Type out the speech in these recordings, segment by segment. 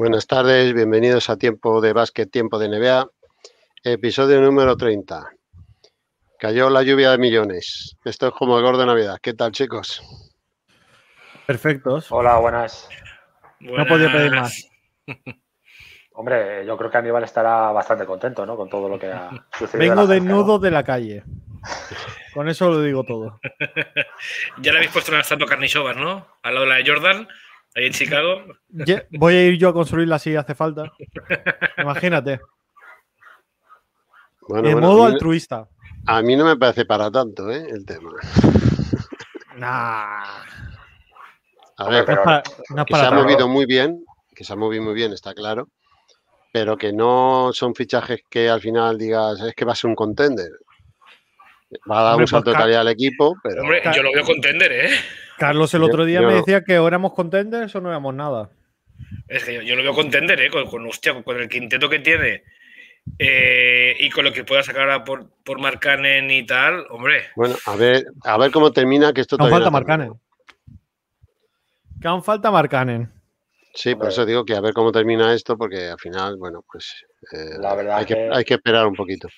Buenas tardes, bienvenidos a Tiempo de Básquet, Tiempo de NBA, episodio número 30. Cayó la lluvia de millones. Esto es como el gordo de Navidad. ¿Qué tal, chicos? Perfectos. Hola, buenas. No podía pedir más. Hombre, yo creo que Aníbal estará bastante contento, ¿no? Con todo lo que ha sucedido. Vengo desnudo de la calle. Con eso lo digo todo. ya le habéis puesto una estatua Carnisovas, ¿no? Al lado de la de Jordan, ahí en Chicago. voy a ir yo a construirla si hace falta. Imagínate. Bueno, en bueno, modo a mí- altruista. A mí no me parece para tanto, ¿eh? El tema. Nah. A ver, pero- No es para, no es que se ha movido muy bien, que se ha movido muy bien, está claro, pero que no son fichajes que al final digas, es que va a ser un contender. Va a dar Hombre, un salto pues, de Ca- calidad al equipo, pero Hombre, yo lo veo contender, ¿eh? Carlos el Yo- otro día yo me decía que o éramos contenders o no éramos nada. Es que yo, yo lo veo contender, ¿eh? Con, con, hostia, con el quinteto que tiene eh, y con lo que pueda sacar ahora por, por Mark Cannon y tal, hombre. bueno, a ver, a ver cómo termina, que esto Aún falta. Marcanen. Que aún falta Marcanen. Sí, por eso digo que a ver cómo termina esto, porque al final, bueno, pues eh, La verdad hay, que, que- hay que esperar un poquito.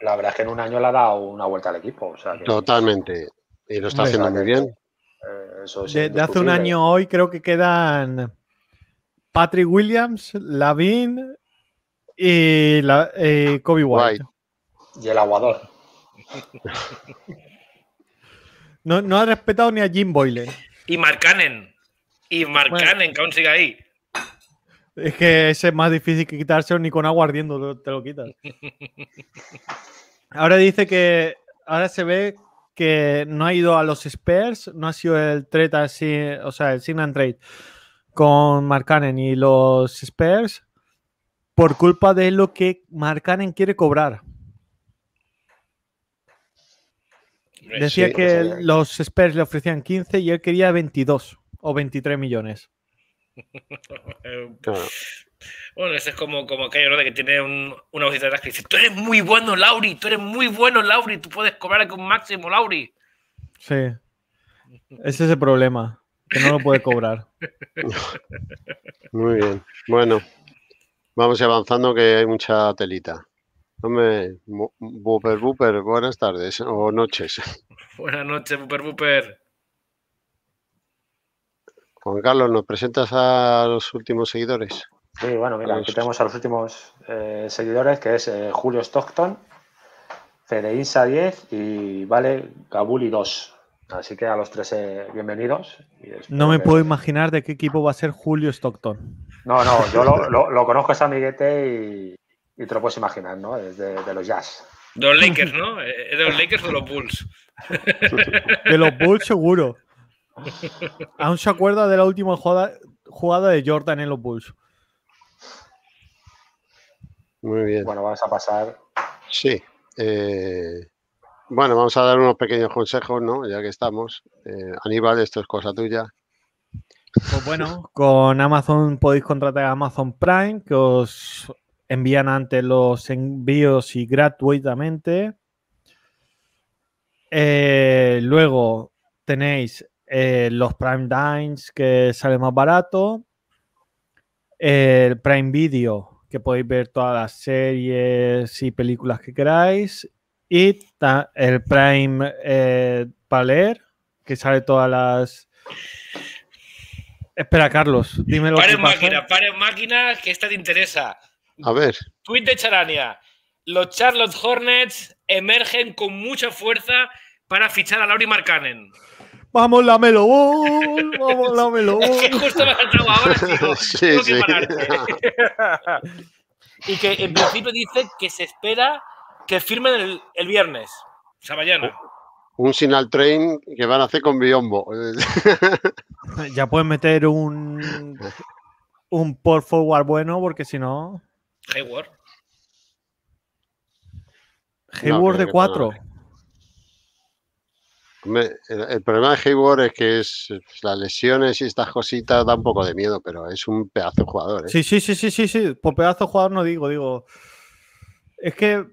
La verdad es que en un año le ha dado una vuelta al equipo. O sea, que, Totalmente. Y lo está haciendo muy bien. Eh, eso es De, de hace un año hoy creo que quedan Patrick Williams, Lavin y la- eh, Kobe White. White. Y el aguador. No, no ha respetado ni a Jim Boylen. Y Mark Cannon. Y Mark Bueno. Cannon, que aún sigue ahí. Es que ese es más difícil que quitárselo ni con agua ardiendo te lo quitas. Ahora dice que ahora se ve que no ha ido a los Spurs, no ha sido el trade así, o sea, el sign and trade con Marcanen y los Spurs por culpa de lo que Marcanen quiere cobrar. Decía sí, que los Spurs le ofrecían 15 y él quería 22 o 23 millones. Bueno, ese es como, como aquello, ¿no? De que tiene un, una vocecita atrás que dice: Tú eres muy bueno, Lauri, tú eres muy bueno, Lauri, tú puedes cobrar aquí un máximo, Lauri. Sí. Ese es el problema, que no lo puede cobrar. Muy bien. Bueno, vamos avanzando que hay mucha telita. Hombre, Buper Buper, buenas tardes o noches. Buenas noches, Buper Buper. Juan Carlos, ¿nos presentas a los últimos seguidores? Sí, bueno, mira, aquí tenemos a los últimos eh, seguidores, que es eh, Julio Stockton, Fedeinsa 10 y Vale Gabuli 2. Así que a los tres eh, bienvenidos. y No me que- puedo imaginar de qué equipo va a ser Julio Stockton. No, no, yo lo, lo- lo conozco ese amiguete y, y te lo puedes imaginar, ¿no? Es de, de los Jazz. De los Lakers, ¿no? Eh, ¿Es de los Lakers o de los Bulls? De los Bulls seguro. Aún se acuerda de la última jugada, jugada de Jordan en los Bulls. Muy bien. Bueno, vamos a pasar. Sí. eh, bueno, vamos a dar unos pequeños consejos, ¿no? Ya que estamos. Eh, Aníbal, esto es cosa tuya. Pues bueno, con Amazon podéis contratar a Amazon Prime, que os envían antes los envíos y gratuitamente. Eh, luego tenéis eh, los Prime Dines, que sale más barato. El Prime Video, que podéis ver todas las series y películas que queráis. Y el Prime eh, para leer, que sale todas las. Espera, Carlos, dime lo Pare que en pasa. máquina, pare en máquina, que esta te interesa. A ver, Tweet de Charania. Los Charlotte Hornets emergen con mucha fuerza para fichar a Lauri Markkanen. Vamos, la Melo Ball, Vamos, la Melo Es que Ball. justo me ha saltado ahora, tío. Sí, Tengo que sí. pararte. y que en principio dice que se espera que firmen el, el viernes. O sea, mañana. un Sinal Train que van a hacer con Biombo. Ya puedes meter un, un por forward bueno, porque si no. Hayward. Hayward de que 4. pueda. Hombre, el, problema de Hayward es que es las lesiones y estas cositas da un poco de miedo, pero es un pedazo de jugador. ¿eh? Sí, sí, sí, sí, sí, sí. Por pedazo de jugador no digo, digo. Es que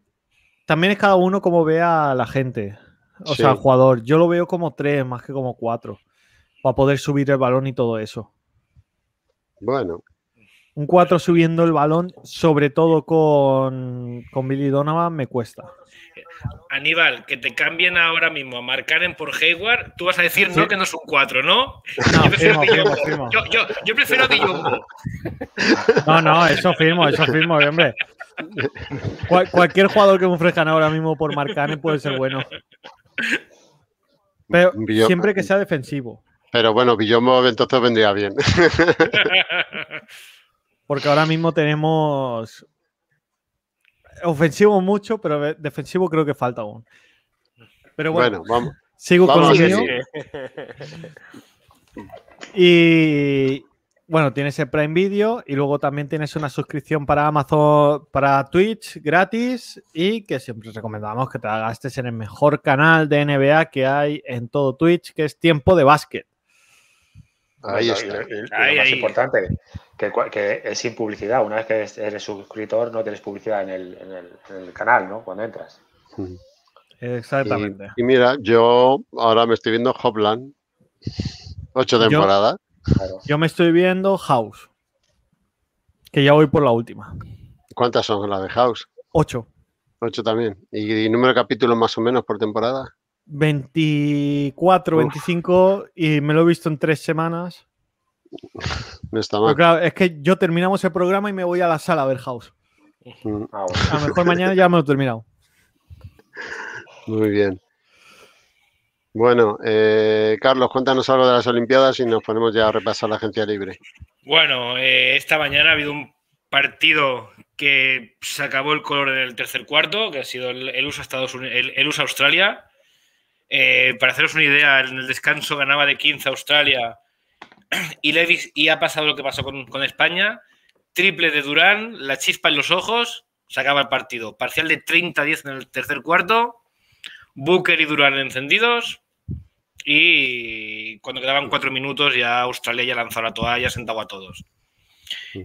también es cada uno como ve a la gente. O Sí. sea, el jugador. Yo lo veo como 3 más que como 4. Para poder subir el balón y todo eso. Bueno, Un 4 subiendo el balón, sobre todo con, con Billy Donovan, me cuesta. Aníbal, que te cambien ahora mismo a Markkanen por Hayward, tú vas a decir no, que no es un 4, ¿no? No, yo, prefiero firmo, a firmo. Yo, yo- yo prefiero a Diyombo. No, no, eso firmo, eso firmo, hombre. Cual- cualquier jugador que me ofrezcan ahora mismo por Marcane puede ser bueno. Pero siempre que sea defensivo. Pero bueno, Villombo entonces vendría bien. Porque ahora mismo tenemos ofensivo mucho, pero de- defensivo creo que falta aún. Pero bueno, Bueno, vamos. sigo con vamos lo mío. seguir. Y bueno, tienes el Prime Video y luego también tienes una suscripción para Amazon, para Twitch gratis y que siempre recomendamos que te la gastes en el mejor canal de NBA que hay en todo Twitch, que es Tiempo de Básquet. Ahí Bueno, está. Y, y- y Ahí, lo más ahí. importante, que, es sin publicidad. Una vez que es- eres suscriptor, no tienes publicidad en el, en el- en el canal, ¿no? Cuando entras. Exactamente. Y, y mira, yo ahora me estoy viendo Hopland. Ocho Yo- temporadas. Claro. Yo me estoy viendo House, que ya voy por la última. ¿Cuántas son las de House? Ocho. Ocho también. ¿Y, número de capítulos más o menos por temporada? 24, Uf. 25 y me lo he visto en tres semanas. No está Pero mal. claro, es que yo terminamos el programa y me voy a la sala a ver House. Mm, Ah, bueno. A lo mejor mañana ya me lo he terminado. Muy bien. Bueno, eh, Carlos, cuéntanos algo de las Olimpiadas y nos ponemos ya a repasar la agencia libre. Bueno, eh, esta mañana ha habido un partido que se acabó el color en el tercer cuarto, que ha sido el, el USA Eh, para haceros una idea, en el descanso ganaba de 15 Australia y Levis y ha pasado lo que pasó con, con España. Triple de Durán, la chispa en los ojos, se acaba el partido. Parcial de 30-10 en el tercer cuarto. Booker y Durán encendidos. Y cuando quedaban cuatro minutos ya Australia ya lanzó la toalla, sentado a todos.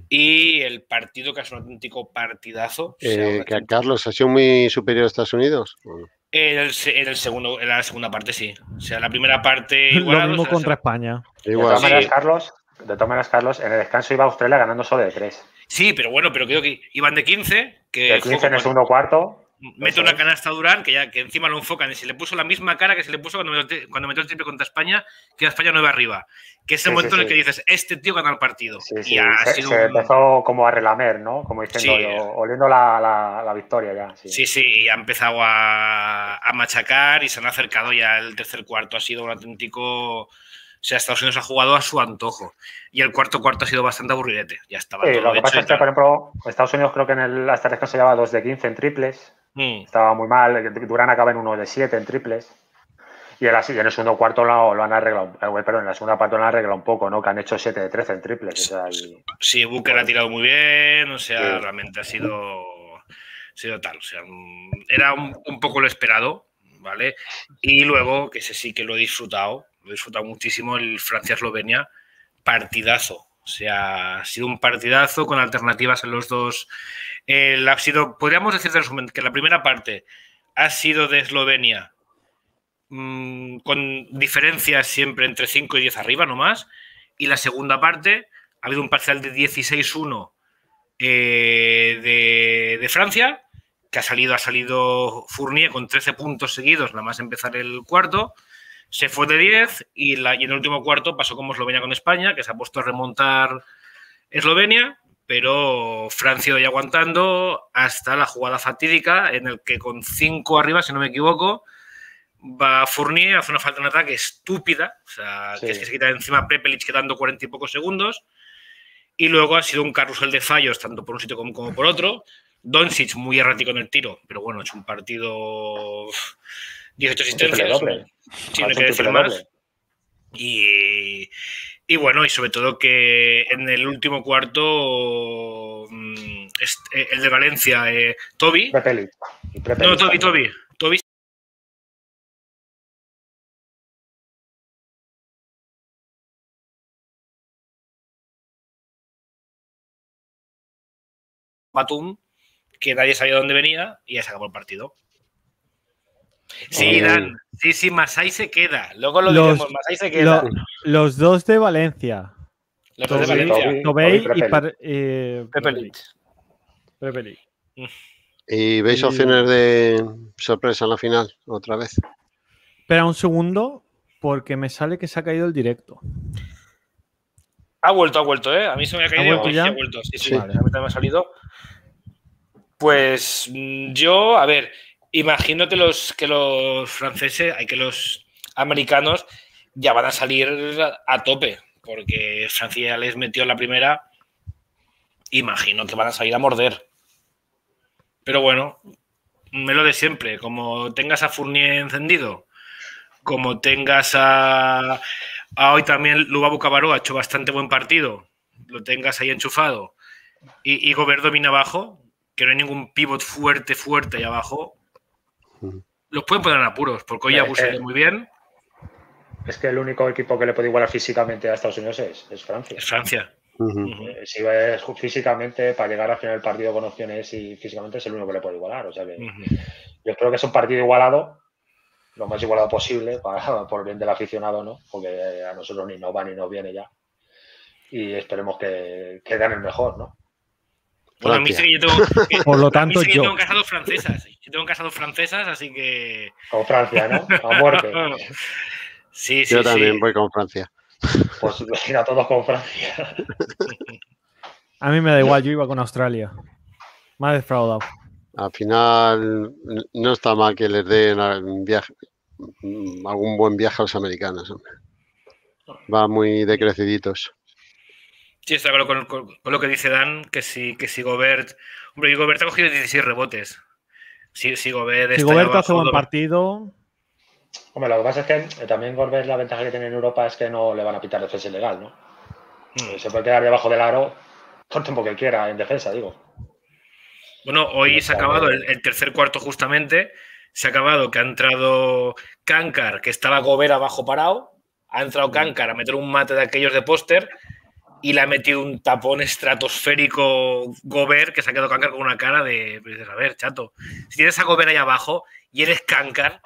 Y el partido que es un auténtico partidazo. o sea, Eh, que Carlos ha sido muy superior a Estados Unidos. Bueno, en, el, se- en el segundo, en la segunda parte sí. O sea, la primera parte Lo igualados, mismo contra España. De igual, todas sí. maneras, Carlos, de todas maneras, Carlos, en el descanso iba Australia ganando solo de 3. Sí, pero bueno, pero creo que iban de 15. Que De 15 en el segundo cuarto. Mete una canasta a Durán que ya que encima lo enfocan y se le puso la misma cara que se le puso cuando metió, cuando metió el triple contra España, que España no iba arriba. Que es el Sí, momento sí, en el que dices, este tío gana el partido. Sí, y ha se, sido se un- empezó como a relamer, ¿no? Como diciendo, oliendo la, la- la victoria ya. Sí. Sí, sí, y ha empezado a, a machacar y se han acercado ya el tercer cuarto. Ha sido un auténtico. O sea, Estados Unidos ha jugado a su antojo. Y el cuarto cuarto ha sido bastante aburridete. Ya estaba Sí, todo lo que pasa es que, por ejemplo, Estados Unidos creo que en el hasta el descanso llevaba 2 de 15 en triples. Mm, Estaba muy mal. Durán acaba en 1 de 7 en triples. Y en, la- y en el segundo cuarto lo, lo han arreglado. eh, Perdón, en la segunda parte lo han arreglado un poco, ¿no? Que han hecho 7 de 13 en triples. O sea, y- Sí, Booker ha tirado muy bien. O sea, Sí. realmente ha sido. Ha sido tal. O sea, era un, un poco lo esperado, ¿vale? Y luego, que ese sí que lo he disfrutado. Lo disfrutado muchísimo el Francia-Eslovenia. Partidazo. O sea, ha sido un partidazo con alternativas en los dos. El, ha sido, podríamos decir de resumen que la primera parte ha sido de Eslovenia mm, con diferencias siempre entre 5 y 10 arriba, no más. Y la segunda parte ha habido un parcial de 16-1 eh, de, de Francia, que ha salido, ha salido Fournier con 13 puntos seguidos, nada más empezar el cuarto. Se fue de 10 y, la, y en el último cuarto pasó como Eslovenia con España, que se ha puesto a remontar Eslovenia, pero Francia iba aguantando hasta la jugada fatídica en el que con 5 arriba, si no me equivoco, va Fournier, hace una falta en ataque estúpida, o sea, Sí. que es que se quita encima Prepelic quedando 40 y pocos segundos, y luego ha sido un carrusel de fallos, tanto por un sitio como, como por otro. Doncic muy errático en el tiro, pero bueno, hecho un partido 18 asistencias. doble. Sí, no hay que un decir más. doble. Y, y bueno, y sobre todo que en el último cuarto, mm, este- el de Valencia, eh, Toby, no, Toby. Toby, Toby Batum, que nadie sabía dónde venía y ya se acabó el partido. Sí, Eh. Dan, sí, sí, Masai se queda. Luego lo Los- diremos, Masai se queda. Lo- los dos de Valencia. La de Tobey, Valencia. Tobey y Prepelic. par- eh. Prepelic. ¿Y veis opciones de sorpresa en la final otra vez? Espera un segundo, porque me sale que se ha caído el directo. Ha vuelto, ha vuelto, ¿eh? A mí se me ha caído. vuelto sí, ha vuelto. Sí, sí, Sí. a mí también me ha salido. Pues mm, yo, a ver, imagino que los, que los franceses, hay que los americanos ya van a salir a, tope, porque Francia les metió la primera. Imagino que van a salir a morder. Pero bueno, me lo de siempre. Como tengas a Fournier encendido, como tengas a, hoy también Lubabu Cabaró ha hecho bastante buen partido, lo tengas ahí enchufado y, y Gobert abajo, que no hay ningún pivot fuerte, fuerte ahí abajo. Los pueden poner en apuros, porque hoy Eh, eh. ve muy bien, Es que el único equipo que le puede igualar físicamente a Estados Unidos es, es Francia. es Francia. Ujú. Eh, Si ves físicamente, para llegar al final del partido con opciones y físicamente es el único que le puede igualar. O sea que Ujú. yo creo que es un partido igualado, lo más igualado posible, para, por el bien del aficionado, ¿no? Porque a nosotros ni nos va ni nos viene ya. Y esperemos que, que ganen mejor, ¿no? Bueno, a mí sí que yo tengo, que- Por lo a mí tanto, sí que yo. tengo casado francesas. Yo tengo casado francesas, así que. Con Francia, ¿no? A muerte. Sí, sí, Yo también sí. voy con Francia. Pues imagina todos con Francia. A mí me da igual, yo iba con Australia. Me ha defraudado. Al final no está mal que les den algún viaje, algún buen viaje a los americanos. hombre. Va muy decreciditos. Sí, está con, con- con- con lo que dice Dan, que si, que si Gobert. Hombre, y Gobert ha cogido 16 rebotes. Si, si Gobert Si está ahí Goberto hace buen do- partido, Hombre, lo que pasa es que eh, también Gorbert la ventaja que tiene en Europa es que no le van a pitar defensa ilegal, ¿no? Mm. Se puede quedar debajo del aro por tiempo que quiera en defensa, digo. Bueno, hoy se ha acabado bien. el, el tercer cuarto justamente. Se ha acabado que ha entrado Kankar, que estaba Gobert abajo parado. Ha entrado Kankar a meter un mate de aquellos de póster y le ha metido un tapón estratosférico Gobert que se ha quedado Kankar con una cara de. pues dices, a ver, chato, si tienes a Gobert ahí abajo y eres Kankar,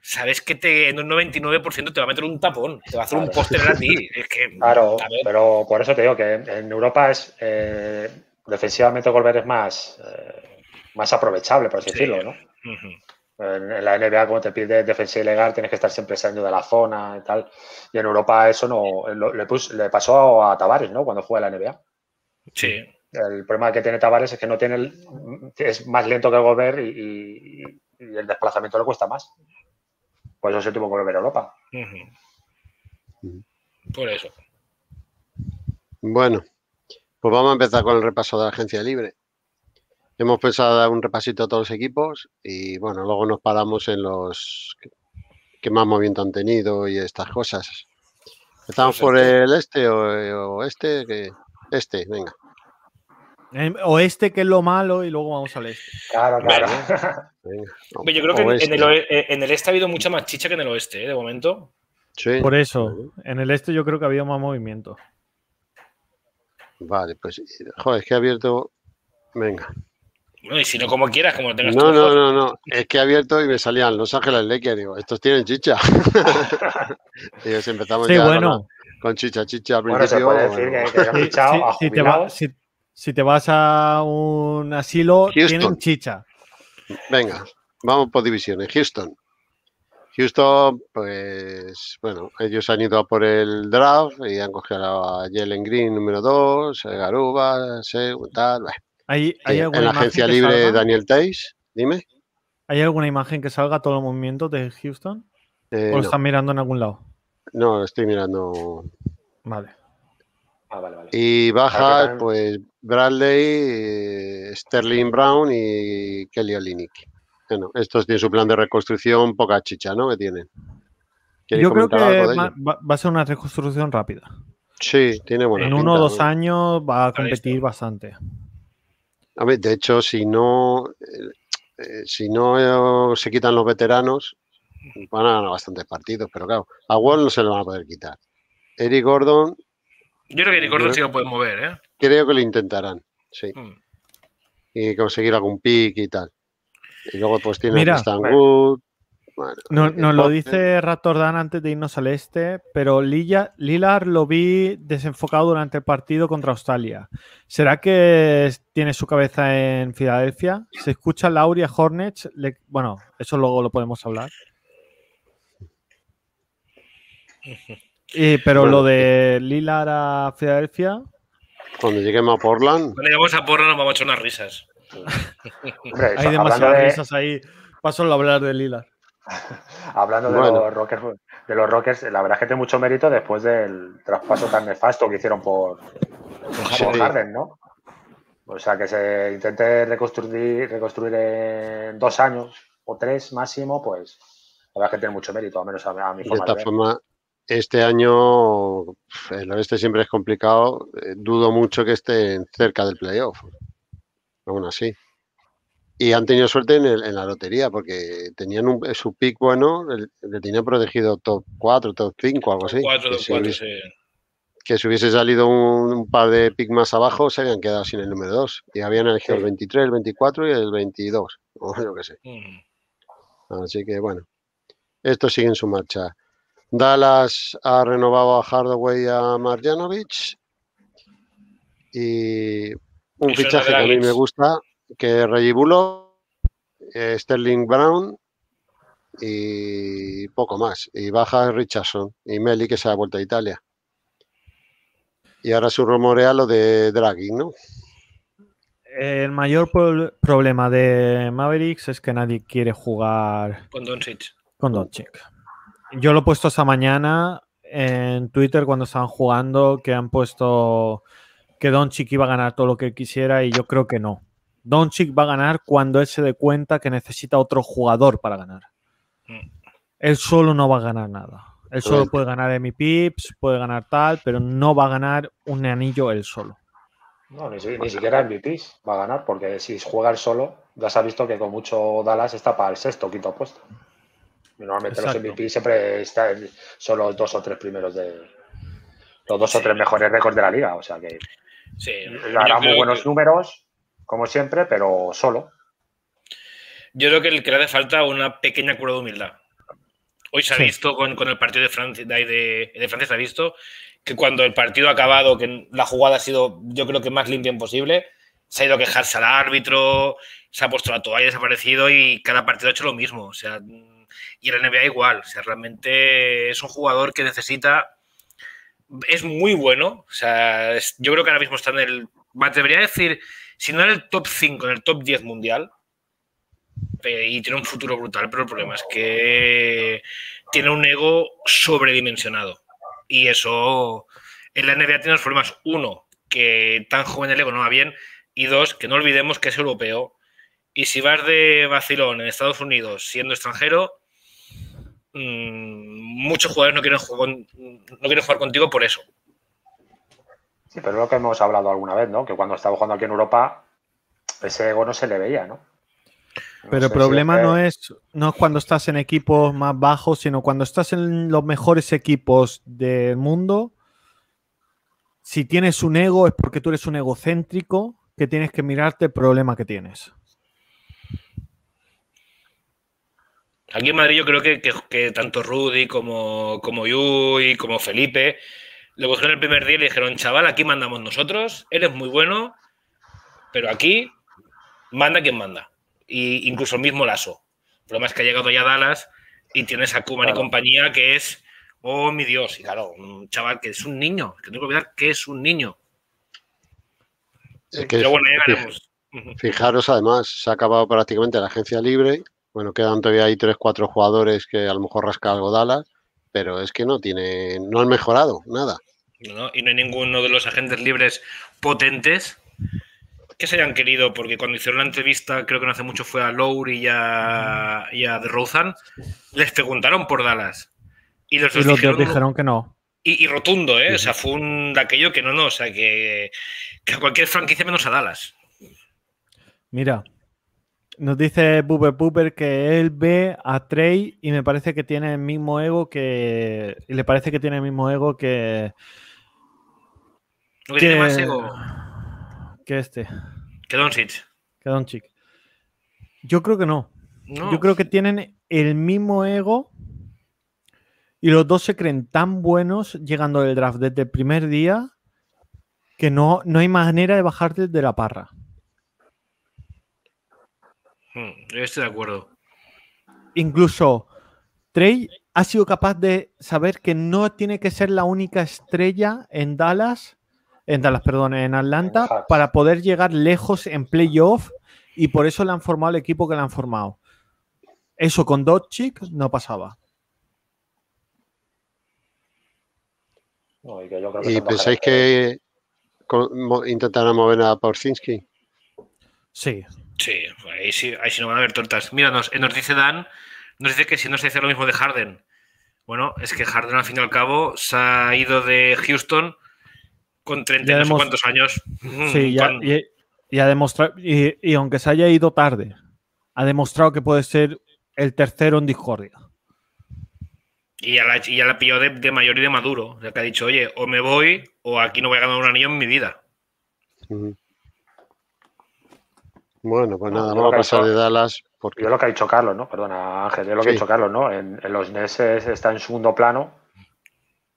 sabes que te, en un 99% te va a meter un tapón, te va a hacer un póster a ti. Es que, Claro, a pero por eso te digo que en Europa es eh, defensivamente Gorbert es más, eh, más aprovechable, por así Sí. decirlo, ¿no? En, en la NBA, como te pide defensa ilegal, tienes que estar siempre saliendo de la zona y tal. Y en Europa eso no lo- le, pus- le pasó a Tavares, ¿no? Cuando juega en la NBA. sí. El problema que tiene Tavares es que no tiene el- es más lento que Gobert y, y- y el desplazamiento le cuesta más. Por eso se tuvo que volver a Europa. Por eso. Bueno, pues vamos a empezar con el repaso de la agencia libre. Hemos pensado dar un repasito a todos los equipos y bueno, luego nos paramos en los que- más movimiento han tenido y estas cosas. ¿Empezamos por el este o, o este? Que, este, venga. eh, oeste que es lo malo y luego vamos al este. Claro, claro. venga. Yo creo que en- Oeste. el, oe- en el este ha habido mucha más chicha que en el oeste, ¿eh? de momento. Sí. Por eso, en el este yo creo que había más movimiento. Vale, pues joder, es que he abierto. Venga. Bueno, y si no, como quieras, como lo tengas No, tú no, no, no. Es que he abierto y me salían Los Ángeles Lakers. Digo, estos tienen chicha. y empezamos Sí, ya con bueno, la- con, chicha, chicha al Bueno, se principio. puede decir bueno. que, que han si, a te va- jubilados. si- si te vas a un asilo, Houston. tienen chicha. Venga, vamos por divisiones. Houston. Houston, pues bueno, ellos han ido a por el draft y han cogido a Jalen Green número 2, Garuba, Se- tal. bueno. ¿Hay, hay alguna en la agencia libre salga? Daniel Tays, dime. ¿Hay alguna imagen que salga todo el movimiento de Houston? Eh, ¿O lo no, están mirando en algún lado? no, estoy mirando. Vale. Ah, vale, vale. Y baja, pues Bradley, eh, Sterling Brown y Kelly Olynyk. Bueno, estos tienen su plan de reconstrucción, poca chicha, ¿no? Que tienen. ¿Queréis Yo creo que va, a ser una reconstrucción rápida. Sí, tiene buena en pinta, uno o dos ¿no? años va a competir bastante. A ver, de hecho, si no, eh, eh, si no eh, se quitan los veteranos, van a ganar bastantes partidos, pero claro, a Wall no se le van a poder quitar. Eric Gordon, Yo creo que ni Gordon sí lo puede mover, ¿eh? creo que lo intentarán, sí, Mm. y conseguir algún pick y tal. Y luego pues tiene Mira, a Stan bueno. Wood, Bueno, No- Nos lo dice Raptor Dan antes de irnos al este, pero Lilla- Lilar lo vi desenfocado durante el partido contra Australia. ¿Será que tiene su cabeza en Filadelfia? ¿Se escucha Lauria Hornets? Le- bueno, eso luego lo podemos hablar. Y- pero Bueno, lo de Lilar a Filadelfia, Cuando lleguemos a Portland, Cuando llegamos a Porra nos vamos a echar unas risas. Hombre, hay demasiadas de, risas ahí. Paso a hablar de Lilar. hablando de, Bueno. los Rockers, de los Rockers, la verdad es que tiene mucho mérito después del traspaso tan nefasto que hicieron por, Sí. por Harden, ¿no? O sea, que se intente reconstruir, reconstruir en dos años o tres máximo, pues la verdad es que tiene mucho mérito, al menos a, a mi forma de esta forma, este año el oeste siempre es complicado. eh, Dudo mucho que estén cerca del playoff. Aún así. Y han tenido suerte en, el- en la lotería porque tenían un- su pick bueno, le tenían protegido top 4, top 5, algo así. Cuatro, que, dos, si cuatro, hubiese, sí. que si hubiese salido un, un par de pick más abajo, se habían quedado sin el número 2. Y habían elegido Sí. el 23, el 24 y el 22. O yo qué sé. Mm. Así que bueno, esto sigue en su marcha. Dallas ha renovado a Hardaway y a Marjanovic. Y un fichaje que a mí me gusta, que Reggie Bullock, eh, Sterling Brown y poco más. Y baja Richardson y Meli que se ha vuelto a Italia. Y ahora se rumorea lo de Draghi, ¿no? El mayor pro- problema de Mavericks es que nadie quiere jugar Con Doncic. con Doncic. Yo lo he puesto esta mañana en Twitter cuando estaban jugando, que han puesto que Doncic iba a ganar todo lo que quisiera y yo creo que no. Doncic va a ganar cuando él se dé cuenta que necesita otro jugador para ganar. Mm. Él solo no va a ganar nada. Él solo puede ganar MVPs, puede ganar tal, pero no va a ganar un anillo él solo. No, ni, ni siquiera MVPs va a ganar, porque si juega él solo, ya se ha visto que con mucho Dallas está para el sexto, quinto puesto. Y Normalmente Exacto. los MVP siempre están, son los dos o tres primeros de los dos o tres mejores récords de la liga. O sea que Sí. hará muy buenos que- números, como siempre, pero solo. Yo creo que, le hace falta una pequeña cura de humildad. Hoy se ha Sí. visto con, con el partido de Francia, de, ahí de, de Francia, se ha visto que cuando el partido ha acabado, que la jugada ha sido, yo creo que más limpia imposible, se ha ido a quejarse al árbitro, se ha puesto la toalla, desaparecido y cada partido ha hecho lo mismo. O sea, y el NBA igual. O sea, realmente es un jugador que necesita. Es muy bueno. O sea, es- yo creo que ahora mismo está en el. Me atrevería a decir, si no en el top 5, en el top 10 mundial. Eh, y tiene un futuro brutal, pero el problema es que tiene un ego sobredimensionado. Y eso en la NBA tiene dos problemas. Uno, que tan joven el ego no va bien. Y dos, que no olvidemos que es europeo. Y si vas de vacilón en Estados Unidos siendo extranjero, mm, muchos jugadores no no quieren jugar contigo por eso. Sí, pero es lo que hemos hablado alguna vez, ¿no? Que cuando estaba jugando aquí en Europa, ese ego no se le veía, ¿no? No Pero sé el si problema que- no es, no es cuando estás en equipos más bajos, sino cuando estás en los mejores equipos del mundo. Si tienes un ego es porque tú eres un egocéntrico que tienes que mirarte el problema que tienes. Aquí en Madrid yo creo que, que- que tanto Rudy como, como Yui, como Felipe, lo cogieron el primer día y le dijeron, chaval, aquí mandamos nosotros, eres muy bueno, pero aquí manda quien manda. Y incluso el mismo Lazo. El problema es que ha llegado ya a Dallas y tienes a Kuman y compañía que es, oh mi Dios, y claro, un chaval que es un niño, que tengo que olvidar que es un niño. Es que Pero bueno, ya. Fijaros, además, se ha acabado prácticamente la agencia libre. Bueno, quedan todavía ahí tres, cuatro jugadores que a lo mejor rasca algo Dallas, pero es que no tiene, no han mejorado nada. ¿no? Y no hay ninguno de los agentes libres potentes que se hayan querido, porque cuando hicieron la entrevista, creo que no hace mucho fue a Lowry y a, y a DeRozan, les preguntaron por Dallas. Y los, Y dos los dijeron, dos dijeron que no. y, y rotundo, ¿eh? O sea, fue un de aquello que no, no, o sea, que, que a cualquier franquicia menos a Dallas. Mira, nos dice Buber Buber que él ve a Trey y me parece que tiene el mismo ego que. Y le parece que tiene el mismo ego que. Que tiene más ego que este, que Doncic. que Doncic. Yo creo que no. No. Yo creo que tienen el mismo ego y los dos se creen tan buenos llegando del draft desde el primer día que no, no hay manera de bajarte de la parra. Hmm, yo estoy de acuerdo. Incluso Trey ha sido capaz de saber que no tiene que ser la única estrella en Dallas, en Dallas, perdón, en Atlanta, para poder llegar lejos en playoff y por eso le han formado el equipo que le han formado. Eso con Doncic no pasaba. No, y que yo creo que ¿Y son dos pensáis que intentarán mover a Porzinski? Sí. Sí, ahí sí, ahí sí no van a haber tortas. Mira, nos, nos dice Dan, nos dice que si no se dice lo mismo de Harden. Bueno, es que Harden al fin y al cabo se ha ido de Houston con 30 y Ya no sé cuántos años. Sí, ya, Con- y, y ha demostrado, y, y aunque se haya ido tarde, ha demostrado que puede ser el tercero en discordia. Y ya la, y ya la pilló de, de mayor y de maduro. O sea, que ha dicho, oye, o me voy o aquí no voy a ganar un anillo en mi vida. Ujú. Bueno, pues nada, yo vamos lo a que pasar de hecho- Dallas porque Yo lo que ha dicho Carlos, ¿no? Perdona, Ángel, yo lo que ha dicho Carlos, ¿no? En, en los Nets es- está en segundo plano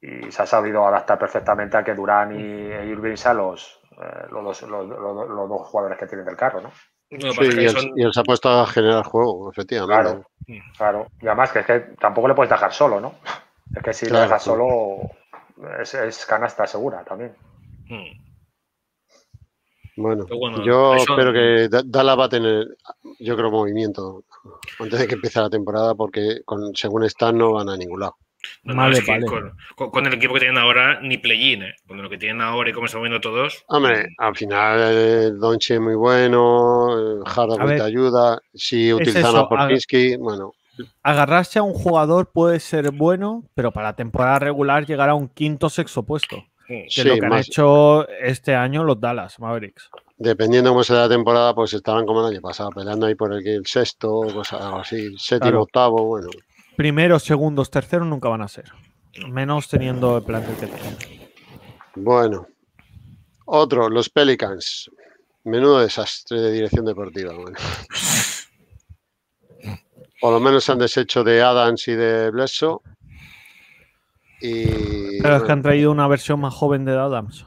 y se ha sabido adaptar perfectamente a que Durán y e Irving sean los, eh, los, dos- los- los- los dos jugadores que tienen del carro, ¿no? Sí, y, él, son- y él se ha puesto a generar juego, efectivamente. Claro, claro. Y además que es que tampoco le puedes dejar solo, ¿no? Es que si Claro, le dejas solo es, es canasta segura también. Hmm. Bueno, yo eso- espero que Da- Dallas va a tener, yo creo, movimiento antes de que empiece la temporada porque con, según están no van a ningún lado. No, es que vale. con, el equipo que tienen ahora, ni play-in, ¿eh? Con lo que tienen ahora y cómo están moviendo todos. Hombre, al final eh, Donche es muy bueno, eh, Hardaway te ayuda, si utilizan eso, a Porzinski, bueno, Agarrarse a un jugador puede ser bueno, pero para la temporada regular llegar a un quinto sexto puesto. Que Sí, lo que han hecho este año los Dallas Mavericks. dependiendo cómo sea la temporada, pues estarán como el año pasado, peleando ahí por el, el sexto, cosas algo así, séptimo, Claro. octavo, bueno. Primeros, segundos, terceros nunca van a ser. Menos teniendo el plantel que tienen. Bueno, otro, los Pelicans. Menudo desastre de dirección deportiva. bueno. Por lo menos se han deshecho de Adams y de Bledsoe. Y Pero es que han traído una versión más joven de Adams.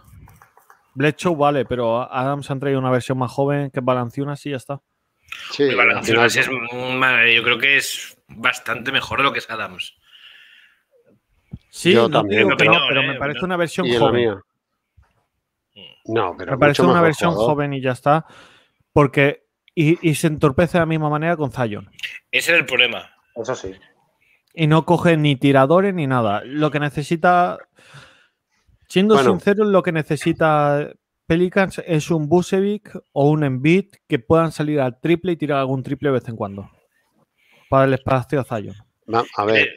Bledsoe vale, pero a Adams han traído una versión más joven que Balanciunas y ya está. sí, Y al Valanciunas final- es, yo creo que es bastante mejor de lo que es Adams. Sí, Yo no también, digo opinión, pero eh, me parece una versión joven. No, pero Me parece una versión jugador. joven y ya está. Porque. Y, y se entorpece de la misma manera con Zion. Ese era el problema. Eso sí. Y no coge ni tiradores ni nada. Lo que necesita. Siendo Bueno. sinceros, lo que necesita Pelicans es un Busevic o un Embiid que puedan salir al triple y tirar algún triple de vez en cuando. Para el espacio a Zion. A ver,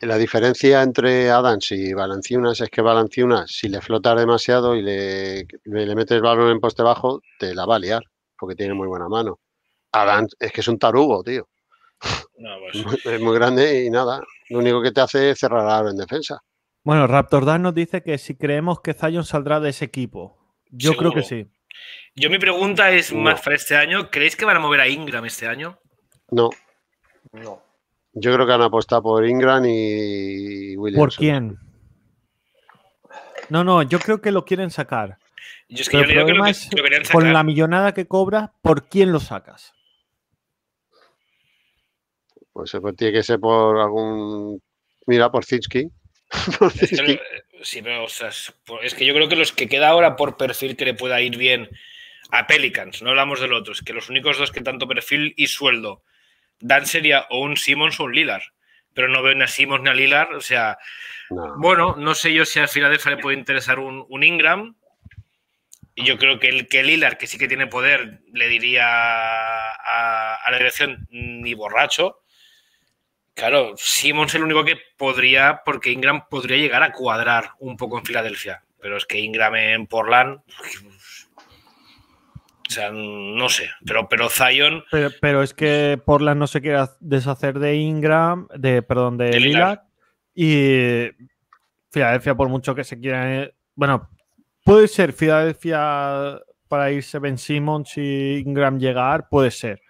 la- diferencia entre Adams y Valanciunas es que Valanciunas, si le flotas demasiado y le, le, le metes el balón en poste bajo, te la va a liar, porque tiene muy buena mano. Adams es que es un tarugo, tío. No, pues, Es muy grande y nada. Lo único que te hace es cerrar aro en defensa. Bueno, Raptor Dan nos dice que si creemos que Zion saldrá de ese equipo. Yo creo que sí. Yo mi pregunta es No. más para este año. ¿Creéis que van a mover a Ingram este año? No, No. yo creo que han apostado por Ingram y Williams. ¿Por quién? No, no, yo creo que lo quieren sacar. Yo es que Pero yo el leo que lo, problema que es, lo querían sacar. con la millonada que cobra, ¿por quién lo sacas? Pues, eh, pues tiene que ser por algún. Mira, por Es que Zitsky. lo- Sí, pero es que yo creo que los que queda ahora por perfil que le pueda ir bien a Pelicans, no hablamos del otro, es que los únicos dos que tanto perfil y sueldo dan sería o un Simmons o un Lillard. Pero no veo ni a Simmons ni a Lillard, o sea, No. bueno, no sé yo si a Philadelphia le puede interesar un, un Ingram. Y yo creo que el que Lillard, que sí que tiene poder, le diría a, a la dirección ni borracho. Claro, Simmons es el único que podría, porque Ingram podría llegar a cuadrar un poco en Filadelfia. Pero es que Ingram en Portland. O sea, no sé. Pero, pero Zion. Pero, pero es que Portland no se quiere deshacer de Ingram, de, perdón, de, De Lillard. Y Filadelfia, por mucho que se quiera. eh, Bueno, puede ser Filadelfia para irse Ben Simmons y Ingram llegar, puede ser.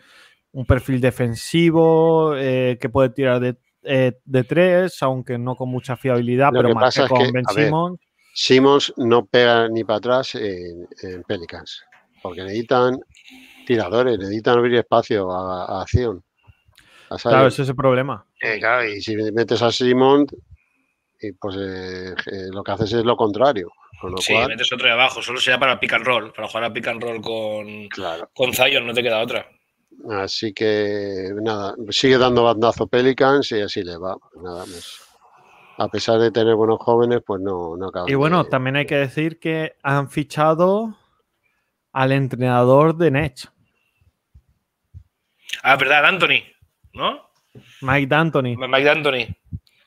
Un perfil defensivo eh, que puede tirar de, eh, de tres, aunque no con mucha fiabilidad, Lo pero que más pasa que es con que, Ben ver, Simmons. Simmons no pega ni para atrás en, en Pelicans, porque necesitan tiradores, necesitan abrir espacio a, a acción. a Claro, ese es el problema. Eh, claro, y si metes a Simmons, y pues eh, eh, lo que haces es lo contrario. Con lo Sí, cual, metes otro de abajo, solo sería para pick and roll, para jugar a pick and roll con, claro. con Zion, no te queda otra. Así que nada, sigue dando bandazo Pelicans y así le va. Nada más. A pesar de tener buenos jóvenes, pues no, no acaban Y bueno, de- también hay que decir que han fichado al entrenador de Nets, Ah, verdad, Anthony, ¿no? Mike D'Antoni. Mike D'Antoni.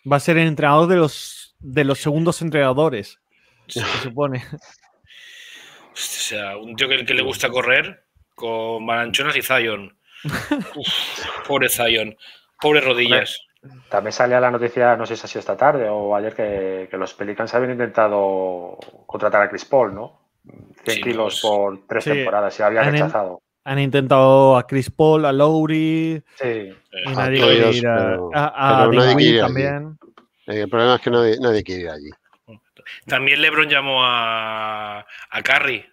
Va a ser el entrenador de los, de los segundos entrenadores, Sí. se supone. O sea, un tío que, que le gusta correr con balanchonas y Zion. Uf, pobre Zion. Pobre rodillas. También salía la noticia, no sé si ha sido esta tarde o ayer, que, que los Pelicans habían intentado contratar a Chris Paul, ¿no? 100 Sí, kilos pues, por tres sí. temporadas y había rechazado. Han intentado a Chris Paul, a Lowry, Sí, y Eh, a nadie quiere ir a, pero- a, a pero nadie Dinwiddie quiere ir allí. también. Eh, el problema es que nadie, nadie quiere ir allí. También LeBron llamó a, a Curry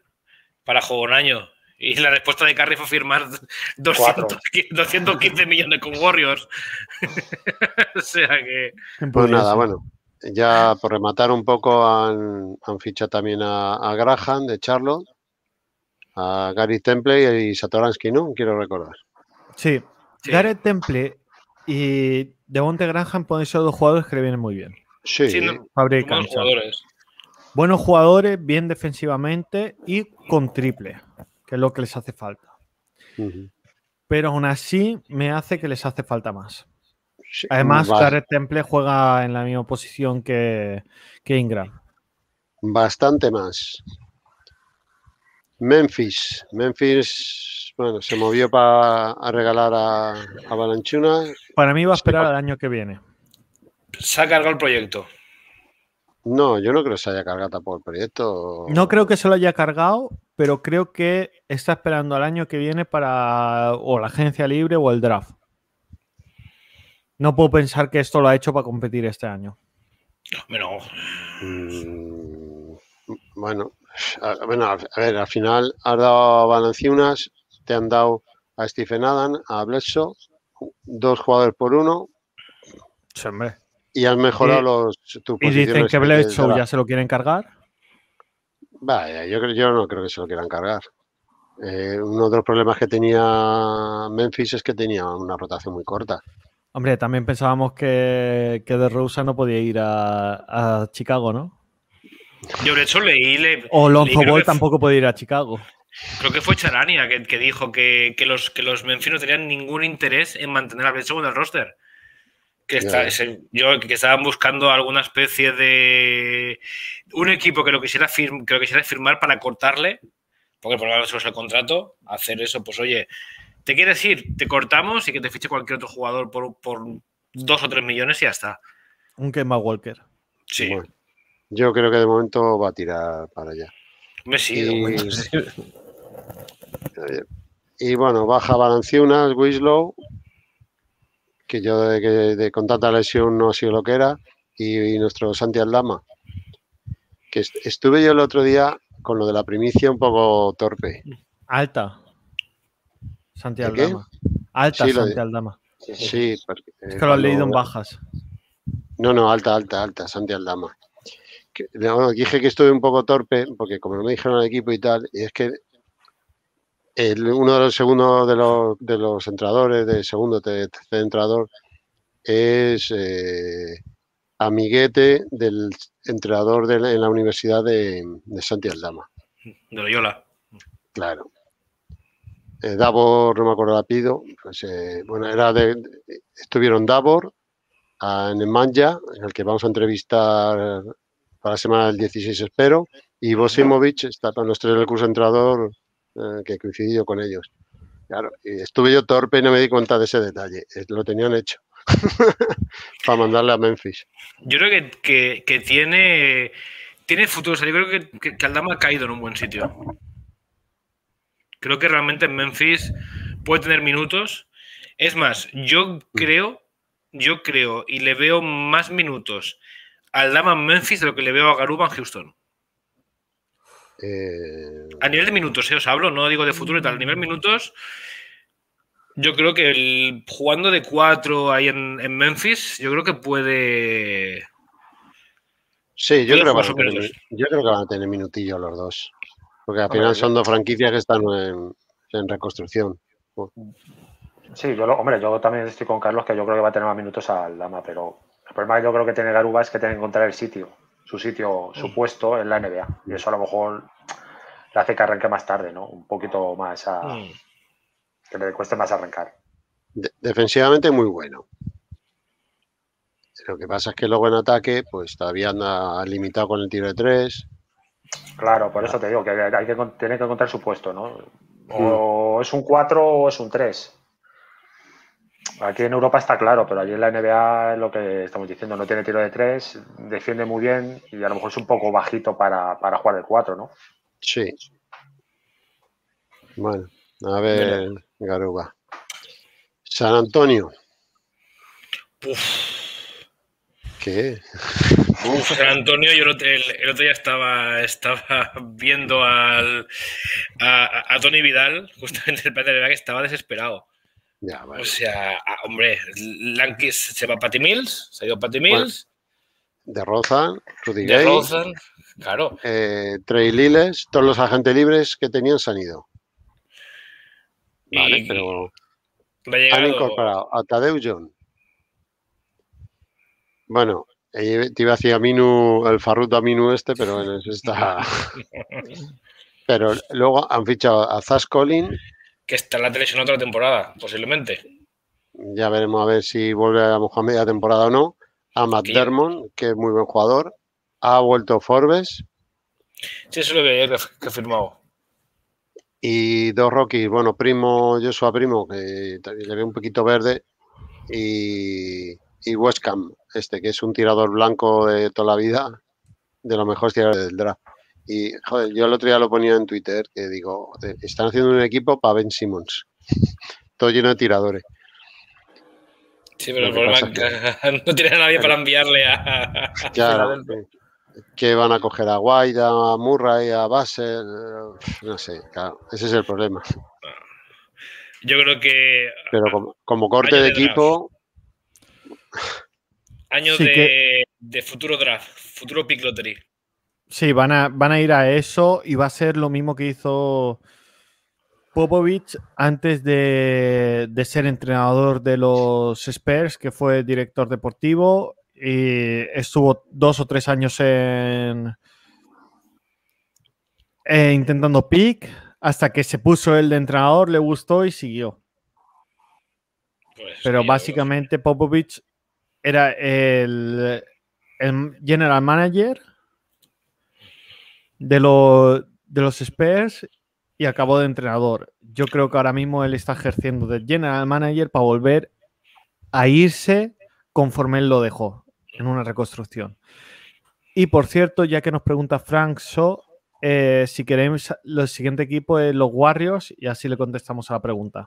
para juego un año. Y la respuesta de Curry fue firmar 200, 215 millones con Warriors. o sea que. Pues nada, bueno, ya por rematar un poco han, han fichado también a, a Graham de Charlotte, a Gary Temple y Satoransky, ¿no? Quiero recordar. Sí, Sí. Gareth Temple y Devonte Graham pueden ser dos jugadores que le vienen muy bien. Sí, Sí, no, buenos jugadores. Buenos jugadores, bien defensivamente y con triple, que es lo que les hace falta. Pero aún así me hace que les hace falta más. Sí, Además, Gareth Temple juega en la misma posición que, que Ingram. bastante más. Memphis. Memphis, bueno, se movió para regalar a, a Balanchuna. Para mí va a esperar al año que viene. Se ha cargado el proyecto. No, yo no creo que se haya cargado tampoco el proyecto. No creo que se lo haya cargado, pero creo que está esperando al año que viene para o la agencia libre o el draft. No puedo pensar que esto lo ha hecho para competir este año. Bueno, Mm, Bueno, a, bueno, a a ver, al final has dado a Valanciunas, te han dado a Stephen Adam, a Bledsoe, dos jugadores por uno Sí, hombre. Y has mejorado los tus Y dicen que de Bledsoe draft. ya se lo quieren cargar. Vaya, yo, creo, yo no creo que se lo quieran cargar. Eh, uno de los problemas que tenía Memphis es que tenía una rotación muy corta. Hombre, también pensábamos que, que De Rosa no podía ir a, a Chicago, ¿no? yo de hecho leí. Le, O Lonzo Ball tampoco puede ir a Chicago. Creo que fue Charania que, que dijo que, que los, que los Memphis no tenían ningún interés en mantener a Bledsoe en el roster. Que, está, yo, que estaban buscando alguna especie de. Un equipo que lo quisiera, fir- que lo quisiera firmar para cortarle, porque por lo menos el contrato, hacer eso, pues oye, ¿te quieres ir? Te cortamos y que te fiche cualquier otro jugador por, por dos o tres millones y ya está. Un Kemba Walker. Sí, Bueno, yo creo que de momento va a tirar para allá. me Y-. Eh, Y bueno, baja Balanciunas, Winslow, que yo de, que de- con tanta lesión no ha sido lo que era, y, y nuestro Santi Aldama, que est- estuve yo el otro día con lo de la primicia un poco torpe. Alta. Santi. Aldama. Alta Sí, Santi Aldama. sí, sí. Sí, porque, eh, Es que lo has leído en bajas. No, no, alta, alta, alta, Santi Aldama. Que, bueno, dije que estuve un poco torpe, porque como no me dijeron al equipo y tal, y es que el- uno de los segundos de los, de los entradores, de segundo, te- tercer entrador, es eh, amiguete del entrenador de la- en la Universidad de, Santi Aldama. de Loyola. Claro. Eh, Davor, no me acuerdo apellido, pues, eh, bueno, era de, estuvieron Davor a- en Nemanja, en el que vamos a entrevistar para la semana del 16, espero, y Bosimovic está para nuestro el curso entrador eh, que coincidió con ellos. Claro, y estuve yo torpe y no me di cuenta de ese detalle, lo tenían hecho para mandarle a Memphis. Yo creo que, que- tiene, tiene futuro. O yo creo que, que, que Aldama ha caído en un buen sitio. Creo que realmente en Memphis puede tener minutos Es más, yo creo, yo creo y le veo más minutos al Dama en Memphis de lo que le veo a Garuba en Houston. Eh, A nivel de minutos, eh, os hablo, no digo de futuro y tal. A nivel de minutos, yo creo que el, jugando de cuatro ahí en, en Memphis, yo creo que puede. sí, yo puede creo, que tener, minutos. yo creo que van a tener minutillos los dos. Porque al final son dos franquicias que están en, en reconstrucción. Sí, yo lo- hombre, yo también estoy con Carlos que yo creo que va a tener más minutos al Dama, pero el problema que yo creo que tiene Garuba es que tiene que encontrar el sitio, su sitio, su puesto en la NBA. Y eso a lo mejor le hace que arranque más tarde, ¿no? Un poquito más a, Mm. que le cueste más arrancar. De- defensivamente muy bueno. Lo que pasa es que luego en ataque, pues todavía anda limitado con el tiro de tres. Claro, por eso te digo que hay que tiene que encontrar su puesto, ¿no? O es un 4 o es un 3. Aquí en Europa está claro, pero allí en la NBA es lo que estamos diciendo, no tiene tiro de 3, defiende muy bien y a lo mejor es un poco bajito para, para jugar el 4, ¿no? Sí. Bueno, a ver, Garuba. San Antonio, Uf, ¿qué? uf, San Antonio, yo el, otro- el- el otro día estaba, estaba viendo al, a, a Tony Vidal, justamente el padre de la que estaba desesperado. Ya, vale. O sea, ah, hombre, Lankis se va a Patty Mills, se ha ido Patty Mills, De Rozan, Rudy de Gay, Rozan, claro. eh, Trey Liles, todos los agentes libres que tenían se han ido. Vale, Y- pero han incorporado a Tadeu John. Bueno, te iba a decir Aminu, el Farruto Aminu este, pero bueno, ese está. pero luego han fichado a Zaz Collin, que estará lesionado otra temporada, posiblemente. ya veremos a ver si vuelve a lo mejor a media temporada o no. A Matt. Dermon, que es muy buen jugador. Ha vuelto Forbes Sí, eso lo veía que, que he firmado. y dos Rockies. Bueno, Primo, Joshua Primo, que también le ve un poquito verde. Y, y Westcam, este, que es un tirador blanco de toda la vida, de los mejores tiradores del draft. Y, joder, yo el otro día lo ponía en Twitter, que digo, "Joder, están haciendo un equipo para Ben Simmons. Todo lleno de tiradores. Sí, pero el problema es que no tiene a nadie para enviarle a, Claro. Que van a coger a White, a Murray, a Basel, no sé, claro, ese es el problema. Yo creo que Pero como, como corte de equipo, año Sí de, que- de futuro draft, futuro pick lottery. Sí, van a, van a ir a eso y va a ser lo mismo que hizo Popovich antes de, de ser entrenador de los Spurs, que fue director deportivo y estuvo dos o tres años en eh, intentando pick hasta que se puso el de entrenador, le gustó y siguió. Pues, Pero básicamente Popovich era el, el general manager de, lo- de los Spurs y acabó de entrenador. Yo creo que ahora mismo él está ejerciendo de general manager para volver a irse conforme él lo dejó en una reconstrucción. Y por cierto, ya que nos pregunta Frank Shaw, eh, si queremos, el siguiente equipo es los Warriors y así le contestamos a la pregunta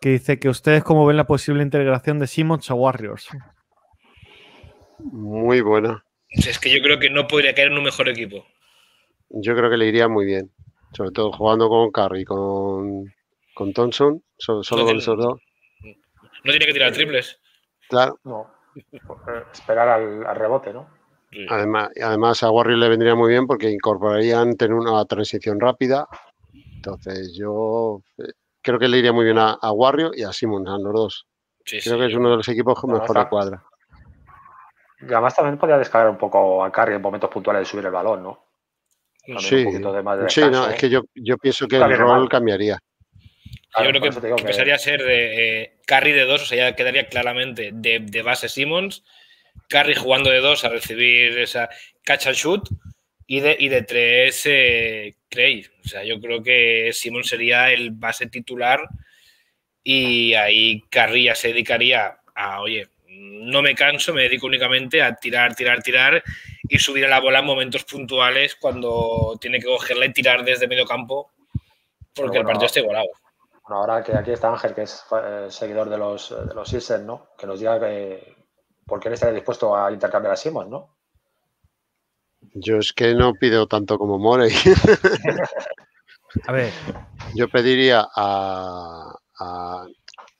que dice que ustedes cómo ven la posible integración de Simmons a Warriors. muy buena. Es que yo creo que no podría caer en un mejor equipo. Yo creo que le iría muy bien. Sobre todo jugando con Curry, con, con Thompson, solo, solo con esos dos. No tiene que tirar triples. Claro, No. Eh, Esperar al, al rebote, ¿no? Sí. además, además a Warriors le vendría muy bien porque incorporarían tener una transición rápida. Entonces yo eh, creo que le iría muy bien a, a Warriors y a Simmons, a los dos. Sí, Creo sí. que es uno de los equipos Además, mejor cuadra. Y además también podía descargar un poco a Curry en momentos puntuales de subir el balón, ¿no? También Sí, un poquito de más de sí, descanso. no, es que yo, yo pienso que el rol mal. cambiaría. Claro, yo creo que empezaría a ser de eh, Curry de dos, o sea, ya quedaría claramente de, de base Simmons, Curry jugando de dos a recibir esa catch and shoot y de, y de tres eh, Clay. O sea, yo creo que Simmons sería el base titular y ahí Curry ya se dedicaría a, oye, no me canso, me dedico únicamente a tirar, tirar, tirar y subir a la bola en momentos puntuales cuando tiene que cogerla y tirar desde medio campo porque Pero el bueno, partido está igualado. Bueno, ahora que aquí está Ángel, que es eh, seguidor de los, de los Sixers, ¿no? Que nos diga que, por qué él estaría dispuesto a intercambiar a Simon, ¿no? Yo es que no pido tanto como Morey. A ver, Yo pediría a, a-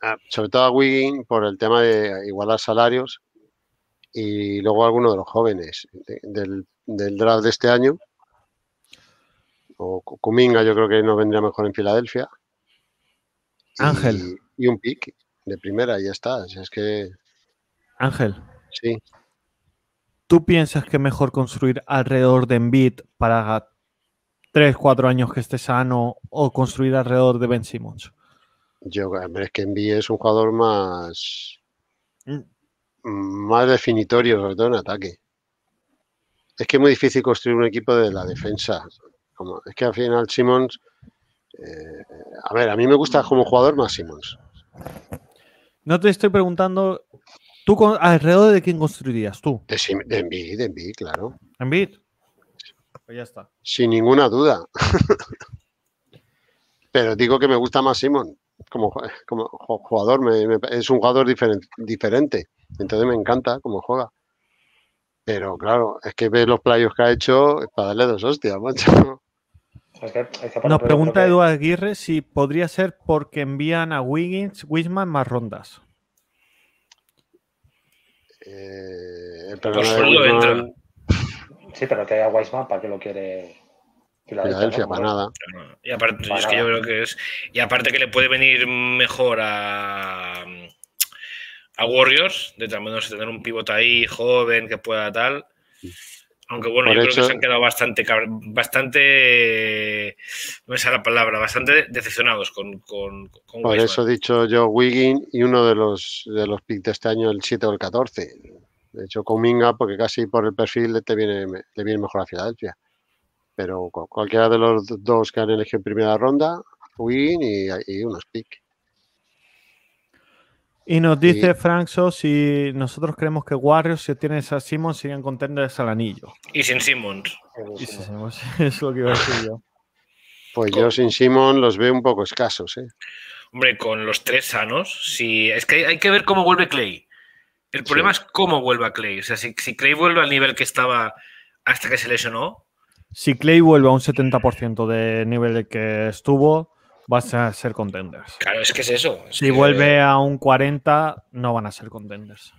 a- sobre todo a Wiggin por el tema de igualar salarios y luego a alguno de los jóvenes de- del, del draft de este año. O Kuminga yo creo que no vendría mejor en Filadelfia. Ángel. Y un pick de primera y ya está. Es que Ángel, sí. ¿tú piensas que es mejor construir alrededor de Embiid para 3, 4 años que esté sano o construir alrededor de Ben Simmons? Yo, hombre, es que Embiid es un jugador más, Mm. más definitorio, sobre todo en ataque. Es que es muy difícil construir un equipo de la defensa. Como, es que al final Simmons, eh, a ver, a mí me gusta como jugador más Simmons. No te estoy preguntando, ¿tú con- alrededor de quién construirías tú? De, de Embiid, de Embiid, claro. ¿Embiid? Pues ya está. Sin ninguna duda. Pero digo que me gusta más Simon como, ju- como ju- jugador. me- me- es un jugador diferen- diferente. Entonces me encanta cómo juega. Pero claro, es que ves los playos que ha hecho para darle dos hostias, macho. Es que- es que, por Nos yo pregunta Eduardo Aguirre si podría ser porque envían a Wiggins, Wisman más rondas. Eh, el sueldo Wiseman, entra. Sí, pero que haya Weisman, ¿para qué lo quiere Filadelfia, para nada. Y aparte, Para es que yo nada. creo que es. Y aparte que le puede venir mejor a. A Warriors, de también no sé, tener un pivot ahí joven que pueda tal. Aunque bueno, Por yo creo que se han quedado bastante, bastante, no sale la palabra, bastante decepcionados con, con, con Por eso he dicho yo Wiggin y uno de los de los picks de este año, el 7 o el 14. De hecho, Cominga, porque casi por el perfil te viene, le viene mejor a Filadelfia. Pero cu- cualquiera de los dos que han elegido en primera ronda, Wiggin y, y unos picks. Y nos dice Y- Frank So si nosotros creemos que Warriors, si tienes a Simmons, serían contenders al anillo. Y sin Simmons. Y si Simmons, es lo que iba a decir yo. Pues yo sin Simon los veo un poco escasos. ¿eh? Hombre, con los tres sanos, sí. Es que hay, que ver cómo vuelve Clay. El problema es cómo vuelve a Clay. O sea, si, si Clay vuelve al nivel que estaba hasta que se lesionó, Si Clay vuelve a un 70% de nivel de que estuvo, vas a ser contenders. claro, es que es eso. es Si que- vuelve a un 40, no van a ser contenders.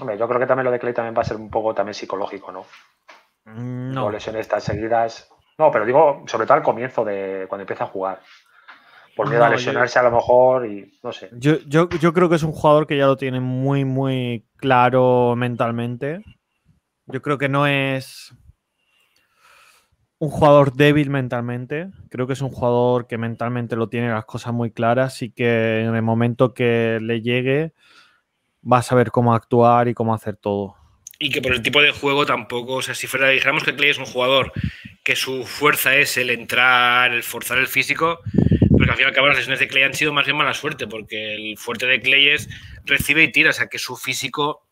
Hombre, yo creo que también lo de Clay también va a ser un poco también psicológico, ¿no? Mm, No. Lesiones tan seguidas. No, pero digo, sobre todo al comienzo de cuando empieza a jugar. Por miedo a yo- lesionarse a lo mejor y no sé. Yo, yo, yo creo que es un jugador que ya lo tiene muy, muy claro mentalmente. Yo creo que no es un jugador débil mentalmente. Creo que es un jugador que mentalmente lo tiene las cosas muy claras y que en el momento que le llegue va a saber cómo actuar y cómo hacer todo. Y que por el tipo de juego tampoco, o sea, si fuera, dijéramos que Clay es un jugador que su fuerza es el entrar, el forzar el físico, porque al fin y al cabo las lesiones de Clay han sido más bien mala suerte, porque el fuerte de Clay es recibe y tira, o sea, que su físico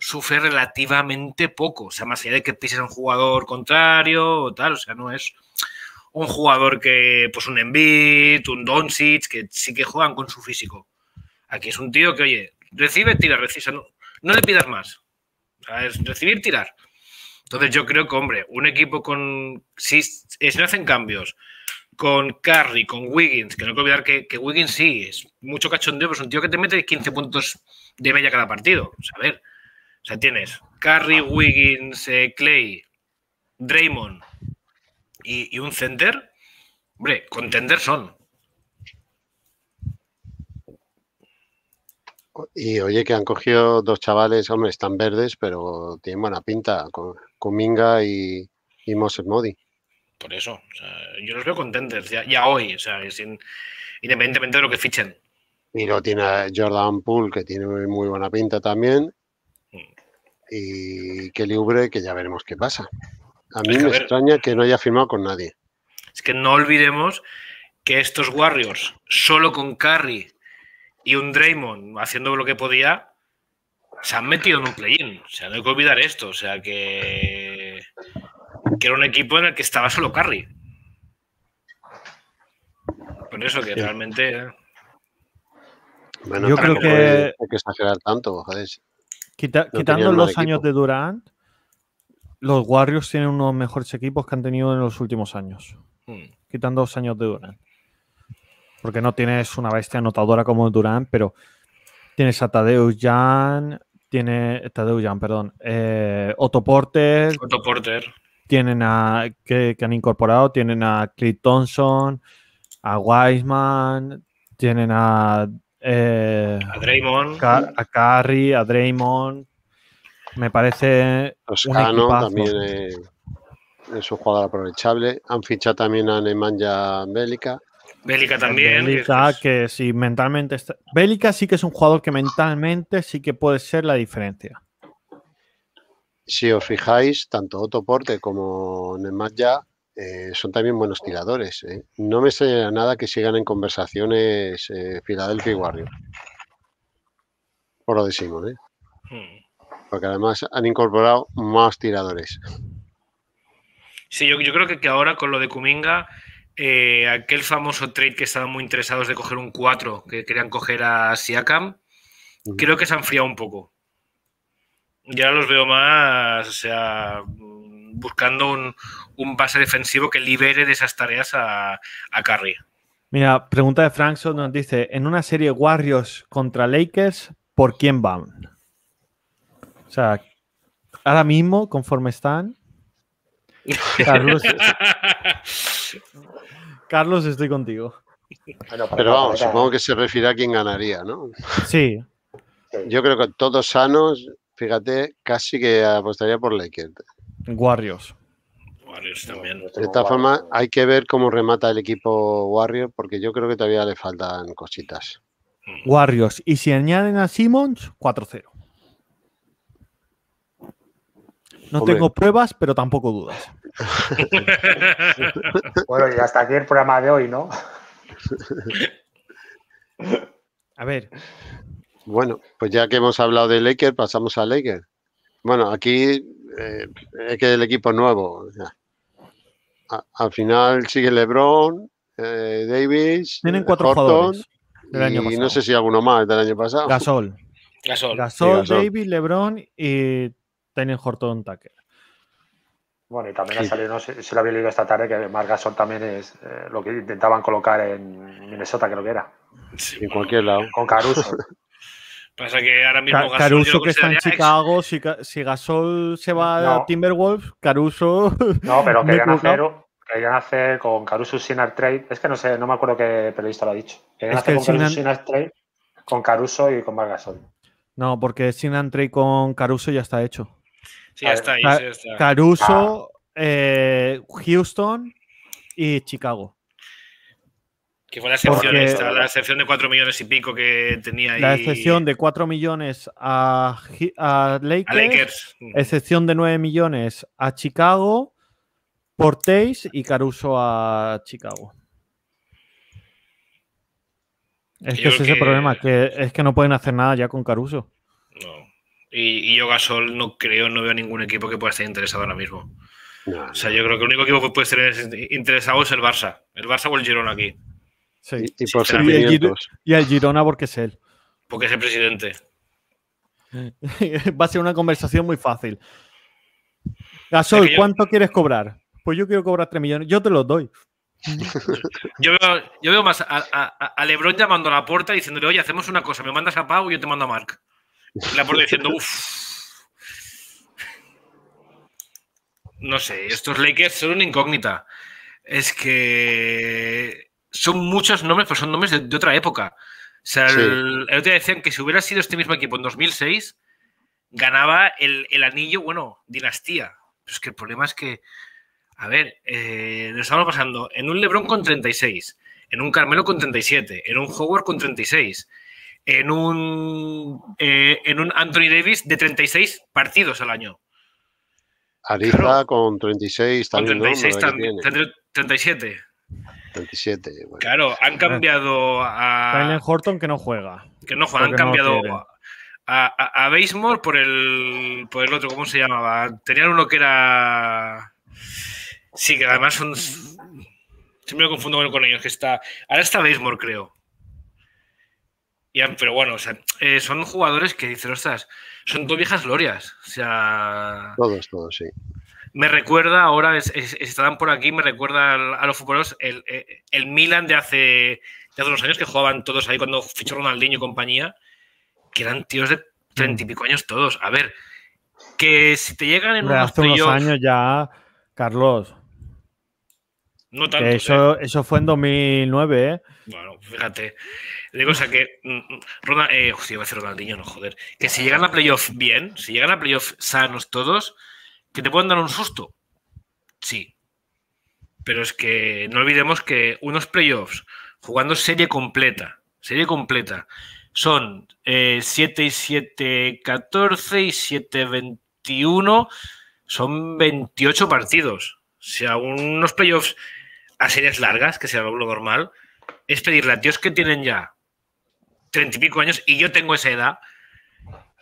sufre relativamente poco, o sea, más allá de que pises a un jugador contrario o tal, o sea, no es un jugador que, pues un Embiid, un Doncic, que sí que juegan con su físico. Aquí es un tío que, oye, recibe, tira, recibe, no, no le pidas más. Es recibir, tirar. Entonces yo creo que, hombre, un equipo con... Si, si no hacen cambios, con Curry, con Wiggins, que no hay que olvidar que, Wiggins sí, es mucho cachondeo, pero es un tío que te mete 15 puntos de media cada partido. O a ver, sea, tienes Curry, Wiggins, eh, Clay, Draymond y, y un center, hombre, contender son. Y oye, que han cogido dos chavales, hombre, están verdes, pero tienen buena pinta, con Kuminga y, y Moses Modi. Por eso, o sea, yo los veo contenders ya, ya hoy, o sea, sin- independientemente de lo que fichen. Y luego tiene a Jordan Poole, que tiene muy buena pinta también. Y Kelly Oubre, que ya veremos qué pasa. A mí Es que, a me extraña que no haya firmado con nadie. Es que no olvidemos que estos Warriors, solo con Curry y un Draymond haciendo lo que podía, se han metido en un play-in. O sea, no hay que olvidar esto. O sea, que, que era un equipo en el que estaba solo Curry. Por eso que realmente. ¿eh? Bueno, Yo creo que- hay que exagerar tanto, joder. Quita- No quitando los años equipo. de Durant, los Warriors tienen uno de los mejores equipos que han tenido en los últimos años. Hmm. Quitando los años de Durant. Porque no tienes una bestia anotadora como Durant, pero tienes a Tadeusz Jan, tiene Tadeusz Jan, perdón, eh, Otto Porter, Otto Porter. tienen a que, que han incorporado, tienen a Clint Thompson, a Wiseman, tienen a eh, A Draymond. A Curry, a Draymond. Me parece un Toscano también eh, es un jugador aprovechable. Han fichado también a Nemanja Bélica. Bélica también. que- Bélica, que si mentalmente está... Bélica sí que es un jugador que mentalmente sí que puede ser la diferencia. Si os fijáis, tanto Otto Porte como Nemanja eh, son también buenos tiradores. eh. No me extraña nada que sigan en conversaciones eh, Philadelphia y Warriors. Por lo de Simon, ¿eh? Hmm. porque además han incorporado más tiradores. Sí, yo, yo creo que, que ahora con lo de Kuminga, eh, aquel famoso trade que estaban muy interesados de coger un 4, que querían coger a Siakam, creo que se ha enfriado un poco. Y ahora los veo más, o sea, buscando un, un base defensivo que libere de esas tareas a, a Curry. Mira, pregunta de Frankson nos dice, en una serie Warriors contra Lakers, ¿por quién van? O sea, ahora mismo, conforme están, Carlos, Carlos, estoy contigo. Bueno, para- Pero vamos, supongo que se refiere a quién ganaría, ¿no? Sí, Yo creo que todos sanos, fíjate, casi que apostaría por Lakers. Warriors. Warriors también. De esta forma, hay que ver cómo remata el equipo Warrior, porque yo creo que todavía le faltan cositas. Warriors. Y si añaden a Simmons, 4-0. No Hombre. tengo pruebas, pero tampoco dudas. Bueno, y hasta aquí el programa de hoy, ¿no? A ver, Bueno, pues ya que hemos hablado de Lakers, pasamos a Lakers. Bueno, aquí eh, es que el equipo es nuevo. o sea, a- al final sigue LeBron, eh, Davis, tienen cuatro Horton, jugadores del año y pasado. no sé si alguno más del año pasado. Gasol. Gasol. Gasol, Gasol. Davis, LeBron y Tenen Horton Tucker. Bueno, y también ha salido, no sé si lo habéis leído esta tarde, que Marc Gasol también es eh, lo que intentaban colocar en Minnesota, creo que era, Sí, En cualquier lado. con Caruso. Pasa que ahora mismo Gasol Caruso que está en ex- Chicago, si, Gasol se va No. a Timberwolves, Caruso No, pero querían hacer, querían hacer con Caruso Sinar Trade. Es que no sé, no me acuerdo qué periodista lo ha dicho. Querían Es que hacer el con Caruso Sinan- Sinar Trade con Caruso y con Gasol. No, porque sin Trade con Caruso ya está hecho. Sí, ya está ahí, sí, ya está. Caruso, eh, Houston y Chicago. Que fue la excepción Porque- esta, la excepción de 4 millones y pico que tenía ahí. La excepción de 4 millones a, a Lakers, a Lakers. excepción de 9 millones a Chicago, Portéis y Caruso a Chicago. Es Yo que ese es el que- problema, que es que no pueden hacer nada ya con Caruso. No. Y, y yo Gasol no creo, no veo ningún equipo que pueda estar interesado ahora mismo. No, O sea, yo creo que el único equipo que puede estar interesado es el Barça. El Barça o el Girona aquí. Sí. y, y por Sí, y, el Giro- sentimientos. y el Girona porque es él. Porque es el presidente. Va a ser una conversación muy fácil. Gasol, Es que yo- ¿cuánto quieres cobrar? Pues yo quiero cobrar 3 millones. Yo te los doy. Yo veo, yo veo más a, a- a Lebron llamando a la puerta diciéndole, oye, hacemos una cosa, me mandas a Pau y yo te mando a Marc. Y la puerta diciendo, uff. No sé, estos Lakers son una incógnita. Es que son muchos nombres, pero son nombres de, de otra época. O sea, Sí. el, el otro día decían que si hubiera sido este mismo equipo en 2006, ganaba el, el anillo, bueno, dinastía. Pero es que el problema es que, a ver, eh, nos estamos pasando en un LeBron con 36, en un Carmelo con 37, en un Howard con 36, en un, eh, en un Anthony Davis de 36 partidos al año. Ariza Claro. con 36 Con también, ¿no? 36 Me parece que también, tiene. 37. 37. bueno. Claro, han cambiado a. Tyler Horton que no juega. Que no, Juan, han no cambiado a, a, a Basemore por el, por el otro, ¿cómo se llamaba? Tenían uno que era. Sí, que además son. Siempre me confundo con ellos, que está. Ahora está Basemore, creo. pero bueno, eh, son jugadores que dicen, ostras, son dos viejas glorias. O sea. Todos, todos, sí. Me recuerda, ahora estaban por aquí, me recuerda a los futboleros el, eh, el, Milan de hace, de hace unos años que jugaban todos ahí cuando fichó Ronaldinho y compañía, que eran tíos de treinta y pico años todos. A ver, que si te llegan en unos Hace unos años ya, Carlos. No tanto. Eso, ¿eh? eso fue en 2009, ¿eh? Bueno, fíjate. Digo, o sea que. Mm, mm, Ronald, eh, hostia, iba a decir Ronaldinho, no joder. Que si llegan a playoff bien, si llegan a playoff sanos todos, que te pueden dar un susto. Sí. Pero es que no olvidemos que unos playoffs jugando serie completa, serie completa, son 7 eh, y 7, 14 y 7, 21, son 28 partidos. O sea, unos playoffs a series largas, que sea lo normal, es pedirle a tíos que tienen ya 30 y pico años y yo tengo esa edad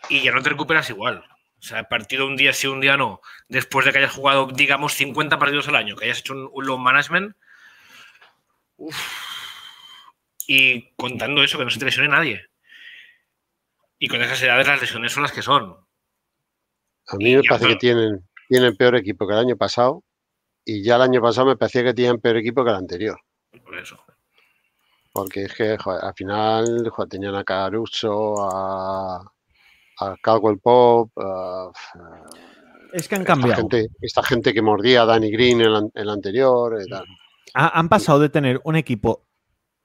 y ya no te recuperas igual. O sea, partido un día sí, un día no. Después de que hayas jugado, digamos, 50 partidos al año, que hayas hecho un, low management. Y contando eso, que no se te lesione nadie. Y con esas edades las lesiones son las que son. A mí me parece que tienen, tienen peor equipo que el año pasado. Y ya el año pasado me parecía que tenían peor equipo que el anterior. Por eso. Porque es que al final tenían a Caruso, a, a Caldwell Pop. es que han cambiado. Esta gente, que mordía a Danny Green en el, anterior. Y tal. han pasado de tener un equipo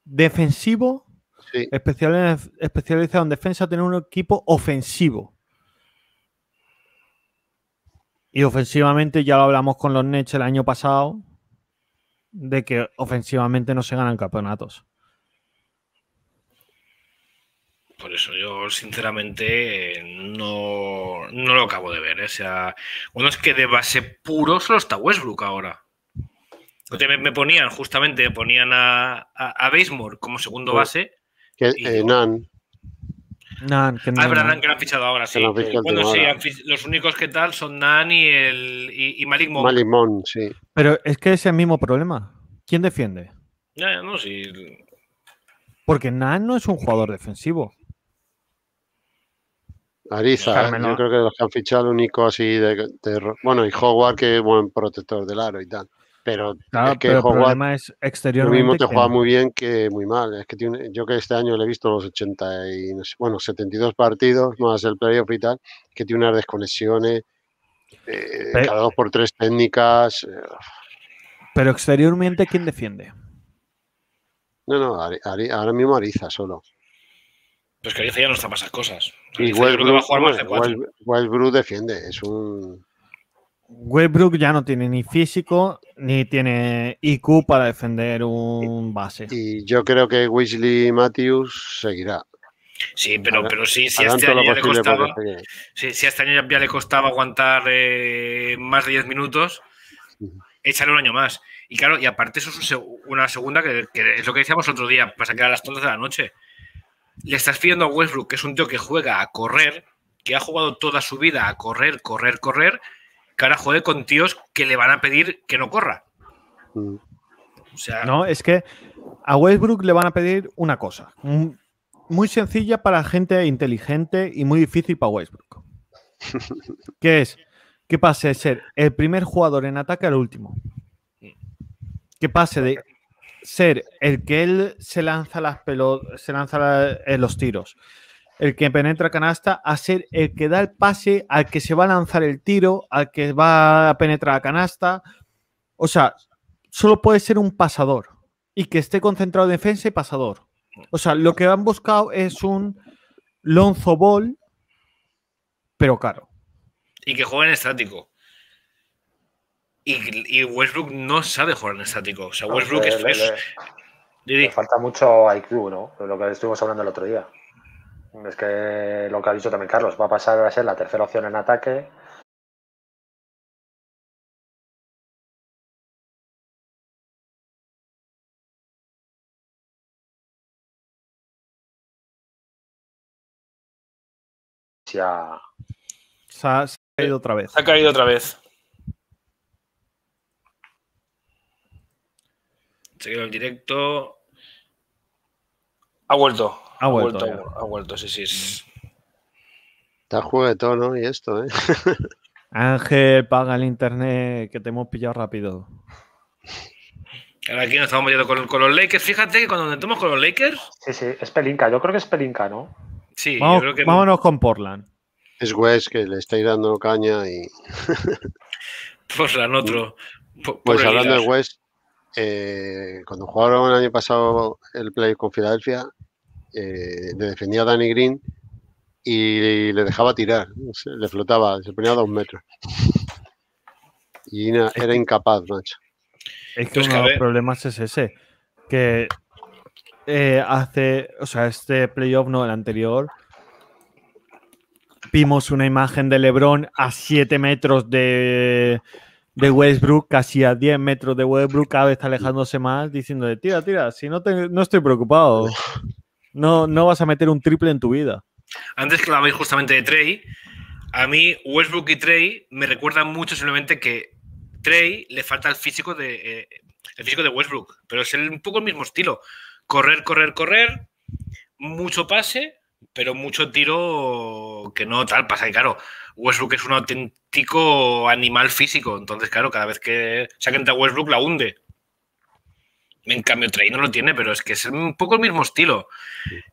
defensivo, especializado en defensa, a tener un equipo ofensivo. Y ofensivamente, ya lo hablamos con los Nets el año pasado, de que ofensivamente no se ganan campeonatos. Por eso yo, sinceramente, no, lo acabo de ver. ¿eh? O sea, uno es que de base puro solo está Westbrook ahora. Me, ponían, justamente, ponían a, a, Basemore como segundo base. Que, eh, Nan. Nan, que ah, Nan, que lo han fichado ahora, sí. Bueno, sí, los únicos que tal son Nan y, el, y, Malik Monk. Malik Monk, sí. Pero es que es el mismo problema. ¿Quién defiende? Ya, no, sí. Porque Nan no es un jugador defensivo. Ariza, ¿eh? yo creo que los que han fichado el único así de, bueno y Howard que es buen protector del aro y tal. Pero es que Howard es exteriormente lo mismo te juega muy bien que muy mal. Es que tiene, yo que este año le he visto los 80 y bueno 72 partidos más el playoff y tal, que tiene unas desconexiones eh, cada dos por tres técnicas. Eh, pero exteriormente quién defiende? No, no, ahora mismo Ariza solo. Pues que Ariza ya no está para esas cosas. Y Westbrook, defiende, es un... Westbrook ya no tiene ni físico ni tiene IQ para defender un base. Y yo creo que Weasley Matthews seguirá. Sí, pero, pero sí, si a este año ya le costaba, si, si este año ya le costaba aguantar eh, más de 10 minutos, échale un año más. Y claro, y aparte eso es una segunda que, que es lo que decíamos otro día, para sacar a las tontas de la noche le estás pidiendo a Westbrook, que es un tío que juega a correr, que ha jugado toda su vida a correr, correr, correr, que ahora juegue con tíos que le van a pedir que no corra. Mm. O sea, no, es que a Westbrook le van a pedir una cosa, muy sencilla para gente inteligente y muy difícil para Westbrook. que es que pase de ser el primer jugador en ataque al último. Que pase de ser el que él se lanza las pelotas, se lanza eh, los tiros, el que penetra canasta, a ser el que da el pase al que se va a lanzar el tiro, al que va a penetrar la canasta. O sea, solo puede ser un pasador y que esté concentrado en defensa y pasador. O sea, lo que han buscado es un Lonzo Ball, pero caro. Y que juegue en estático. Y, Westbrook no sabe jugar en estático. O sea, Westbrook es. Le, falta mucho IQ, ¿no? De lo que estuvimos hablando el otro día. Es que lo que ha dicho también Carlos, va a pasar a ser la tercera opción en ataque. Se ha, se ha caído otra vez. Se ha caído otra vez. Se quedó el directo. Ha vuelto. Ha vuelto, ha vuelto, sí, sí. Está juguetón, ¿no? Y esto, ¿eh? Ángel, paga el internet, que te hemos pillado rápido. Ahora aquí nos estamos metiendo con, los Lakers. Fíjate que cuando nos metemos con los Lakers. Sí, sí, es Pelinka. Yo creo que es Pelinka, ¿no? Sí, Vamos- yo creo que. Vámonos con Portland. Es West que le estáis dando caña y. Pues la otro. Pues hablando de. West, eh, cuando jugaron el año pasado el play con Filadelfia, eh, le defendía a Danny Green y le dejaba tirar, le flotaba, se ponía a dos metros. Y era incapaz, macho. Es que Pues uno de los problemas es ese. Que eh, hace, o sea, este playoff, no, el anterior, vimos una imagen de LeBron a 7 metros de, de Westbrook, casi a 10 metros de Westbrook, cada vez está alejándose más, diciendo, tira, tira, si no, te- no estoy preocupado. No, no vas a meter un triple en tu vida. Antes que hablabais justamente de Trey, a mí Westbrook y Trey me recuerdan mucho simplemente que Trey le falta el físico de eh, el físico de Westbrook, pero es el- un poco el mismo estilo. Correr, correr, correr, mucho pase, pero mucho tiro que no tal. Pasa que, claro, Westbrook es un auténtico animal físico, entonces, claro, cada vez que saquen a Westbrook la hunde. En cambio, Trey no lo tiene, pero es que es un poco el mismo estilo.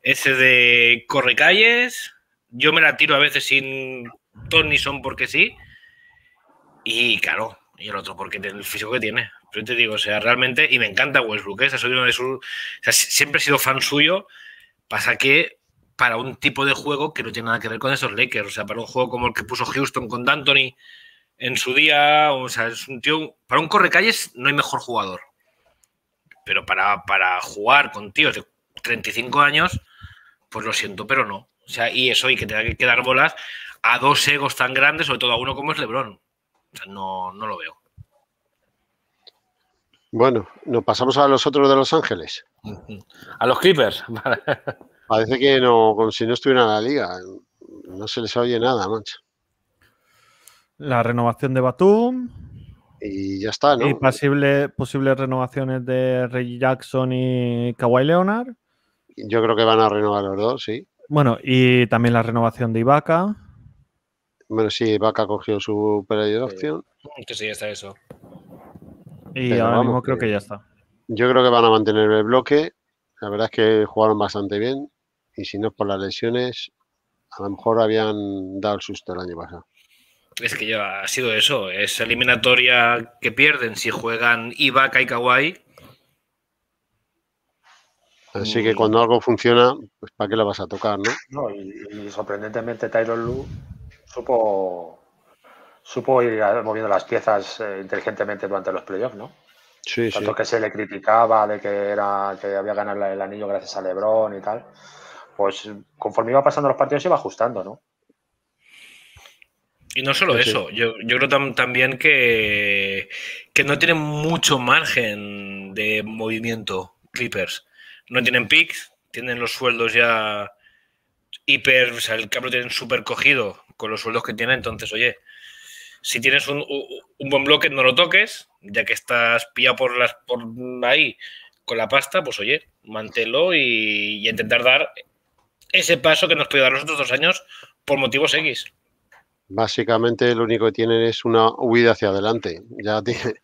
Ese de corre calles, yo me la tiro a veces sin ton ni son porque sí. Y claro, y el otro porque el físico que tiene. Pero te digo, o sea, realmente, y me encanta Westbrook, ¿eh? Soy uno de sus, siempre he sido fan suyo. Pasa que para un tipo de juego que no tiene nada que ver con esos Lakers, o sea, para un juego como el que puso Houston con D'Antoni en su día, o sea, es un tío, para un correcalles no hay mejor jugador. Pero para, para jugar con tíos de 35 años, pues lo siento, pero no. O sea, y eso, y que tenga que dar bolas a dos egos tan grandes, sobre todo a uno como es LeBron. O sea, no, no lo veo. Bueno, nos pasamos a los otros de Los Ángeles. A los Clippers. Parece que no, como si no estuviera en la liga. No se les oye nada, macho. La renovación de Batum Y ya está, ¿no? y posible, posibles renovaciones de Reggie Jackson y Kawhi Leonard. Yo creo que van a renovar los dos, sí. Bueno, y también la renovación de Ibaka. Bueno, sí, Vaca cogió su periodo de opción. que sí, está eso. Y Pero ahora vamos, mismo creo que ya está. Yo creo que van a mantener el bloque. La verdad es que jugaron bastante bien. Y si no es por las lesiones, a lo mejor habían dado el susto el año pasado. Es que ya ha sido eso. Es eliminatoria que pierden si juegan Ibaka y Kawhi. Así que Mm. cuando algo funciona, pues ¿para qué lo vas a tocar, no? No, y, y sorprendentemente Tyron Lu supo, supo ir moviendo las piezas eh, inteligentemente durante los playoffs, ¿no? Sí, sí. Tanto que se le criticaba de que era que había ganado el anillo gracias a LeBron y tal. Pues conforme iba pasando los partidos iba ajustando, ¿no? Y no solo Sí, sí. eso, yo, yo creo tam- también que, que no tienen mucho margen de movimiento Clippers. No tienen picks, tienen los sueldos ya hiper, o sea, el cambio lo tienen súper cogido con los sueldos que tienen, entonces, oye, si tienes un, un- buen bloque, no lo toques, ya que estás pillado por, las, por ahí con la pasta, pues oye, manténlo y, y intentar dar ese paso que nos puede dar los otros dos años por motivos X. Básicamente lo único que tienen es una huida hacia adelante. Ya tiene...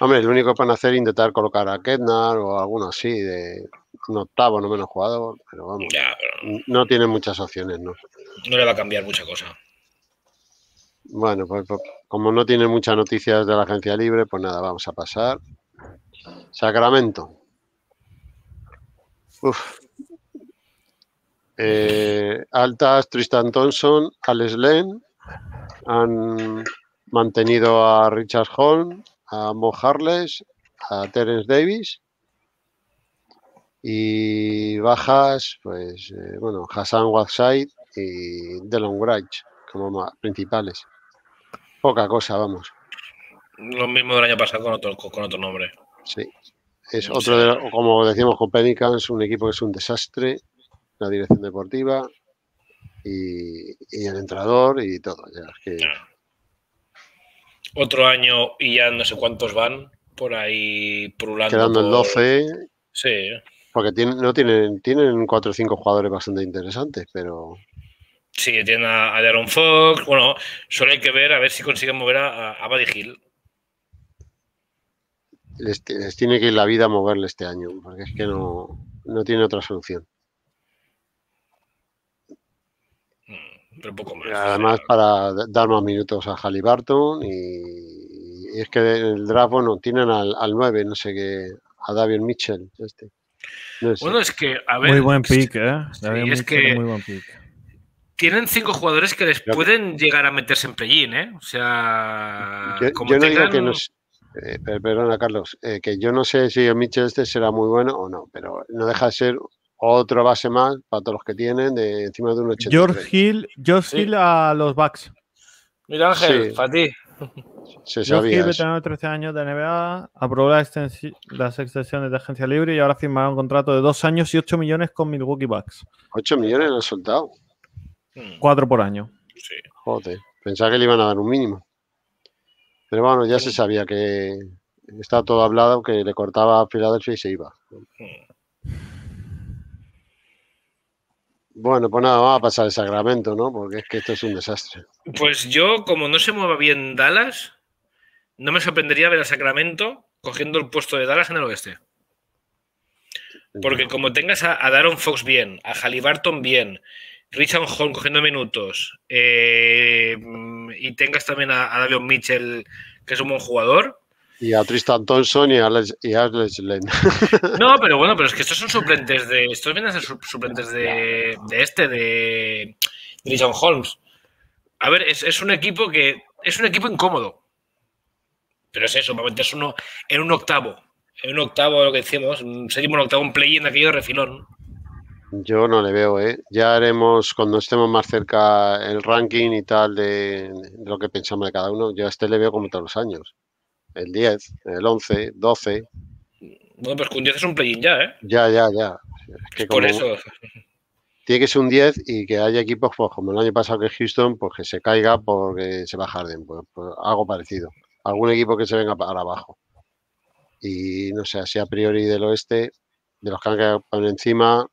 Hombre, lo único que pueden hacer es intentar colocar a Ketnar o alguno así, de un octavo, no menos jugador, pero vamos, Ya, pero no tienen muchas opciones, ¿no? no le va a cambiar mucha cosa. Bueno, pues, pues, como no tienen muchas noticias de la agencia libre, pues nada, vamos a pasar. Sacramento. Uf. Eh, altas, Tristan Thompson, Alex Len. Han mantenido a Richard Holm, a Mo Harless, a Terence Davis. Y bajas, pues, eh, bueno, Hassan Whiteside y Delon Wright como principales. Poca cosa, vamos. Lo mismo del año pasado con otro, con otro nombre. Sí. Es otro de, como decíamos con Pelicans, un equipo que es un desastre, la dirección deportiva y, y el entrenador y todo. Ya, es que. Otro año y ya no sé cuántos van por ahí pululando. Quedando el por- 12, Sí. porque tienen, no tienen, tienen 4 o 5 jugadores bastante interesantes, pero Sí, tienen a, a Aaron Fox. Bueno, solo hay que ver a ver si consiguen mover a, a Buddy Hill. les, les tiene que ir la vida a moverle este año, porque es que no, no tiene otra solución. Pero poco más. O Además, sea, para dar más minutos a Halliburton y, y es que el draft, bueno, tienen al, al 9, no sé qué, a David Mitchell. Este. No sé. Bueno, es que, a ver. Muy buen pick, ¿eh? sí, es Mitchell, que- Muy buen pick. Tienen cinco jugadores que les pueden llegar a meterse en play-in, ¿eh? O sea, yo, como yo no tengan- digo que no eh, per- perdona, Carlos, eh, que yo no sé si el Mitchell este será muy bueno o no, pero no deja de ser otro base más para todos los que tienen de encima de un 83. George Hill, George Sí. Hill a los Bucks. Mira, Ángel, Sí. para ti. Se George sabía Hill, eso. veterano de 13 años de NBA, aprobó las extensiones de agencia libre y ahora firmará un contrato de dos años y 8 millones con Milwaukee Bucks. 8 millones han soltado. Mm, Cuatro por año. sí. Joder, pensaba que le iban a dar un mínimo. Pero bueno, ya se sabía que está todo hablado, que le cortaba a Filadelfia y se iba. Bueno, pues nada, vamos a pasar el Sacramento, ¿no? Porque es que esto es un desastre. Pues yo, como no se mueva bien Dallas, no me sorprendería ver a Sacramento cogiendo el puesto de Dallas en el oeste. Porque como tengas a, a Daron Fox bien, a Halliburton bien, Richard Holm cogiendo minutos, eh, y tengas también a, a Davion Mitchell, que es un buen jugador. Y a Tristan Thompson y a Alex, y a. No, pero bueno, pero es que estos son suplentes de. Estos vienen a ser su- suplentes de, de este, de, de Richard Holmes. A ver, es, es un equipo que. Es un equipo incómodo. Pero es eso, meterse uno en un octavo. En un octavo, lo que decimos, un séptimo, un octavo, un play-in aquello de refilón. Yo no le veo, ¿eh? Ya haremos, cuando estemos más cerca, el ranking y tal de, de lo que pensamos de cada uno. Yo a este le veo como todos los años. El 10, el 11, 12. Bueno, pues con 10 es un play-in ya, ¿eh? Ya, ya, ya. Es que Por como- eso. tiene que ser un 10 y que haya equipos, pues como el año pasado que Houston, pues que se caiga porque se va Harden, pues, pues algo parecido. Algún equipo que se venga para abajo. Y no sé, así a priori del oeste, de los que han quedado por encima,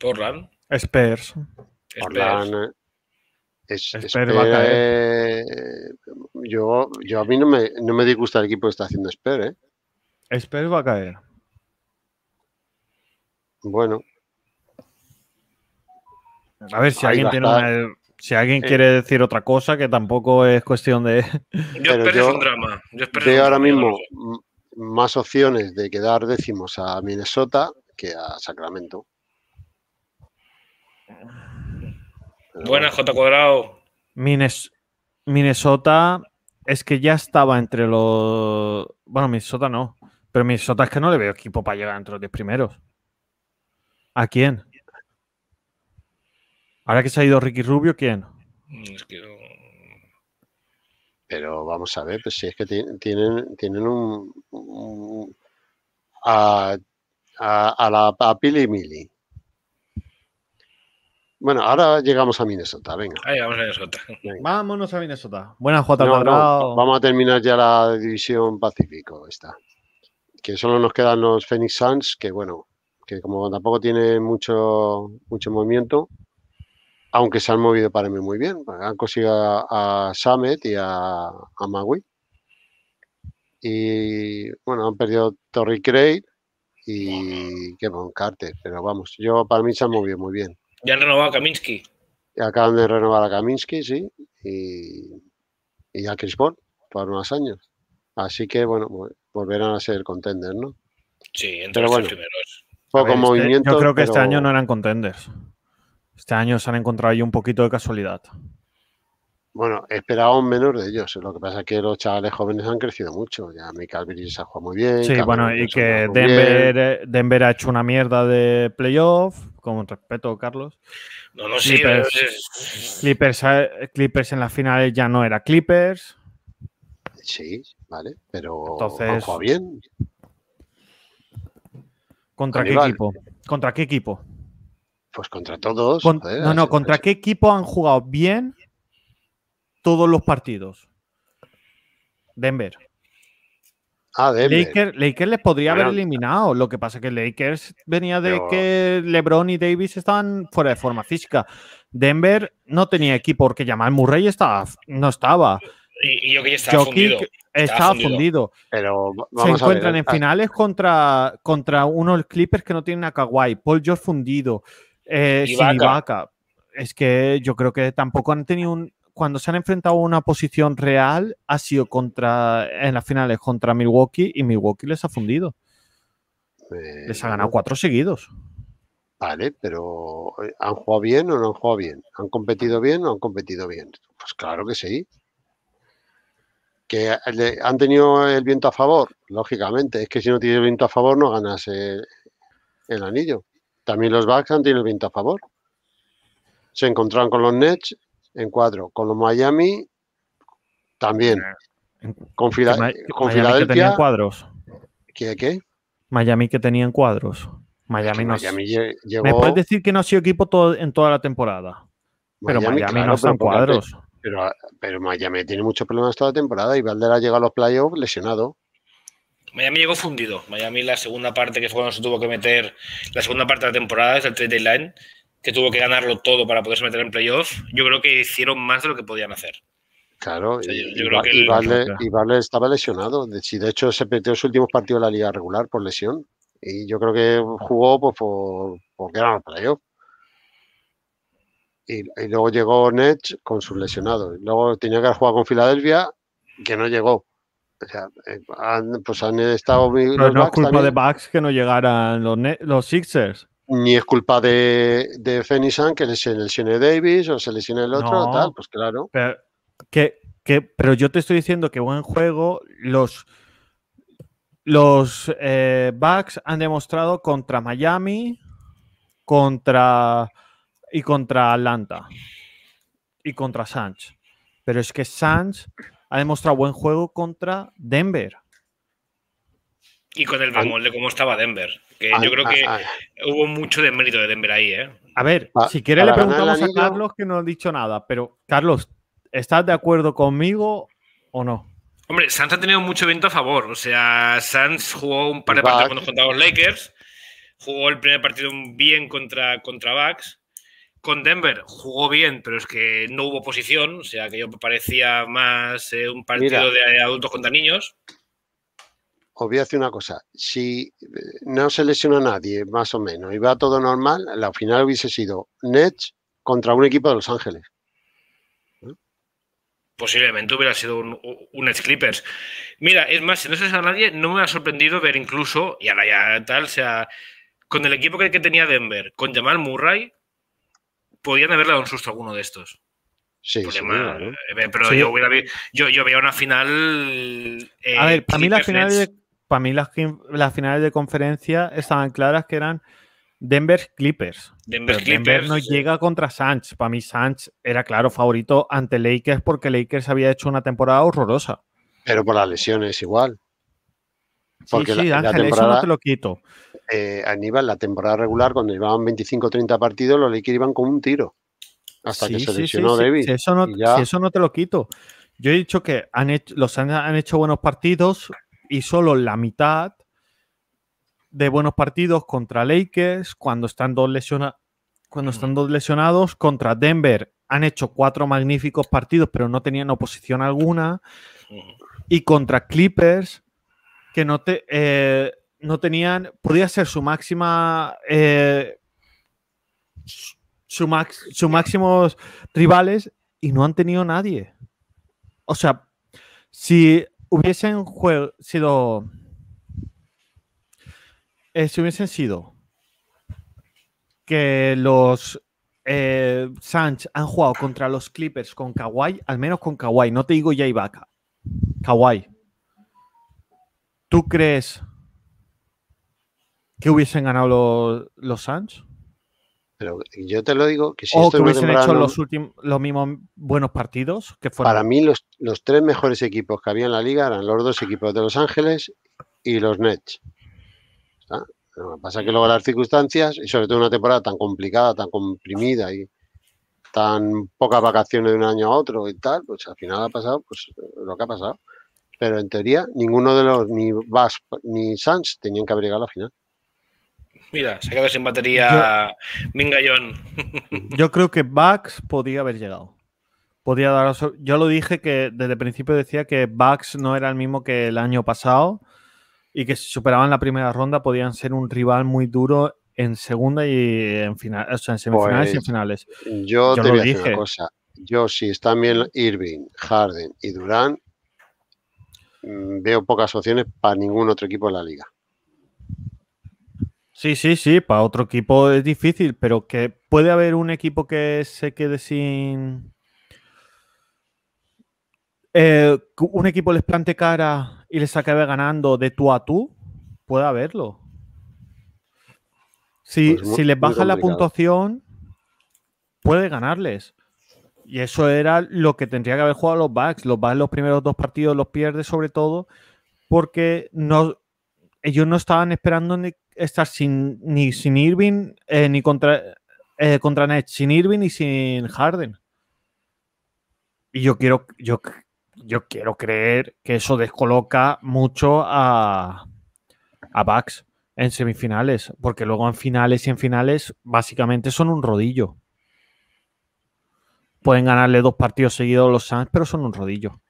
Portland. Spurs. Spurs. Eh, es, Spurs, va a eh, yo, yo a mí no me, no me disgusta el equipo que está haciendo Spurs, ¿eh? Spurs va a caer. Bueno, A ver si Ahí alguien tiene una- Si alguien Sí. quiere decir otra cosa, que tampoco es cuestión de. Yo Pero Spurs es yo un drama. Yo veo ahora mismo más opciones de quedar décimos a Minnesota que a Sacramento. Pero Buena, J cuadrado. Mines- Minnesota es que ya estaba entre los. Bueno, Minnesota no. Pero Minnesota es que no le veo equipo para llegar entre los 10 primeros. ¿A quién? Ahora que se ha ido Ricky Rubio, ¿quién? Es que no- Pero vamos a ver, pues si es que ti- tienen, tienen un, un- a, a, a la a Pili Mili. Bueno, ahora llegamos a Minnesota, venga. Ahí vamos a Minnesota. Vámonos a Minnesota. Buena J No, vamos a terminar ya la división Pacífico, esta. Que solo nos quedan los Phoenix Suns, que bueno, que como tampoco tienen mucho, mucho movimiento, aunque se han movido para mí muy bien. Han conseguido a, a Samet y a, a Magui. Y bueno, han perdido Torrey Craig y Kevin Carter. Pero vamos, yo para mí se han movido muy bien. Ya han renovado a Kaminsky. Y acaban de renovar a Kaminsky, sí, y, y a Chris Paul por unos años. Así que, bueno, vol- volverán a ser contenders, ¿no? Sí, entre Pero los bueno. primeros. Poco ver, este- movimiento. yo creo que este año no eran contenders. Este año se han encontrado ahí un poquito de casualidad. Bueno, esperábamos menos de ellos. Lo que pasa es que los chavales jóvenes han crecido mucho. Ya Michael Bridges ha jugado muy bien. Sí, Cameron bueno, y que. Denver, eh, Denver ha hecho una mierda de playoff, con respeto, Carlos. No, no, sí. Clippers. es- Clippers, eh, Clippers en las finales ya no era Clippers. Sí, vale, pero Entonces- han jugado bien. ¿Contra qué equipo? ¿Contra qué equipo? Pues contra todos. Con- joder, no, no, ¿contra qué equipo han jugado bien todos los partidos? Denver. Ah, Denver. Lakers, Lakers les podría haber eliminado. Lo que pasa es que Lakers venía de pero- que LeBron y Davis estaban fuera de forma física. Denver no tenía equipo porque Jamal Murray estaba, no estaba. Y, y yo que ya estaba Jokic fundido. estaba fundido. fundido. Pero Se vamos a ver. encuentran en ah, finales contra, contra unos Clippers que no tienen a Kawhi. Paul George fundido. Eh, sin. Ibaka. Es que yo creo que tampoco han tenido un. Cuando se han enfrentado a una posición real, ha sido contra en las finales contra Milwaukee y Milwaukee les ha fundido. eh, Les ha ganado cuatro seguidos. Vale, pero eh, ¿han jugado bien o no han jugado bien? ¿Han competido bien o han competido bien? Pues claro que sí. ¿Que le- han tenido el viento a favor? Lógicamente, es que si no tienes el viento a favor no ganas el, el anillo. También los Bucks han tenido el viento a favor. Se encontraron con los Nets en cuatro, con los Miami también, con, Fila- con Miami que tenían Filadelfia. cuadros. ¿Qué? qué? Miami que tenían cuadros. Miami Que no. Miami lle- llegó, ¿Me puedes decir que no ha sido equipo todo, en toda la temporada? Pero Miami, claro, no están cuadros. Pero, pero Miami tiene muchos problemas toda la temporada y Valder ha llegado a los playoffs lesionado. Miami llegó fundido. Miami, la segunda parte que fue cuando se tuvo que meter, la segunda parte de la temporada, es el trade deadline, que tuvo que ganarlo todo para poderse meter en playoff. Yo creo que hicieron más de lo que podían hacer. Claro, sea, y, yo- yo y creo Va- que y el- Butler, Claro. y Butler estaba lesionado. De, si de hecho se perdió su último partido de la liga regular por lesión. Y yo creo que jugó pues, por, porque eran los playoffs. Y, y luego llegó Nets con sus lesionados. Y luego tenía que haber jugado con Filadelfia, que no llegó. O sea, eh, han, pues han estado Pero los no es culpa también. de Bucks que no llegaran los, los Sixers. Ni es culpa de, de Fenixan que se lesione Davis o se lesione el otro, No. tal, pues claro. Pero, que, que- pero yo te estoy diciendo que buen juego. Los, los eh, Bucks han demostrado contra Miami, contra y contra Atlanta y contra Suns. Pero es que Suns ha demostrado buen juego contra Denver. Y con el bemol de cómo estaba Denver. Que yo creo que hubo mucho de mérito de Denver ahí, ¿eh? A ver, Pa- si quiere le preguntamos a Carlos que no ha dicho nada, pero Carlos, ¿estás de acuerdo conmigo o no? Hombre, Sanz ha tenido mucho viento a favor. O sea, Sanz jugó un par de Bucks. partidos cuando contra los Lakers. Jugó el primer partido bien contra, contra Bucks. Con Denver jugó bien, pero es que no hubo posición. O sea, que yo parecía más eh, un partido Mira. de adultos contra niños. Os voy a decir una cosa. Si eh, no se lesiona nadie, más o menos, y va todo normal, la final hubiese sido Nets contra un equipo de Los Ángeles. Posiblemente hubiera sido un, un Clippers. Mira, es más, si no se a nadie, no me ha sorprendido ver incluso, y ahora ya tal, o sea, con el equipo que, que tenía Denver, con Jamal Murray, podían haberle dado un susto a alguno de estos. Sí, Porque sí, claro. eh, pero Sí. yo, hubiera yo, yo veía una final. eh, A ver, para mí Nets. de, para mí las, finales de conferencia estaban claras que eran Denver Clippers. Denver Pero Denver Clippers. no llega contra Suns. Para mí Suns era claro favorito ante Lakers porque Lakers había hecho una temporada horrorosa. Pero por las lesiones igual. Porque sí, sí, la, la Ángel, eso no temporada, te lo quito. eh, Aníbal, la temporada regular, cuando llevaban 25 o 30 partidos, los Lakers iban con un tiro. Hasta que se sí, sí, lesionó sí, Davis. si eso no, y ya- si eso no te lo quito. Yo he dicho que han hecho, los han, han hecho buenos partidos y solo la mitad de buenos partidos contra Lakers cuando están dos lesiona- cuando están dos lesionados contra Denver. Han hecho cuatro magníficos partidos pero no tenían oposición alguna. Y contra Clippers que no te eh, no tenían podía ser su máxima eh, su, max, sus máximos rivales y no han tenido nadie. O sea si hubiesen sido eh, si hubiesen sido que los eh, Suns han jugado contra los Clippers con Kawhi, al menos con Kawhi, no te digo ya Ibaka, Kawhi. ¿Tú crees que hubiesen ganado los, los? Pero yo te lo digo que si ¿O que hubiesen hecho los, últimos, los mismos buenos partidos? Que fueron Para mí, los, los tres mejores equipos que había en la liga eran los dos equipos de Los Ángeles y los Nets. Lo que pasa es que luego las circunstancias, y sobre todo una temporada tan complicada, tan comprimida y tan pocas vacaciones de un año a otro y tal, pues al final ha pasado pues, lo que ha pasado. Pero en teoría, ninguno de los, ni Bucks ni Suns, tenían que haber llegado a la final. Mira, se ha quedado sin batería Mingayón. Yo creo que Bucks podía haber llegado. Podía dar, yo lo dije que desde el principio decía que Bucks no era el mismo que el año pasado y que si superaban la primera ronda podían ser un rival muy duro en segunda y en final, o sea, en semifinales y en Pues, finales. Yo, Yo te lo voy a decir dije. una cosa. Yo, si están bien Irving, Harden y Durán, mm, veo pocas opciones para ningún otro equipo de la liga. Sí, sí, sí, para otro equipo es difícil, pero que puede haber un equipo que se quede sin. Eh, un equipo les plante cara y les acabe ganando de tú a tú, puede haberlo. Si, Pues muy- si les baja la puntuación, puede ganarles. Y eso era lo que tendría que haber jugado los Bucks. Los Bucks los primeros dos partidos los pierde sobre todo porque no, ellos no estaban esperando ni estar sin, ni sin Irving eh, ni contra, eh, contra Nets, sin Irving ni sin Harden. Y yo quiero, yo, yo quiero creer que eso descoloca mucho a, a Bucks en semifinales, porque luego en finales y en finales básicamente son un rodillo. Pueden ganarle dos partidos seguidos a los Suns, pero son un rodillo.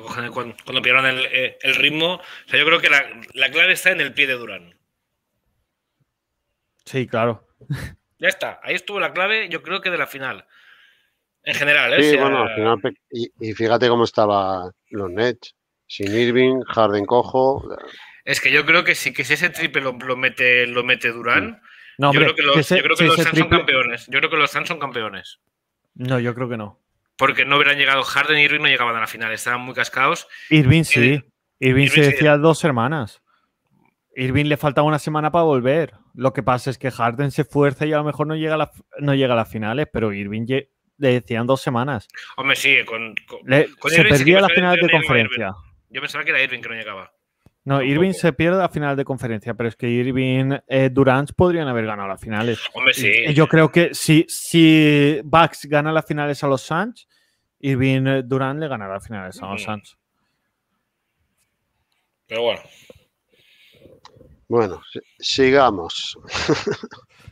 Cuando, cuando, cuando pierdan el, el ritmo, o sea, yo creo que la, la clave está en el pie de Durán. Sí, claro. Ya está, ahí estuvo la clave, yo creo que de la final. En general, ¿eh? O Sí, sea, bueno, al final, y, y fíjate cómo estaban los Nets. Sin Irving, Harden cojo. Es que yo creo que si, que si ese triple lo, lo mete, lo mete Durán, No, yo hombre, creo que los, si ese- yo creo que si los son campeones. Yo creo que los Suns son campeones. No, yo creo que no. Porque no hubieran llegado Harden y Irving no llegaban a la final, estaban muy cascados. Irving sí. Irving se sí. decía dos semanas. Irving le faltaba una semana para volver. Lo que pasa es que Harden se fuerza y a lo mejor no llega a, la- no llega a las finales, pero Irving le decían dos semanas. Hombre, sí, con, con- Le- Con se Irving sí perdía las pensaba finales que de conferencia. yo pensaba que era Irving que no llegaba. No. Irving se pierde la final de conferencia, pero es que Irving, eh, Durant podrían haber ganado las finales. Hombre, sí. Y yo creo que si, si Bucks gana las finales a los Suns, Irving eh, Durant le ganará las finales a los. Suns. Pero bueno. Bueno, si- sigamos.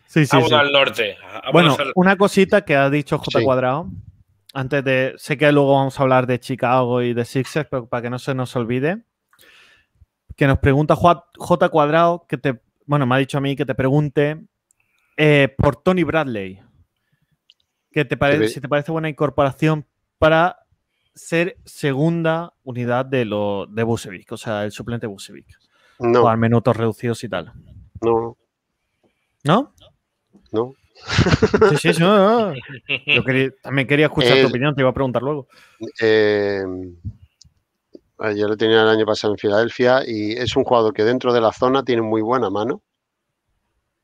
Sí, sí, Vamos sí. al norte. Vámonos Bueno, al- una cosita que ha dicho J Sí. Cuadrado. Antes de. Sé que luego vamos a hablar de Chicago y de Sixers, pero para que no se nos olvide. Que nos pregunta J Cuadrado, que te. Bueno, me ha dicho a mí que te pregunte eh, por Tony Bradley. Que te parece, si te parece buena incorporación para ser segunda unidad de, lo, de Busevic, o sea, el suplente Busevic. No, Jugar minutos reducidos y tal. no, ¿No? no. Sí, sí, sí. no, no. Yo quería- también quería escuchar tu opinión, te iba a preguntar luego. Eh, yo lo tenía el año pasado en Filadelfia y es un jugador que dentro de la zona tiene muy buena mano,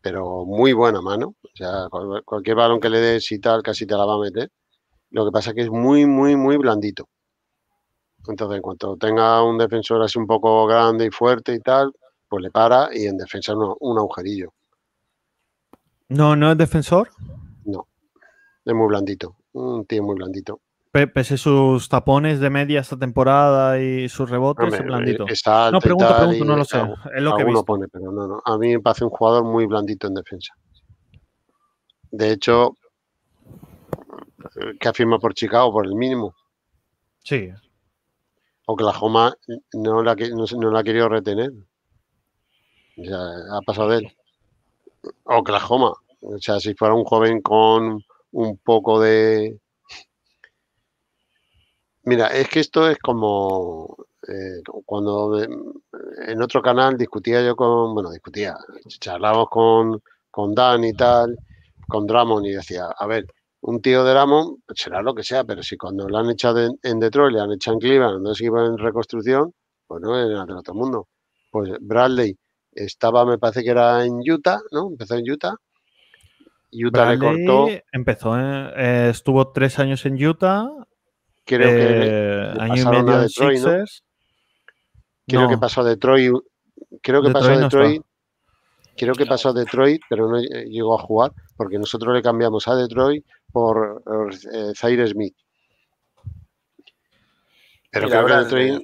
pero muy buena mano. O sea, cual- cualquier balón que le des y tal, casi te la va a meter. Lo que pasa es que es muy, muy, muy blandito. Entonces, en cuanto tenga un defensor así un poco grande y fuerte y tal, pues le para y en defensa no, un agujerillo. No, no es defensor, Es muy blandito. Un tío muy blandito. Pe- pese sus tapones de media esta temporada y sus rebotes, es blandito. alto No, pregunto, pregunto, no lo sé. Es lo que he visto. pone, pero no, no. A mí me parece un jugador muy blandito en defensa. De hecho, eh, que afirma por Chicago por el mínimo. Sí. Oklahoma no la, que- no, no la ha querido retener. O sea, ha pasado de él. Oklahoma. O sea, si fuera un joven con un poco de... Mira, es que esto es como eh, cuando de- en otro canal discutía yo con, bueno, discutía, charlábamos con, con Dan y tal, con Dramon y decía, a ver, un tío de Dramon pues será lo que sea, pero si cuando lo han echado en, en Detroit, le han echado en Cleveland, dos equipos en reconstrucción, pues no era del otro mundo. Pues Bradley estaba, me parece que era en Utah, ¿no? Empezó en Utah. Utah le Bradley cortó, empezó, eh, estuvo tres años en Utah, creo que eh, le año y a medio en Detroit, ¿no? Creo que No, pasó a Detroit. Creo que pasó a Detroit no. Detroit. Creo que pasó a Detroit, pero no eh, llegó a jugar porque nosotros le cambiamos a Detroit por eh, Zaire Smith. Pero creo que. Detroit.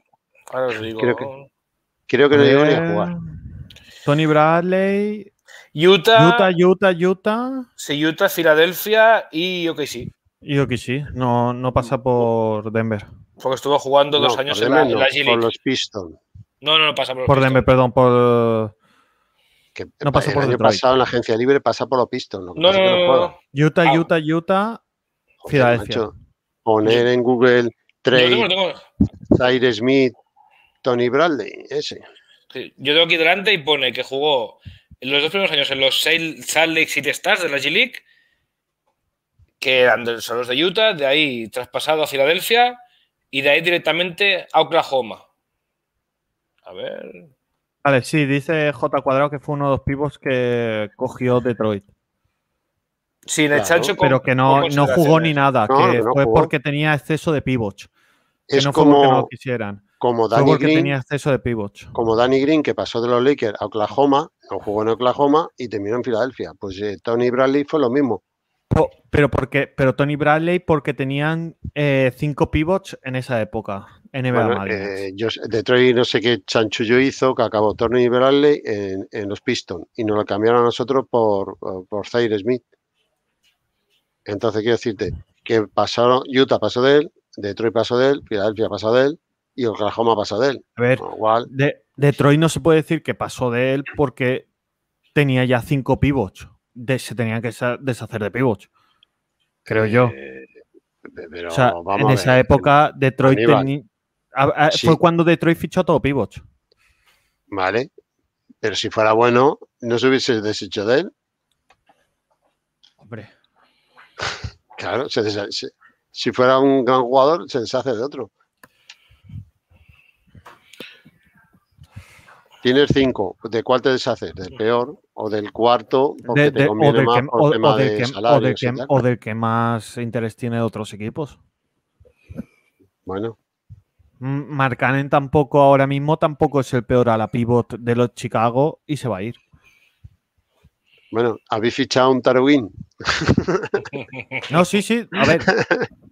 Ahora os digo. Creo que- Creo que no llegó ni a jugar. Tony Bradley, Utah, Utah, Utah, Utah. sí, Utah, Filadelfia y OKC. Y yo que sí, no, no pasa por Denver. Porque estuvo jugando dos No, años por en la, en no, la por los Pistons. No, no, no pasa por los Por Pistons. Denver, perdón, por Que No pasó el por año Detroit. pasado en la agencia libre pasa por los Pistons. lo No, pasa no, no. Utah, Ah. Utah, Utah, Filadelfia. Poner en Google tengo- Zaire Smith, Tony Bradley, ese. sí, yo tengo aquí delante y pone que jugó en los dos primeros años en los Salt Lake City Stars de la G League, que eran de- son los de Utah, de ahí traspasado a Filadelfia y de ahí directamente a Oklahoma. A ver. Vale, sí, dice J Cuadrado que fue uno de los pibos que cogió Detroit. Sin el Claro, chancho con- Pero que no, no jugó ni nada, No, que no fue jugó. porque tenía exceso de pivots. Que Es no fue porque no como, lo quisieran. como Fue Danny porque Green, tenía exceso de pivots. como Danny Green, que pasó de los Lakers a Oklahoma, no jugó en Oklahoma y terminó en Filadelfia. Pues eh, Tony Bradley fue lo mismo. Po- Pero, porque, pero Tony Bradley porque tenían eh, cinco pivots en esa época. NBA Bueno, eh, yo, Detroit no sé qué chanchullo hizo que acabó Tony Bradley en, en los Pistons y nos lo cambiaron a nosotros por, por Zaire Smith. Entonces quiero decirte que pasaron, Utah pasó de él, Detroit pasó de él, Filadelfia pasó de él y Oklahoma pasó de él. A ver, cual, de, Detroit no se puede decir que pasó de él porque tenía ya cinco pivots. De- se tenían que deshacer de pivots. Creo yo. eh, pero O sea, vamos en a esa ver, época Detroit teni- a- a- Sí. fue cuando Detroit fichó a todo pivots. Vale, pero si fuera bueno, no se hubiese deshecho de él. Hombre. Claro, se desha- se- si fuera un gran jugador, se deshace de otro. Tienes cinco, ¿de cuál te deshaces? ¿Del peor o del cuarto? Porque De- te de- o, conviene del más que, por o- tema o del de que- o salarios del y que- tal. o del que más interés tiene de otros equipos. Bueno, Mm, Mark Cannon tampoco ahora mismo tampoco es el peor a la pivot de los Chicago y se va a ir. bueno, habéis fichado un Tarwin. No, sí, sí. A ver,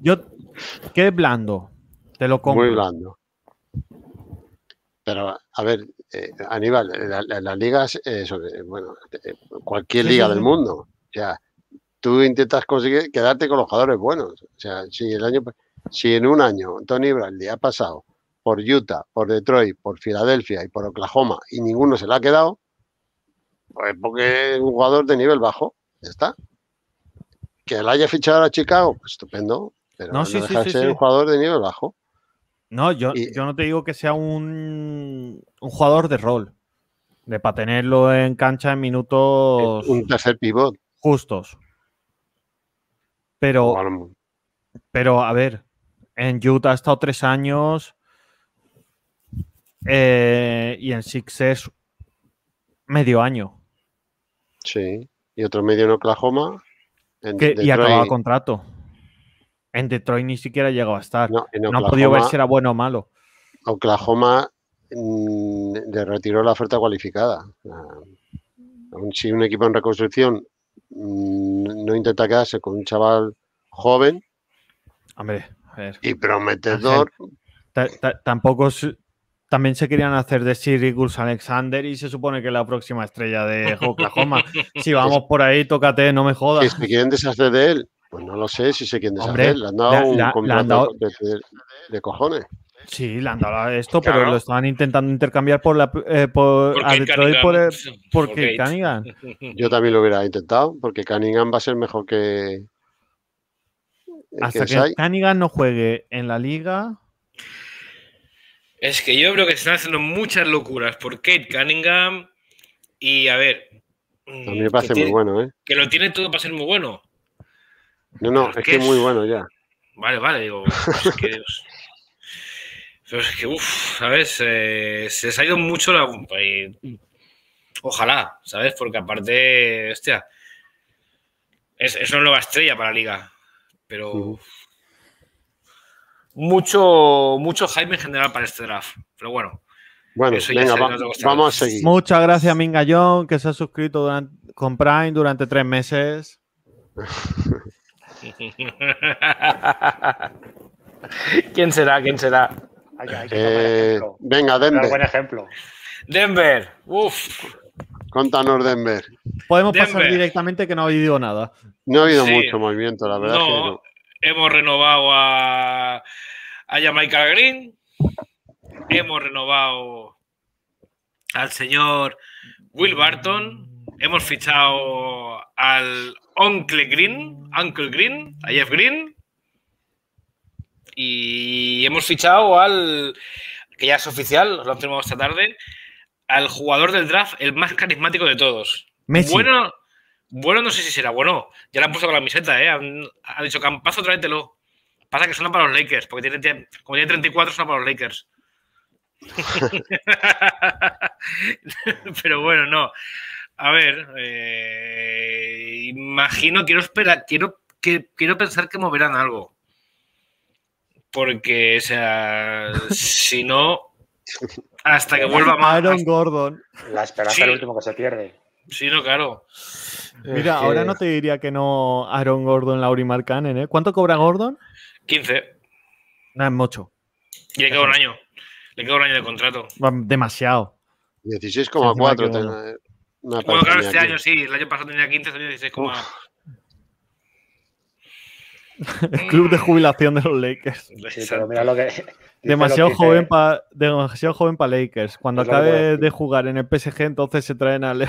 yo qué blando. Te lo compro. Muy blando. Pero, a ver, eh, Aníbal, la- la- las ligas, eh, bueno, eh, cualquier liga del mundo. O sea, tú intentas conseguir quedarte con los jugadores buenos. O sea, si el año, si en un año Tony Bradley ha pasado por Utah, por Detroit, por Filadelfia y por Oklahoma y ninguno se le ha quedado, pues porque es un jugador de nivel bajo. Ya está. Que la haya fichado a Chicago, pues estupendo. Pero No, sí, deja de sí, ser un jugador de nivel bajo. No, yo, Y- yo no te digo que sea un, un jugador de rol. De para tenerlo en cancha en minutos Un tercer pivot. justos. Pero, Bueno, pero, a ver, en Utah ha estado tres años eh, y en Sixers medio año. Sí. Y otro medio en Oklahoma. En Que, y acababa contrato. En Detroit ni siquiera llegaba a estar. No, no, en ha Oklahoma, podido ver si era bueno o malo. Oklahoma mm, le retiró la oferta cualificada. Ah, aun si un equipo en reconstrucción mm, no intenta quedarse con un chaval joven Hombre, a ver. y prometedor, Ta- ta- tampoco también se querían hacer de Sir Eagles Alexander y se supone que es la próxima estrella de Oklahoma. si vamos por ahí, tócate, no me jodas. se quieren deshacer de él. Pues no lo sé si se quieren deshacer. Hombre, le han dado la- un la- han dado- de, de- de cojones. Sí, le han dado esto, pero lo estaban intentando intercambiar por la eh, por, Porque a Detroit Cunningham- por, el- porque. Cunningham. Yo también lo hubiera intentado, porque Cunningham va a ser mejor que. Hasta que Sai. Cunningham no juegue en la liga, Es que yo creo que se están haciendo muchas locuras por Kate Cunningham y a ver. A mí me parece que muy tiene- bueno, ¿eh? Que lo tiene todo para ser muy bueno. No, no, es ¿qué que es muy bueno ya. Vale, vale, digo. es que, Dios. Pero es que, uff, ¿sabes? Eh, se les ha ido mucho la. eh, ojalá, ¿sabes? Porque aparte, hostia. Es, es una nueva estrella para la liga. Pero. Mucho, mucho hype en general para este draft. Pero bueno, Bueno, venga, va- vamos a seguir. muchas gracias a Minga John, que se ha suscrito durante- con Prime durante tres meses. ¿Quién será? ¿Quién será? Hay que, hay que Eh, ejemplo. venga, Dar buen Denver. ejemplo. Denver. Uf. Contanos Denver. Podemos pasar Denver. directamente que no ha habido nada. No ha habido Sí. mucho movimiento, la verdad. es que No, no. hemos renovado a, a Jamaica Green. Hemos renovado al señor Will Barton. Hemos fichado al Uncle Green, Uncle Green, a Jeff Green. Y hemos fichado al, que ya es oficial, lo han firmado esta tarde, al jugador del draft, el más carismático de todos. Messi. Bueno, bueno, no sé si será bueno. Ya le han puesto con la camiseta, ¿eh? Han, han dicho Campazo, tráetelo. Pasa que suena para los Lakers, porque tiene, tiene- como tiene 34, suena para los Lakers. Pero bueno, no. A ver, eh, imagino, quiero esperar, quiero, que, quiero pensar que moverán algo. Porque, o sea, si no, hasta que vuelva más. Aaron Gordon. La esperanza Sí. es el último que se pierde. Sí, no, claro. Mira, Es que- ahora no te diría que no Aaron Gordon, Lauri Markkanen, ¿eh? ¿Cuánto cobra Gordon? 15. No, es mucho. Y le queda un año. Le queda un año de contrato. Demasiado. 16,4. Bueno, claro, a este aquí. año sí. El año pasado tenía 15, este año 16, como. El club de jubilación de los Lakers. Sí, pero mira lo que. Demasiado lo que joven para demasiado joven para Lakers. Cuando a acabe de jugar en el PSG, entonces se traen al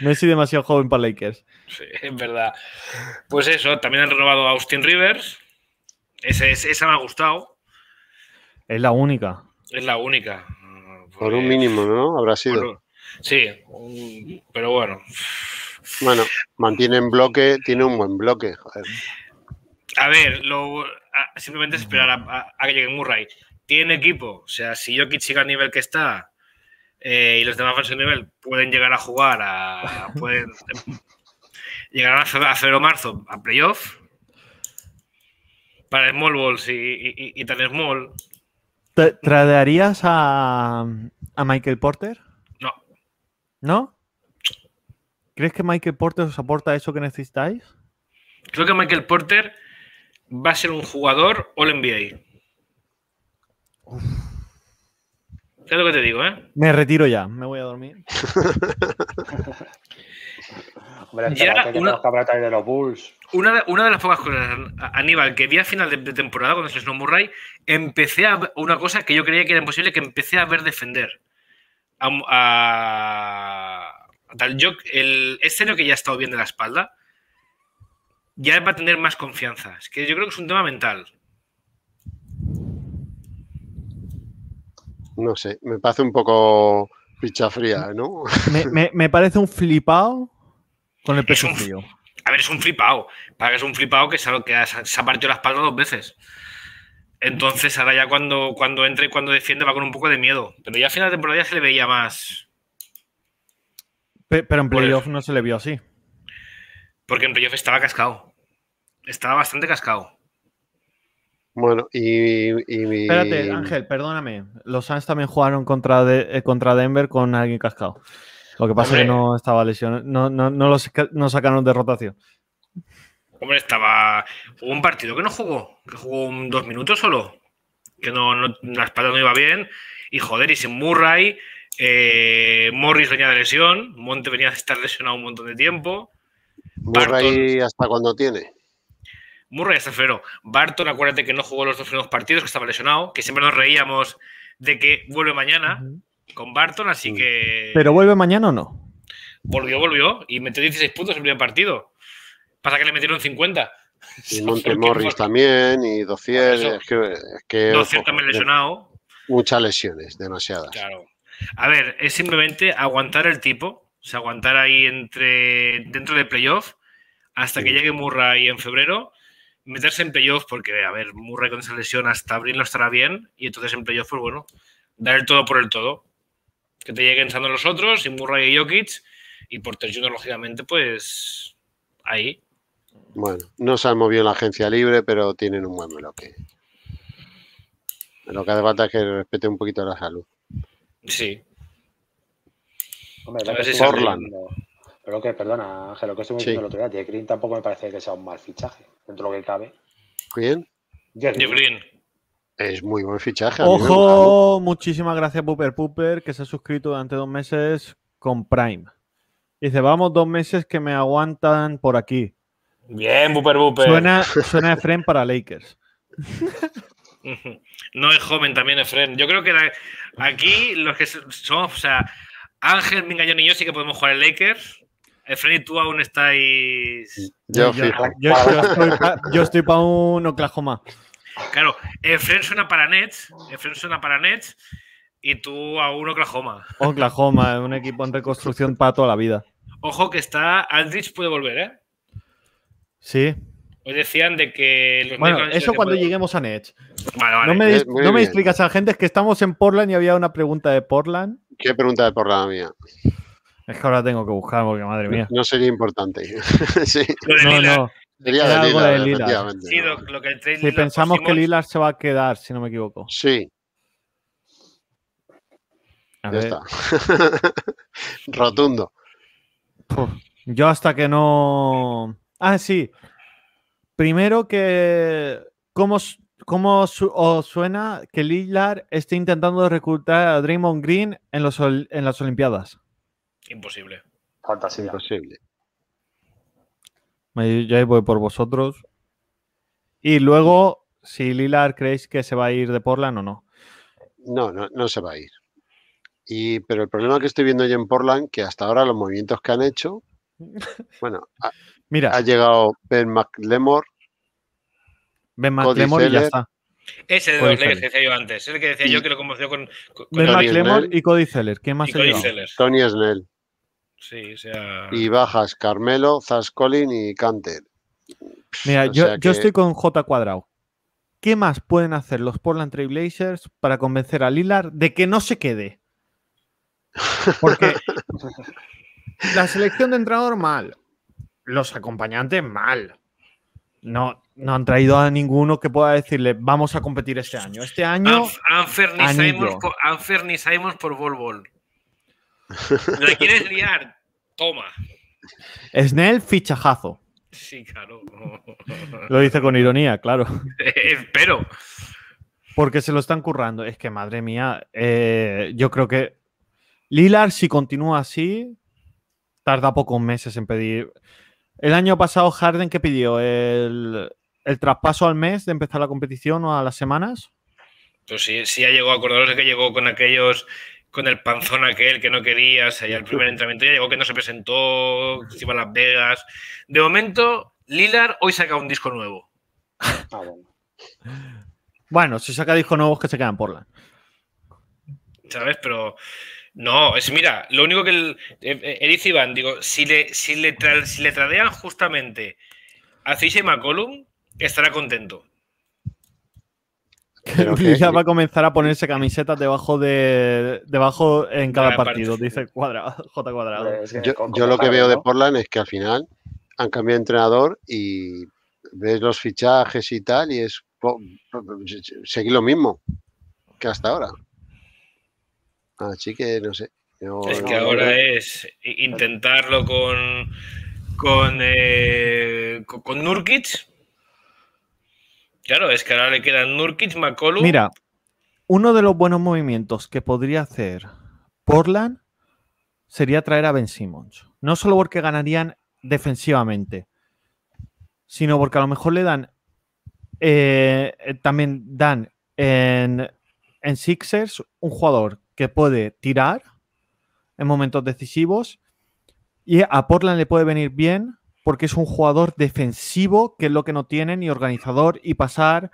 Messi demasiado joven para Lakers. Sí, es verdad. Pues eso, también han renovado a Austin Rivers. Ese, ese- esa me ha gustado. Es la única. Es la única. Por un mínimo, ¿no? Habrá sido. Bueno, sí, un- pero bueno. Bueno, mantiene en bloque, tiene un buen bloque. Joder. A ver, lo, a- simplemente esperar a, a- a que llegue Murray. Tiene equipo. O sea, si Jokic sigue al nivel que está eh, y los demás van a su nivel, pueden llegar a jugar a. Pueden, llegarán a fe- a febrero marzo a playoff. Para Small Balls y, y, y tan Small, ¿Te tradearías a, a Michael Porter? no. ¿No? ¿Crees que Michael Porter os aporta eso que necesitáis? Creo que Michael Porter va a ser un jugador All NBA. ¿Sabes lo que te digo, eh? Me retiro ya, me voy a dormir. Hombre, Ya, que una- de los Bulls. Una de, una de las pocas cosas, Aníbal, que vi a final de, de temporada cuando se lesionó Murray, empecé a ver una cosa que yo creía que era imposible, que empecé a ver defender. A, a- a tal. Yo, el, año que ya ha estado bien de la espalda, ya va a tener más confianza. Es que yo creo que es un tema mental. No sé, me parece un poco ficha fría, ¿no? Me, me- me parece un flipado con el peso frío. A ver, es un flipado. Para que es un flipado que, que ha- se ha partido la espalda dos veces. Entonces, ahora ya cuando, cuando entra y cuando defiende va con un poco de miedo. Pero ya a final de temporada ya se le veía más. Pe- Pero en playoff no se le vio así. Porque en playoff estaba cascado. Estaba bastante cascado. Bueno, y. y- Espérate, Ángel, perdóname. Los Suns también jugaron contra, de- eh, contra Denver con alguien cascado. Lo que pasa es que no estaba lesionado. No, no, no, los ca- no sacaron de rotación. Hombre, estaba. Jugó un partido que no jugó. Que jugó un- dos minutos solo. Que no, no- la espalda no iba bien. Y joder, y sin Murray. eh, Morris venía de lesión. Monte venía de estar lesionado un montón de tiempo. Murray hasta cuando tiene. Murray hasta febrero. Barton, acuérdate que no jugó los dos primeros partidos, que estaba lesionado. Que siempre nos reíamos de que vuelve mañana con Barton. Así que. ¿Pero vuelve mañana o no? Volvió, volvió. Y metió 16 puntos en el primer partido. Pasa que le metieron 50. Y Monte Porque Morris fue- también, y Dozier. Por eso. Es que, es que 200 también lesionado. muchas lesiones, demasiadas. Claro. A ver, es simplemente aguantar el tipo, o sea, aguantar ahí entre dentro de playoff hasta que llegue Murray en febrero, meterse en playoff, porque, a ver, Murray con esa lesión hasta abril no estará bien, y entonces en playoff, pues bueno, dar el todo por el todo. Que te lleguen sano los otros, y Murray y Jokic, y Porter Jr., lógicamente, pues ahí. Bueno, no se han movido en la agencia libre, pero tienen un buen bloque. Lo que hace falta es que respete un poquito la salud. Sí. Hombre, A lo ver que Pero que, perdona, Ángel, lo que estuve Sí. diciendo el otro día, Jay Green tampoco me parece que sea un mal fichaje, dentro de lo que cabe. ¿Quién? Jeff Jeff Green. Es muy buen fichaje. Ojo, muchísimas gracias, Puper Puper, que se ha suscrito durante dos meses con Prime. Dice, vamos dos meses que me aguantan por aquí. Bien, Buper Buper. Suena, suena Efren para Lakers. No es joven también, Efren. Yo creo que la- aquí los que somos, o sea, Ángel, Mingallón y yo sí que podemos jugar en Lakers. Efren y tú aún estáis. Yo, yo, yo- yo estoy pa- yo estoy para un Oklahoma. Claro, Efren suena para Nets, Efren suena para Nets y tú a un Oklahoma. Oklahoma, un equipo en reconstrucción para toda la vida. Ojo que está, Aldrich puede volver, ¿eh? Sí. Hoy decían de que los Bueno, eso cuando puede- lleguemos a Nets. Vale, vale. No me, Eh, no explicas a la gente, es que estamos en Portland y había una pregunta de Portland. ¿Qué pregunta de por la mía? Es que ahora tengo que buscar porque madre mía. No sería importante. sí, No, no. Sería Era de algo Lillard, de Lillard. efectivamente. Sí, lo, lo que el trade Si Lillard pensamos que Lillard se va a quedar, si no me equivoco. Sí, A ya ver, está. Rotundo. puf, yo hasta que no. Ah, sí. Primero que. ¿Cómo, cómo su- os suena que Lillard esté intentando reclutar a Draymond Green en, los, ol- en las Olimpiadas? Imposible. Fantasía. Imposible. Me- Yo ahí voy por vosotros. Y luego, si Lillard creéis que se va a ir de Portland o no. No, no, no se va a ir. Y, pero el problema que estoy viendo yo en Portland, que hasta ahora los movimientos que han hecho, bueno, ha, Mira, ha llegado Ben McLemore, Ben McLemore y ya está. Ese de Cody los Lakers que decía yo antes. Es el que decía Y- yo que lo convenció con, Ben McLemore y Cody Zeller. ¿Quién más? Zeller. Tony Snell. Sí, o sea. Y bajas Carmelo, Zas Collin y Canter. Mira, O yo, yo que- estoy con J cuadrado. ¿Qué más pueden hacer los Portland Trail Blazers para convencer a Lillard de que no se quede? Porque la selección de entrenador mal, los acompañantes mal. No, no han traído a ninguno que pueda decirle vamos a competir este año. Este año, Anf- Anferny anillo. Simons, por, Bol. ¿La quieres liar? Toma. Snell fichajazo. Sí, claro. Lo dice con ironía, claro. Espero. Porque se lo están currando. Es que, madre mía, eh, yo creo que Lillard, si continúa así, tarda pocos meses en pedir. El año pasado, Harden, ¿qué pidió? ¿El, el traspaso al mes de empezar la competición o a las semanas? Pues sí, sí ya llegó, acordaros de que llegó con aquellos, con el panzón aquel que no quería, o sea, ya el primer entrenamiento ya llegó que no se presentó, que se iba a Las Vegas. De momento, Lillard hoy saca un disco nuevo. Ah, bueno. Bueno, si saca discos nuevos que se quedan por la. ¿sabes? Pero no, es mira, lo único que el, eh, eh, Eric Iván, digo, si le, si le, tra- si le tradean justamente a CJ McCollum, estará contento. Que- Lillard va a comenzar a ponerse camisetas debajo de debajo en cada partido, dice cuadrado, J cuadrado. Hombre, es que Yo, con- yo con lo que veo de. Portland es que al final han cambiado de entrenador y ves los fichajes y tal y es seguir lo mismo que hasta ahora. Así que no sé. yo- Es que no, ahora no. es intentarlo con con, eh, con, con Nurkic. Claro, es que ahora le quedan Nurkic, McCollum. Mira, uno de los buenos movimientos que podría hacer Portland sería traer a Ben Simmons. No solo porque ganarían defensivamente, sino porque a lo mejor le dan. eh, también dan en, en Sixers un jugador que puede tirar en momentos decisivos. Y a Portland le puede venir bien porque es un jugador defensivo, que es lo que no tienen, y organizador, y pasar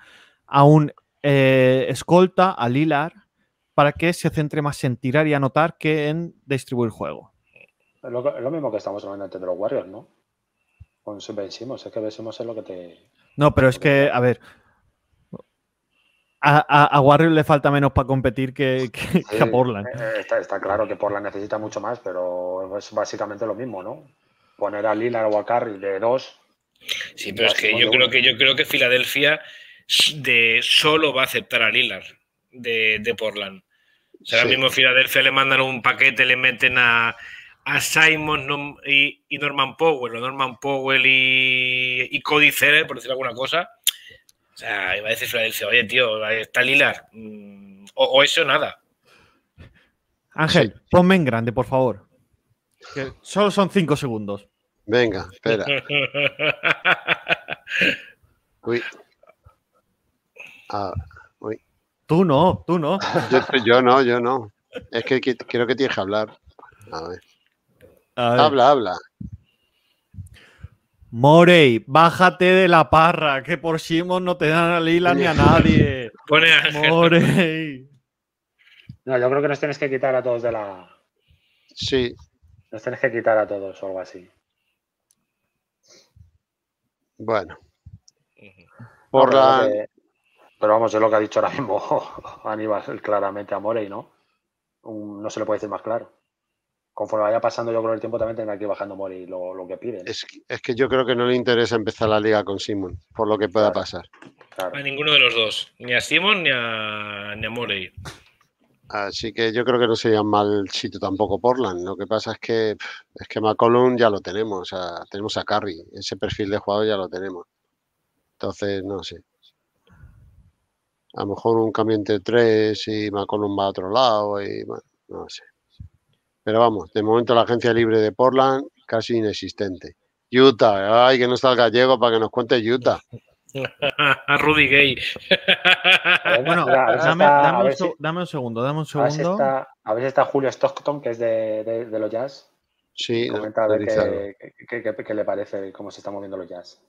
a un eh, escolta, a Lillard, para que se centre más en tirar y anotar que en distribuir juego. Es lo, mismo que estamos hablando antes de los Warriors, ¿no? Con Simmons, es que Ben Simmons es lo que te. No, pero es que, a ver, a, a, a Warriors le falta menos para competir que, que- que a Sí, Portland. eh, Está, está claro que Portland necesita mucho más, pero es básicamente lo mismo, ¿no? Poner a Lillard o a Curry de dos. Sí, pero es que yo creo uno. que yo creo que Filadelfia de solo va a aceptar a Lillard de, de Portland. O sea, ahora mismo Filadelfia le mandan un paquete, le meten a, a Simon y, y Norman Powell, o Norman Powell y, y Cody Zeller, por decir alguna cosa. O sea, iba a decir Filadelfia, oye, tío, ahí está Lilar. Mm, O, o eso nada. Ángel, ponme en grande, por favor. Que solo son cinco segundos. Venga, espera. Uy. Ah, uy. Tú no, tú no. Yo, yo no, yo no. Es que, creo que tienes que hablar. A ver. A ver. Habla, habla. Morey, bájate de la parra, que por Simon no te dan a Lila ni a nadie. Morey. No, yo creo que nos tienes que quitar a todos de la. Sí, Nos tienes que quitar a todos o algo así. bueno. No, Por pero, la. pero vamos, es lo que ha dicho ahora mismo Aníbal claramente a Morey, ¿no? Un- no se le puede decir más claro. Conforme vaya pasando, yo creo el tiempo también tendrá que ir bajando Morey lo, lo que piden. Es, que- es que yo creo que no le interesa empezar la liga con Simon, por lo que pueda Claro. pasar. Claro. A ninguno de los dos. Ni a Simon ni a, ni a Morey. Así que yo creo que no sería mal sitio tampoco Portland. Lo que pasa es que es que McCollum ya lo tenemos, o sea, tenemos a Curry, ese perfil de jugador ya lo tenemos. Entonces, no sé. A lo mejor un cambio entre tres y McCollum va a otro lado y bueno, no sé. Pero vamos, de momento la agencia libre de Portland casi inexistente. Utah, ay, que no está el gallego para que nos cuente Utah. A Rudy Gay. Bueno, dame, un, ver si- seg- dame un segundo, dame un a ver si segundo. está- a ver si está Julio Stockton, que es de, de- de los Jazz. Sí, Comenta qué, qué- qué- qué le parece cómo se están moviendo los Jazz.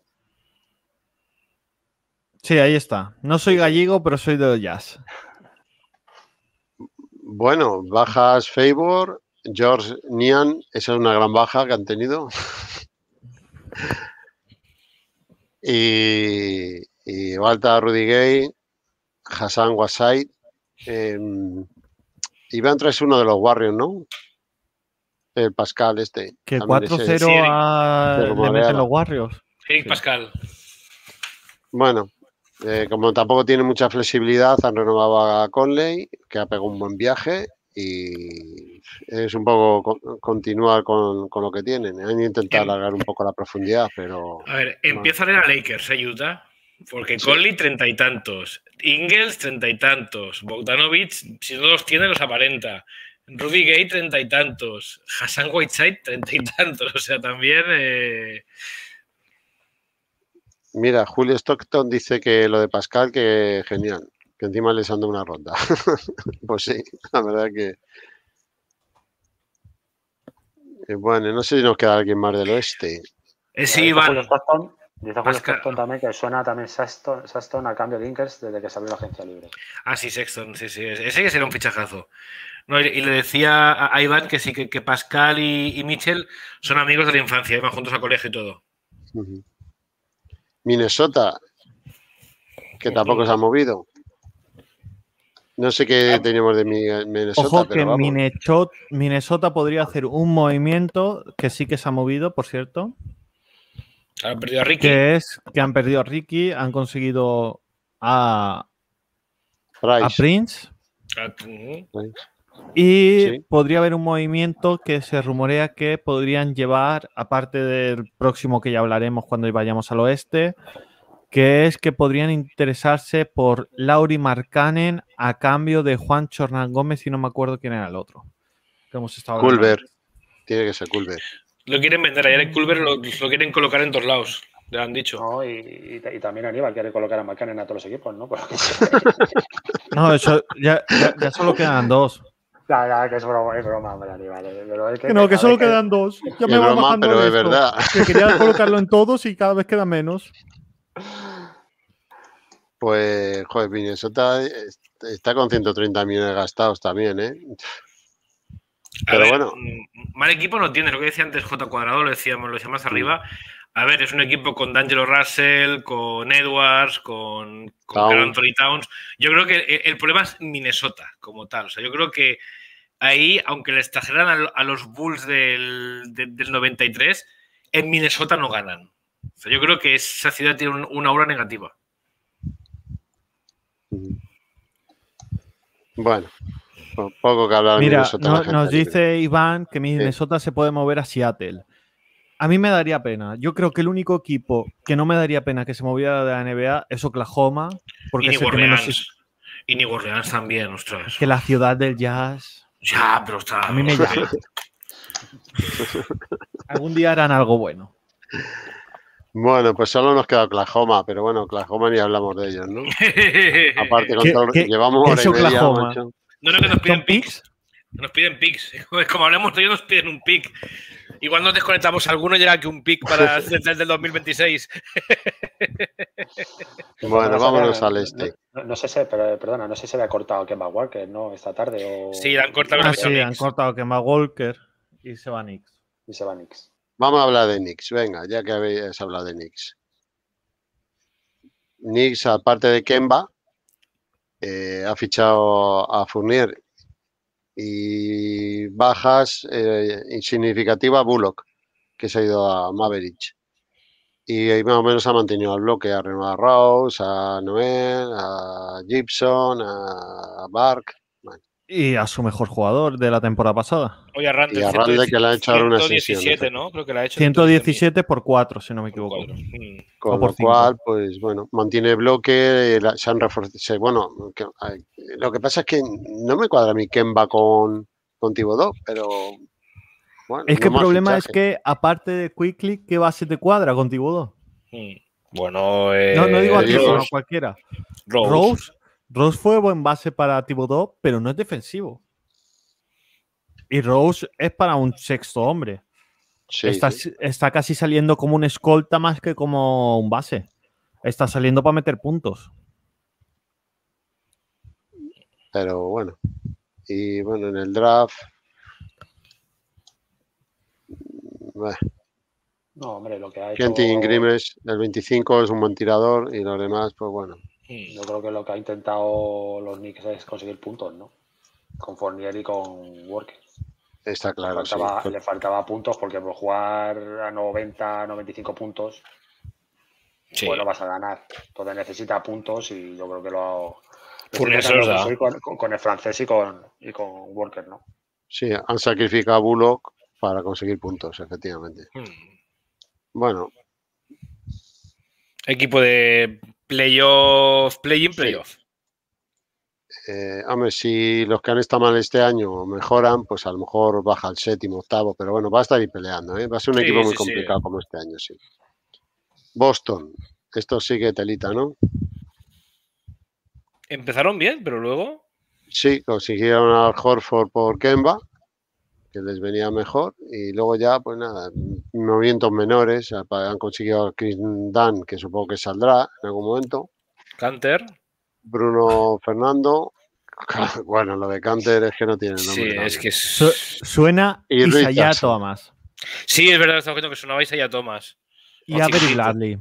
Sí, ahí está. No soy gallego, pero soy de jazz. Bueno, bajas Favor, George Nian, esa es una gran baja que han tenido. Y, y Walter Rudy Gay, Hassan Wasaid. Eh, Iván traes uno de los Warriors, ¿no? El Pascal este. Que también ese. 4-0 Sí, a- le meten los Warriors. Eric Sí. Pascal. Bueno, eh, como tampoco tiene mucha flexibilidad, han renovado a Conley, que ha pegado un buen viaje y es un poco co- continuar con, con lo que tienen. Han intentado Em. alargar un poco la profundidad, pero A ver, empieza a leer a Lakers, ¿eh, Utah? Porque Conley treinta y tantos, Ingles treinta y tantos, Bogdanovich, si no los tiene, los aparenta. Rudy Gay treinta y tantos, Hassan Whiteside treinta y tantos, o sea, también eh, mira, Julio Stockton dice que lo de Pascal, que genial, que encima les anda una ronda. pues sí, la verdad que... Eh, Bueno, no sé si nos queda alguien más del oeste. eh, sí, Dice Iván. Dice Julio. Stockton también que suena también Saston, Saston a cambio de Inkers desde que se abrió la agencia libre. Ah, sí, Sexton, sí, sí. Ese que será un fichajazo. No, y, y le decía a, Iván que sí, que, que Pascal y, y Mitchell son amigos de la infancia, iban juntos al colegio y todo. Minnesota, que tampoco se ha movido. No sé qué teníamos de Mi- Minnesota, Ojo pero que vamos. Minnesota, Minnesota podría hacer un movimiento que sí que se ha movido, por cierto, Han perdido a Ricky. que es que han perdido a Ricky, han conseguido a. Prince Ah, y Sí. podría haber un movimiento que se rumorea que podrían llevar, aparte del próximo que ya hablaremos cuando vayamos al oeste, que es que podrían interesarse por Lauri Markkanen a cambio de Juan Chornán Gómez y no me acuerdo quién era el otro. Que hemos estado hablando Culver. Tiene que ser Culver. Lo quieren vender. Ayer el Culver lo, lo quieren colocar en todos lados. Le han dicho. ¿no? Y, y- y también Aníbal quiere colocar a McCann a todos los equipos, ¿no? No, eso ya, ya- ya solo quedan dos. Ya, ya, que es broma, es broma, hombre, Aníbal. eh, es Que no, que solo quedan dos. Ya me va broma, bajando pero es verdad. Que quería colocarlo en todos y cada vez queda menos. Pues, joder, Minnesota es- está con 130 millones gastados también, ¿eh? A Pero ver, bueno. mm, Mal equipo no tiene. Lo que decía antes J Cuadrado, lo decíamos, lo decía más arriba. A ver, es un equipo con D'Angelo Russell, con Edwards, con, Anthony Towns. Yo creo que el, el problema es Minnesota como tal. O sea, yo creo que ahí, aunque les trajeran a, lo- a los Bulls del, de- del 93, en Minnesota no ganan. O sea, yo creo que esa ciudad tiene un- una aura negativa. Bueno, po- poco que hablar de Mira, Minnesota. no- gente nos libre. dice Iván que Minnesota se puede mover a Seattle. A mí me daría pena. Yo creo que el único equipo que no me daría pena que se moviera de la NBA es Oklahoma, porque Y New menos Orleans. Y New Orleans también, ostras. que la ciudad del jazz. Ya, pero está. A mí me llama. Algún día harán algo bueno. Bueno, pues solo nos queda Oklahoma, pero bueno, Oklahoma ni hablamos de ellos, ¿no? Aparte, con ¿Qué- todo- qué- llevamos qué hora es y media. No, no, que nos piden ¿Son pics. picks? Nos piden pics. Como hablamos de ellos, nos piden un pic. Igual nos desconectamos alguno y llega aquí un pic para el del 2026. Bueno, No vámonos al este. No, no sé si, pero, perdona, no sé si se había cortado Kemba Walker, ¿no? Esta tarde o... Sí, han cortado Ah, sí, han cortado Kemba Walker y se va Knicks. Y se va Knicks. Vamos a hablar de Knicks, venga, ya que habéis hablado de Knicks. Knicks, aparte de Kemba, eh, ha fichado a Fournier y bajas eh, insignificativa Bullock, que se ha ido a Maverick. Y ahí más o menos ha mantenido el bloque, a a Rose, a Noel, a Gibson, a Bark Y a su mejor jugador de la temporada pasada. Oye, a Randle, y a 110 Randle que le ha hecho ahora una sesión. 117, ¿no? Creo que la ha hecho. 117 por 4, si no me equivoco. 117. Mm. Con O por lo cual, pues bueno, mantiene bloque, la- se han reforzado. Bueno, que- lo que pasa es que no me cuadra mi Kemba con, con Thibodeau, pero bueno. Es que no el problema es que, aparte de Quickly, ¿qué base te cuadra con Thibodeau? Mm. Bueno, eh, No, no digo a ti, Rose. sino a cualquiera. Rose. Rose, Rose fue buen base para Thibodeau, pero no es defensivo. Y Rose es para un sexto hombre. Sí, está, sí. está casi saliendo como un escolta más que como un base. Está saliendo para meter puntos. pero bueno. Y bueno, en el draft. No, hombre, lo que ha hecho... Kentin Grimes, el 25 es un buen tirador y los demás, pues bueno. Yo creo que lo que ha intentado los Knicks es conseguir puntos, ¿no? Con Fournier y con Walker. Está Le claro, sí. faltaba, le faltaba puntos porque por jugar a 90, 95 puntos, Sí. bueno, vas a ganar. Entonces necesita puntos y yo creo que lo, lo Fournier está se los intentando da. conseguir con, con- con el francés y con, y con Walker, ¿no? Sí, han sacrificado a Bullock para conseguir puntos, efectivamente. Mm. Bueno, Equipo de playoff, play-in, Sí. playoff. Eh, hombre, si los que han estado mal este año mejoran, pues a lo mejor baja al séptimo, octavo, pero bueno, va a estar ahí peleando, ¿eh? Va a ser un Sí, equipo muy sí, sí. complicado como este año, sí. Boston, esto sigue telita, ¿no? Empezaron bien, pero luego. Sí, consiguieron al Horford por Kemba, que les venía mejor, y luego ya, pues nada, movimientos menores, han conseguido a Chris Dunn, que supongo que saldrá en algún momento, Canter. Bruno Fernando, bueno, lo de Canter es que no tiene nombre. Sí, también. es que. Su- suena Y Isaiah. Thomas. Sí, es verdad, estaba diciendo que sonaba Isaiah Thomas. Y Avery. Bradley.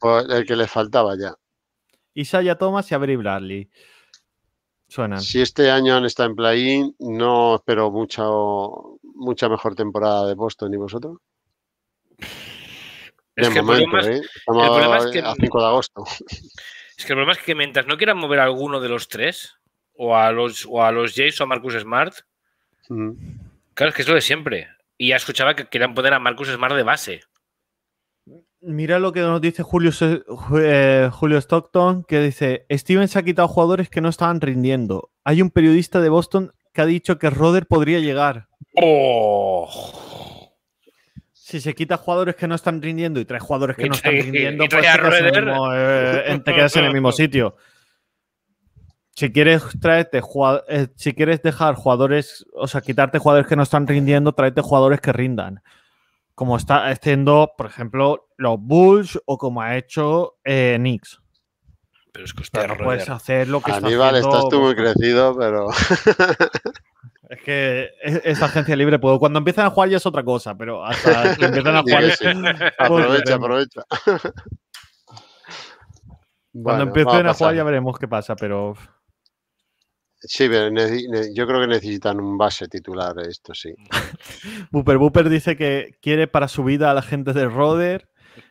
Pues el que le faltaba ya. Isaiah Thomas y Avery Bradley. Suenan. Si este año han estado en play-in, no espero mucho, mucha mejor temporada de Boston, ¿y vosotros? Es de que el momento, problema es- ¿eh? Estamos el problema es que- a 5 de agosto. Es que el problema es que mientras no quieran mover a alguno de los tres, o a los, o a los Jays o a Marcus Smart, Mm. claro, es que es lo de siempre. Y ya escuchaba que querían poner a Marcus Smart de base. Mira lo que nos dice Julio, eh, Julio Stockton, que dice, Stevens ha quitado jugadores que no estaban rindiendo. Hay un periodista de Boston que ha dicho que Roder podría llegar. ¡Oh! Si se quita jugadores que no están rindiendo y trae jugadores que Y no están rindiendo, y pues a te quedas, en el Roeder. mismo, eh, te quedas en el mismo sitio. Si quieres traerte eh, si quieres dejar jugadores, o sea, quitarte jugadores que no están rindiendo, tráete jugadores que rindan. Como está haciendo, por ejemplo, los Bulls o como ha hecho eh, Knicks. Pero es que Pero no puedes hacer lo que está Aníbal, haciendo estás tú muy crecido, pero Es que es- esa agencia libre, puedo. cuando empiezan a jugar ya es otra cosa, pero hasta que empiezan a jugar. sí. aprovecha, aprovecha. Cuando Bueno, empiecen a jugar ya veremos qué pasa, pero Sí, pero yo creo que necesitan un base titular, esto sí. Booper Booper dice que quiere para su vida a la gente de Roder.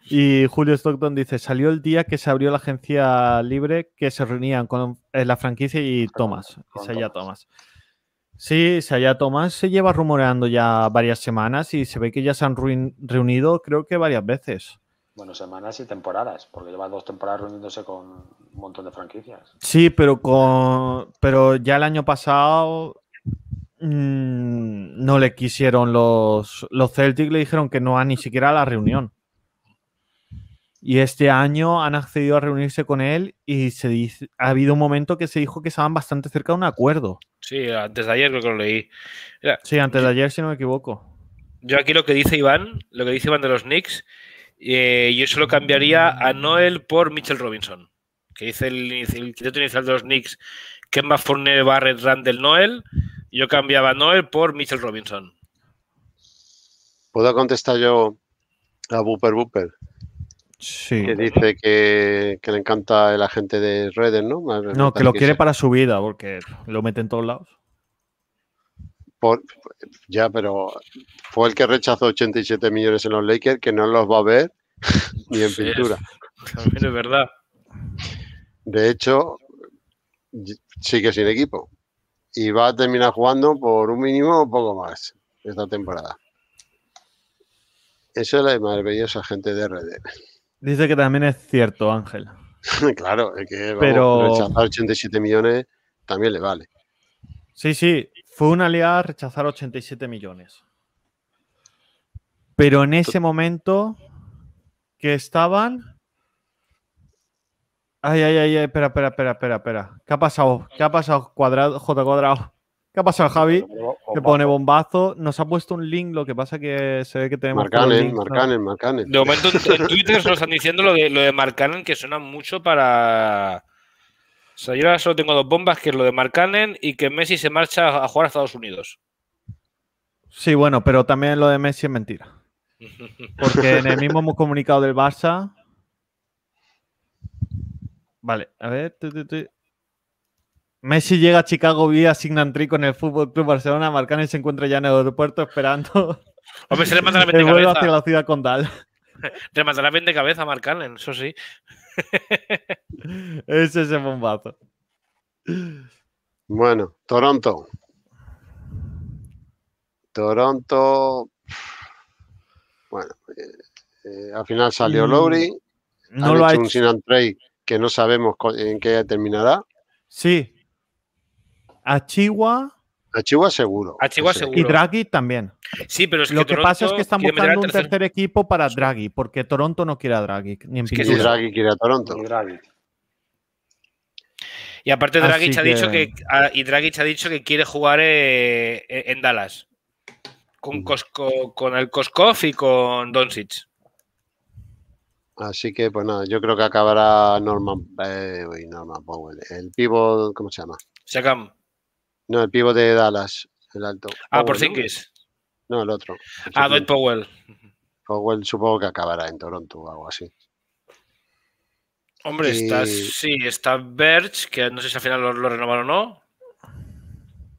Y Julio Stockton dice: salió el día que se abrió la agencia libre que se reunían con eh, la franquicia y Thomas, con Isaiah Thomas. Thomas. Sí, Saya Thomas se lleva rumoreando ya varias semanas y se ve que ya se han reunido creo que varias veces. Bueno, semanas y temporadas, porque lleva dos temporadas reuniéndose con un montón de franquicias. Sí, pero con pero ya el año pasado mm, no le quisieron los los Celtic le dijeron que no va ni siquiera a la reunión. Y este año han accedido a reunirse con él y se dice, ha habido un momento que se dijo que estaban bastante cerca de un acuerdo. Sí, antes de ayer creo que lo leí. Mira, Sí, antes de ayer, si no me equivoco. yo aquí lo que dice Iván, lo que dice Iván de los Knicks, eh, yo solo cambiaría a Noel por Mitchell Robinson. Que dice el, el quinteto inicial de los Knicks, Kemba Fournier, Barrett, Randall, Noel. Yo cambiaba a Noel por Mitchell Robinson. ¿Puedo contestar yo a Booper Booper? Sí. Que dice que, que le encanta el agente de Redder, ¿no? No, que lo quiere para su vida, porque lo mete en todos lados. Por- ya, pero fue el que rechazó 87 millones en los Lakers, que no los va a ver ni en pintura. También es verdad. De hecho, sigue sin equipo. Y va a terminar jugando por un mínimo o poco más esta temporada. Eso es la maravillosa gente de Redder. Dice que también es cierto, Ángel. claro, es que vamos, Pero- rechazar 87 millones también le vale. Sí, sí, fue una liada rechazar 87 millones. Pero en ese momento que estaban... Ay, ay, ay, ay, espera, espera, espera, espera, espera. ¿Qué ha pasado? ¿Qué ha pasado, cuadrado, J cuadrado? ¿Qué ha pasado, Javi? Que pone bombazo. Nos ha puesto un link, lo que pasa que se ve que tenemos... Marcanen. Marcanen, Marcanen. De momento en, Twitter solo están diciendo lo de, lo de Marcanen, que suena mucho para. O sea, yo ahora solo tengo dos bombas, que es lo de Marcanen y que Messi se marcha a jugar a Estados Unidos. Sí, bueno, pero también lo de Messi es mentira. Porque en el mismo comunicado del Barça. Vale, a ver. tu, tu, tu. Messi llega a Chicago vía Signantry con el Fútbol Club Barcelona. Marcanen se encuentra ya en el aeropuerto esperando Hombre, se le mandará bien el de vuelo hacia cabeza. la ciudad condal. Le mandará bien de cabeza Marcanen, eso sí. Es ese bombazo. Bueno, Toronto. Toronto. Bueno, eh, eh, al final salió Mm, Lowry. No han lo ha hecho un hecho. sin and trade que no sabemos en qué terminará. Sí. A Chihuahua A Chihuahua seguro. A Chihuahua seguro. y Draghi también. Sí, pero es que Lo que pasa es que están buscando un tercer equipo para Draghi, porque Toronto no quiere a Draghi. Ni en Es que pintura. Draghi quiere a Toronto. Y Draghi. Y aparte Dragic Así ha dicho que- que a- y Dragic ha dicho que quiere jugar eh, en Dallas. Con, Ujú. Kosko- con el Koskov y con Doncic. Así que, pues nada, yo creo que acabará Norman, eh, uy, Norman Powell. El pivo, ¿cómo se llama? Siakam. No, el pivo de Dallas, el alto. Ah, por Powell, ¿no? Zingis. No, el otro. el Ah, Dwight. Powell. Powell supongo que acabará en Toronto o algo así. Hombre, está, sí, está Birch, que no sé si al final lo, lo renovaron o no.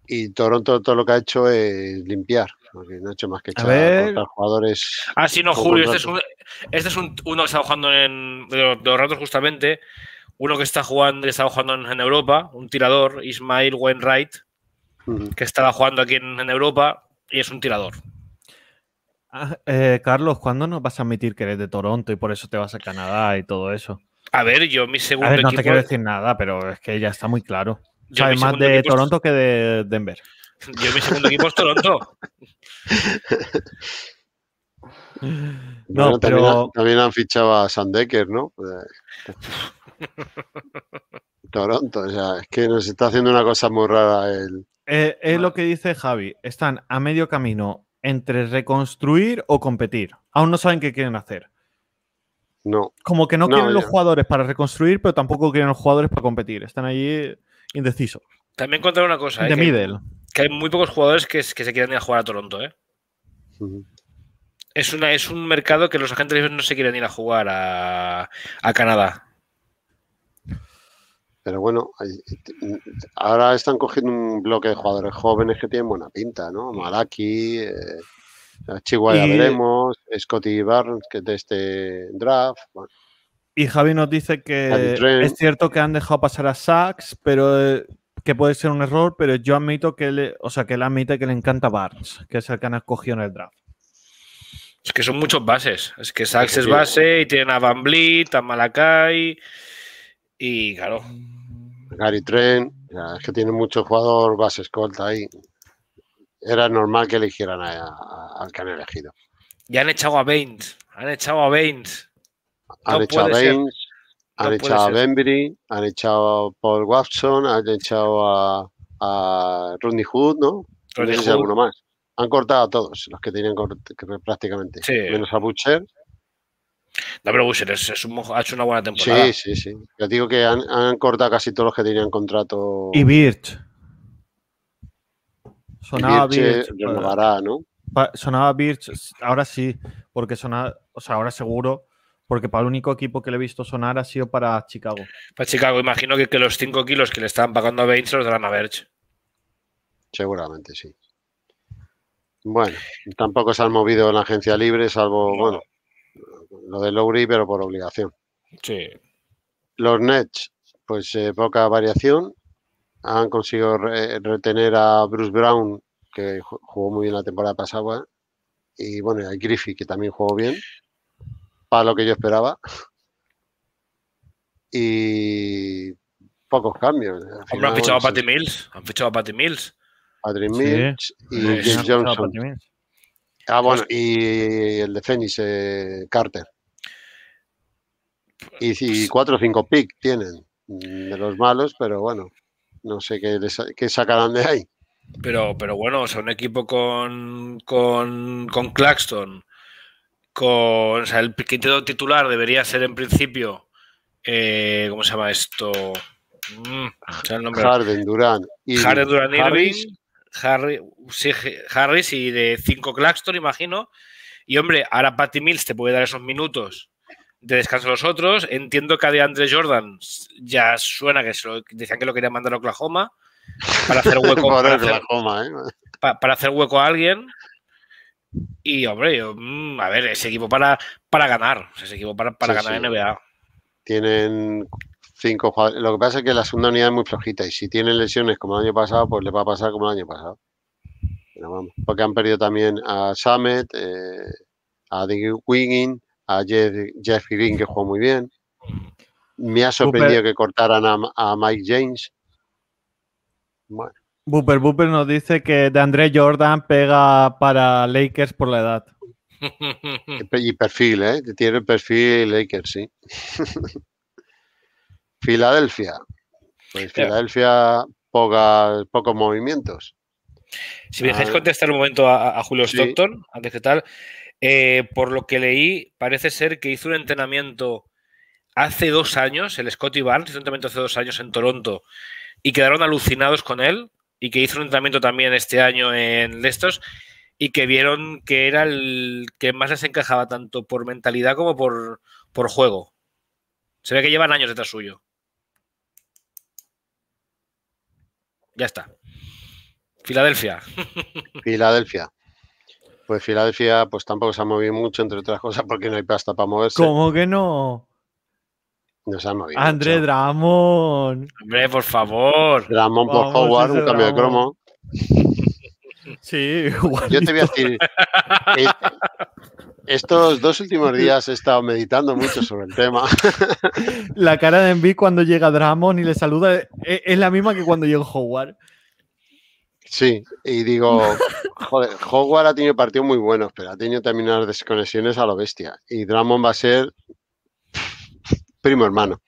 Y Toronto todo lo que ha hecho es limpiar, porque no ha hecho más que A echar ver. cortar jugadores. Ah, sí, no, Julio. Este es, contrato. un, este es un- uno que estaba jugando en. De los, de los ratos, justamente. Uno que está jugando, que estaba jugando en, en Europa. Un tirador, Ismail Wainwright, Que estaba jugando aquí en, en Europa. Y es un tirador. Ah, eh, Carlos, ¿cuándo nos vas a admitir que eres de Toronto y por eso te vas a Canadá y todo eso? A ver, yo mi segundo A ver, no equipo. te quiero decir nada, pero es que ya está muy claro. yo más de es- Toronto que de Denver. Yo mi segundo equipo es Toronto. No, Bueno, también, pero- ha- también han fichado a Sandecker, ¿no? Eh, Toronto, o sea, es que nos está haciendo una cosa muy rara el. Eh, es lo que dice Javi. Están a medio camino entre reconstruir o competir. Aún no saben qué quieren hacer. No, Como que no, No, quieren los jugadores para reconstruir, pero tampoco quieren los jugadores para competir. Están allí indecisos. También contar una cosa. eh, De hay- middle. que hay muy pocos jugadores que, que se quieren ir a jugar a Toronto. ¿eh? Es, una, es un mercado que los agentes libres no se quieren ir a jugar a, a Canadá. Pero bueno, ahora están cogiendo un bloque de jugadores jóvenes que tienen buena pinta, ¿no? Malaki, eh, Chihuahua Y- veremos, Scotty Barnes, que de este draft. bueno, Y Javi nos dice que es cierto que han dejado pasar a Sachs, pero eh, que puede ser un error, pero yo admito que le, o sea, que él admite que le encanta Barnes, que es el que han escogido en el draft. Es que son muchos bases. Es que Sachs es base y tienen a Van Vliet, a Malakai y claro. Gary Trent, es que tiene mucho jugador base escolta ahí. Era normal que eligieran a- a- al que han elegido. Ya han echado a Baines. Han echado a Baines. Han No echado a puede ser. Baines, han No echado a. Bembry, han echado a Paul Watson, han echado a, a Rodney Hood, ¿no? Rodney no sé si Hood. alguno más. Han cortado a todos los que tenían prácticamente. Sí. Menos a Butcher. No, pero Busher es, es un mojo- ha hecho una buena temporada. Sí, sí, sí. Yo digo que han, han cortado casi todos los que tenían contrato. Y Birch. Sonaba Birch, eh, Birch. renovará, ¿no? pa- Sonaba Birch, ahora sí, porque sonaba, o sea, ahora seguro, porque para el único equipo que le he visto sonar ha sido para Chicago. Para Chicago, imagino que, que los 5 kilos que le estaban pagando a Baines los darán a Verge. Seguramente sí. Bueno, tampoco se han movido en la agencia libre, salvo, No. bueno, lo de Lowry, pero por obligación. Sí. Los Nets, pues eh, poca variación. Han conseguido re- retener a Bruce Brown, que ju- jugó muy bien la temporada pasada. Y bueno, a Griffey, que también jugó bien. Para lo que yo esperaba. Y pocos cambios. Hombre, han fichado a Patty Mills. Han fichado a Patty Mills. Patrick Sí. Mills y Sí, James Johnson. Ah, bueno, y el de Phoenix, eh, Carter. Y, y cuatro o cinco pick tienen de los malos, pero bueno, no sé qué, les- qué sacarán de ahí. Pero, pero bueno, o sea, un equipo con, con, con Claxton, con o sea, el quinteto titular debería ser en principio, eh, ¿cómo se llama esto? Mm, el nombre. Harden, Durán y Harden, Harris. Irving, Harry, sí, Harris y de 5 Claxton, imagino. Y hombre, ahora Patty Mills te puede dar esos minutos de descanso los otros. Entiendo que a DeAndre Jordan ya suena que se lo- decían que lo querían mandar a Oklahoma para hacer hueco, para hacer, ¿eh? pa- para hacer hueco a alguien. Y hombre, yo, mm, a ver, ese equipo para, para ganar, ese equipo para, para Sí, ganar sí. NBA. Tienen cinco jugadores. Lo que pasa es que la segunda unidad es muy flojita y si tienen lesiones como el año pasado, pues le va a pasar como el año pasado. Pero vamos, porque han perdido también a Summit, eh, a Dick Wiggin, a Jeff, Jeff Green, que jugó muy bien. Me ha sorprendido que cortaran a, a Mike James. Bueno, Booper Booper nos dice que de André Jordan pega para Lakers por la edad. y perfil, ¿eh? Tiene el perfil Lakers, sí. Filadelfia. Pues. Filadelfia, poca- pocos movimientos. Si me dejáis Ah. contestar un momento a, a Julio Sí. Stockton, antes que tal, eh, por lo que leí, parece ser que hizo un entrenamiento hace dos años, el Scotty Barnes hizo un entrenamiento hace dos años en Toronto y quedaron alucinados con él y que hizo un entrenamiento también este año en estos y que vieron que era el que más les encajaba tanto por mentalidad como por, por juego. Se ve que llevan años detrás suyo. Ya está. Filadelfia. Filadelfia. Pues Filadelfia, pues tampoco se ha movido mucho, entre otras cosas, porque no hay pasta para moverse. ¿Cómo que no? No se ha movido. André mucho. Drummond. Hombre, por favor. Drummond por Vamos, Howard, un cambio de cromo. Sí, Yo te voy a decir, eh, estos dos últimos días he estado meditando mucho sobre el tema. La cara de Envy cuando llega Drummond y le saluda es, es la misma que cuando llegó Howard. Sí, y digo, joder, Howard ha tenido partidos muy buenos, pero ha tenido también unas desconexiones a lo bestia. Y Drummond va a ser primo hermano.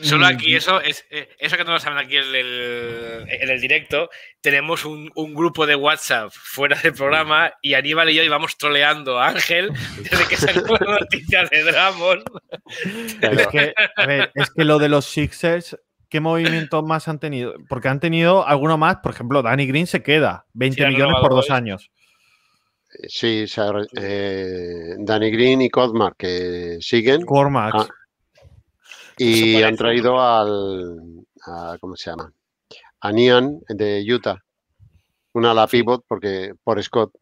Solo Mm. aquí eso es eh, eso que no lo saben aquí en el, en el directo. Tenemos un, un grupo de WhatsApp fuera del programa y Aníbal y yo íbamos troleando a Ángel desde que salió la noticia de Drummond. Es que, a ver, es que lo de los Sixers, ¿qué movimientos más han tenido? Porque han tenido alguno más, por ejemplo, Danny Green se queda, 20 Sí, han millones por dos años. Sí, ha re- eh, Danny Green y Kodmar que siguen Cormax. Ah, y han traído al, a- ¿cómo se llama? A Nian de Utah, una ala pivot porque por Scott.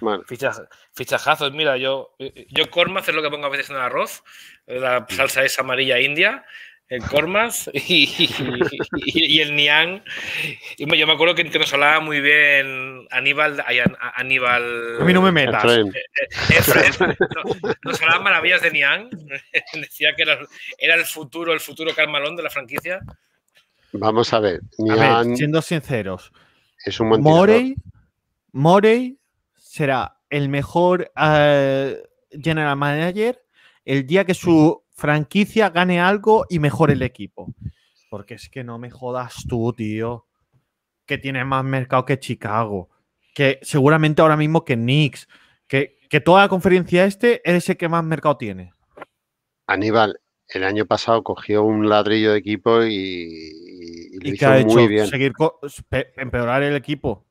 Bueno, Ficha- fichajazos, mira, yo, yo Cormaz es lo que pongo a veces en el arroz, la salsa esa amarilla india, el Cormas y, y- y el Nian. Y yo me acuerdo que nos hablaba muy bien Aníbal. ay, An- Aníbal A mí no me metas. Efraín, Efraín, no- nos hablaba maravillas de Nian. Decía que era, era el futuro, el futuro Carmalón de la franquicia. Vamos a ver. A ver, siendo sinceros, es un. Morey, Morey será el mejor eh, general manager el día que su franquicia gane algo y mejore el equipo. Porque es que no me jodas tú, tío. Que tiene más mercado que Chicago. Que seguramente ahora mismo que Knicks. Que, que toda la conferencia este es el que más mercado tiene. Aníbal, el año pasado cogió un ladrillo de equipo y, y lo ¿Y hizo ha hecho? muy bien. Seguir empeorar el equipo.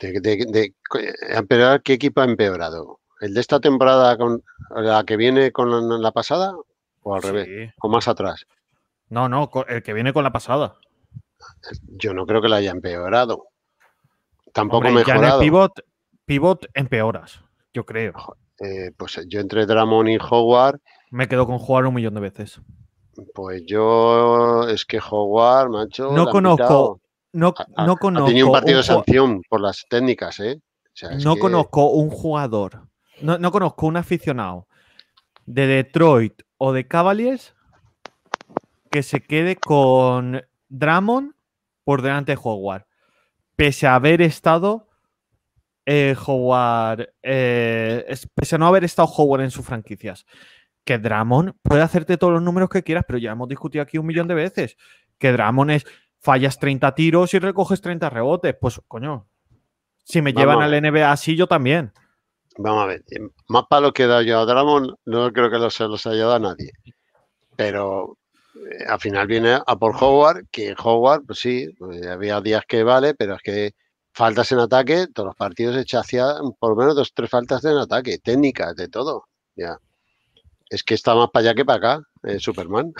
De- de- de- empeorar, ¿Qué equipo ha empeorado? ¿El de esta temporada con la que viene con la, pasada? ¿O al revés? ¿O más atrás? No, no, el que viene con la pasada. Yo no creo que la haya empeorado. Tampoco Hombre, ya en el mejorado. pivot, pivot empeoras, yo creo. Eh, pues yo entre Dramon y Howard, Me quedo con jugar un millón de veces. pues yo es que Howard, macho. No conozco. No, Ha- ha- no ha conozco. tenido un partido de sanción por las técnicas, ¿eh? O sea, es no que- conozco un jugador. No, no conozco un aficionado de Detroit o de Cavaliers que se quede con Drummond por delante de Howard. Pese a haber estado eh, Howard. eh, es- pese a no haber estado Howard en sus franquicias. Que Drummond puede hacerte todos los números que quieras, pero ya hemos discutido aquí un millón de veces. Que Drummond es fallas 30 tiros y recoges 30 rebotes. Pues, coño. Si me Vamos llevan al. NBA así, yo también. Vamos a ver, eh, más palo que he dado yo a Dramon, no creo que los, se los haya dado a nadie. Pero eh, al final viene a por Howard, que Howard, pues sí, pues había días que vale, pero es que faltas en ataque, todos los partidos echa hacia por lo menos dos tres faltas en ataque, técnicas, de todo. Ya. Es que está más para allá que para acá, eh, Superman.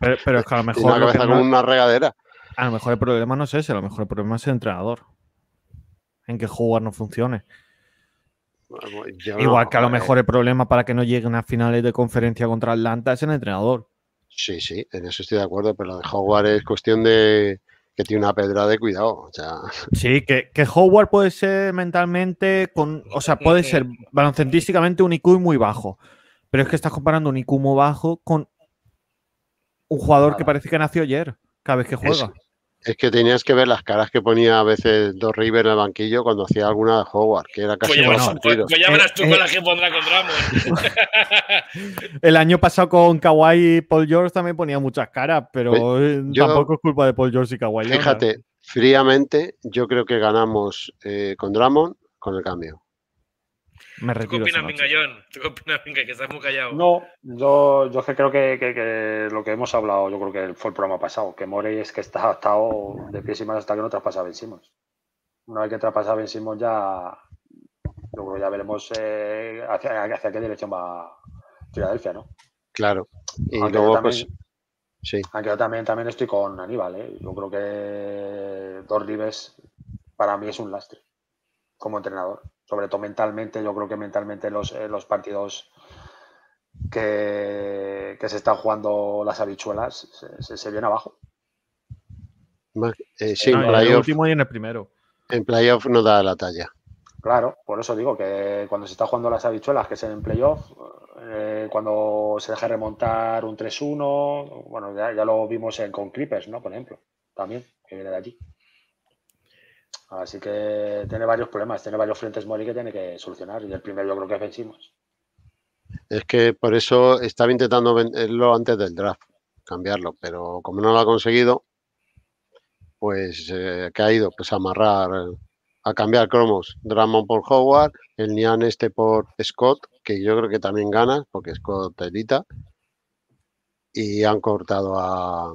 Pero, es que a lo mejor. una lo que cabeza no- como una regadera. A lo mejor el problema no es ese, a lo mejor el problema es el entrenador. En que Howard no funcione. Yo no, Igual que a lo mejor el problema para que no lleguen a finales de conferencia contra Atlanta es el entrenador. Sí, sí, en eso estoy de acuerdo, pero lo de Howard es cuestión de que tiene una pedra de cuidado. O sea, Sí, que, que Howard puede ser mentalmente, con, o sea, puede ser baloncentísticamente un IQ muy bajo. Pero es que estás comparando un IQ muy bajo con un jugador que parece que nació ayer, cada vez que juega. Es que tenías que ver las caras que ponía a veces Dos River en el banquillo cuando hacía alguna de Howard, que era casi Pues ya, los pues- pues ya verás tú Eh, con eh. la que pondrá con Drummond. El año pasado con Kawhi y Paul George también ponía muchas caras, pero yo- tampoco es culpa de Paul George y Kawhi. Fíjate, fríamente, yo creo que ganamos eh, con Drummond con el cambio. Me ¿Tú qué retiro esa opinas. Mingallón? ¿Tú qué opinas, Minga? Que estás muy callado. No, yo, yo es que creo que, que- que lo que hemos hablado, yo creo que fue el programa pasado, que Morey es que está adaptado de pies y manos hasta que no traspasa a Ben Simmons. Una vez que traspasa a Ben Simmons ya, yo creo que ya veremos eh, hacia, hacia qué dirección va Filadelfia, ¿no? Claro. Y Aunque luego, yo pues, también- sí, Aunque yo también, también estoy con Aníbal, ¿eh? Yo creo que Dos Rives para mí es un lastre como entrenador. Sobre todo mentalmente, yo creo que mentalmente los, eh, los partidos que, que se están jugando las habichuelas se, se, se viene abajo. eh, sí, No, en el último y en el primero. en playoff no da la talla. Claro, por eso digo que cuando se está jugando las habichuelas, que es en playoff, eh, cuando se deja remontar un 3-1, bueno, ya, ya lo vimos en, con Clippers, ¿no? Por ejemplo, también, que viene de allí. Así que tiene varios problemas, tiene varios frentes Mori que tiene que solucionar. Y el primero yo creo que Simmons. Es que por eso estaba intentando venderlo antes del draft, cambiarlo, pero como no lo ha conseguido, pues eh, ¿qué ha ido? Pues a amarrar, a cambiar cromos. Drummond por Howard, el Nian este por Scott, que yo creo que también gana, porque Scott edita. Y han cortado a,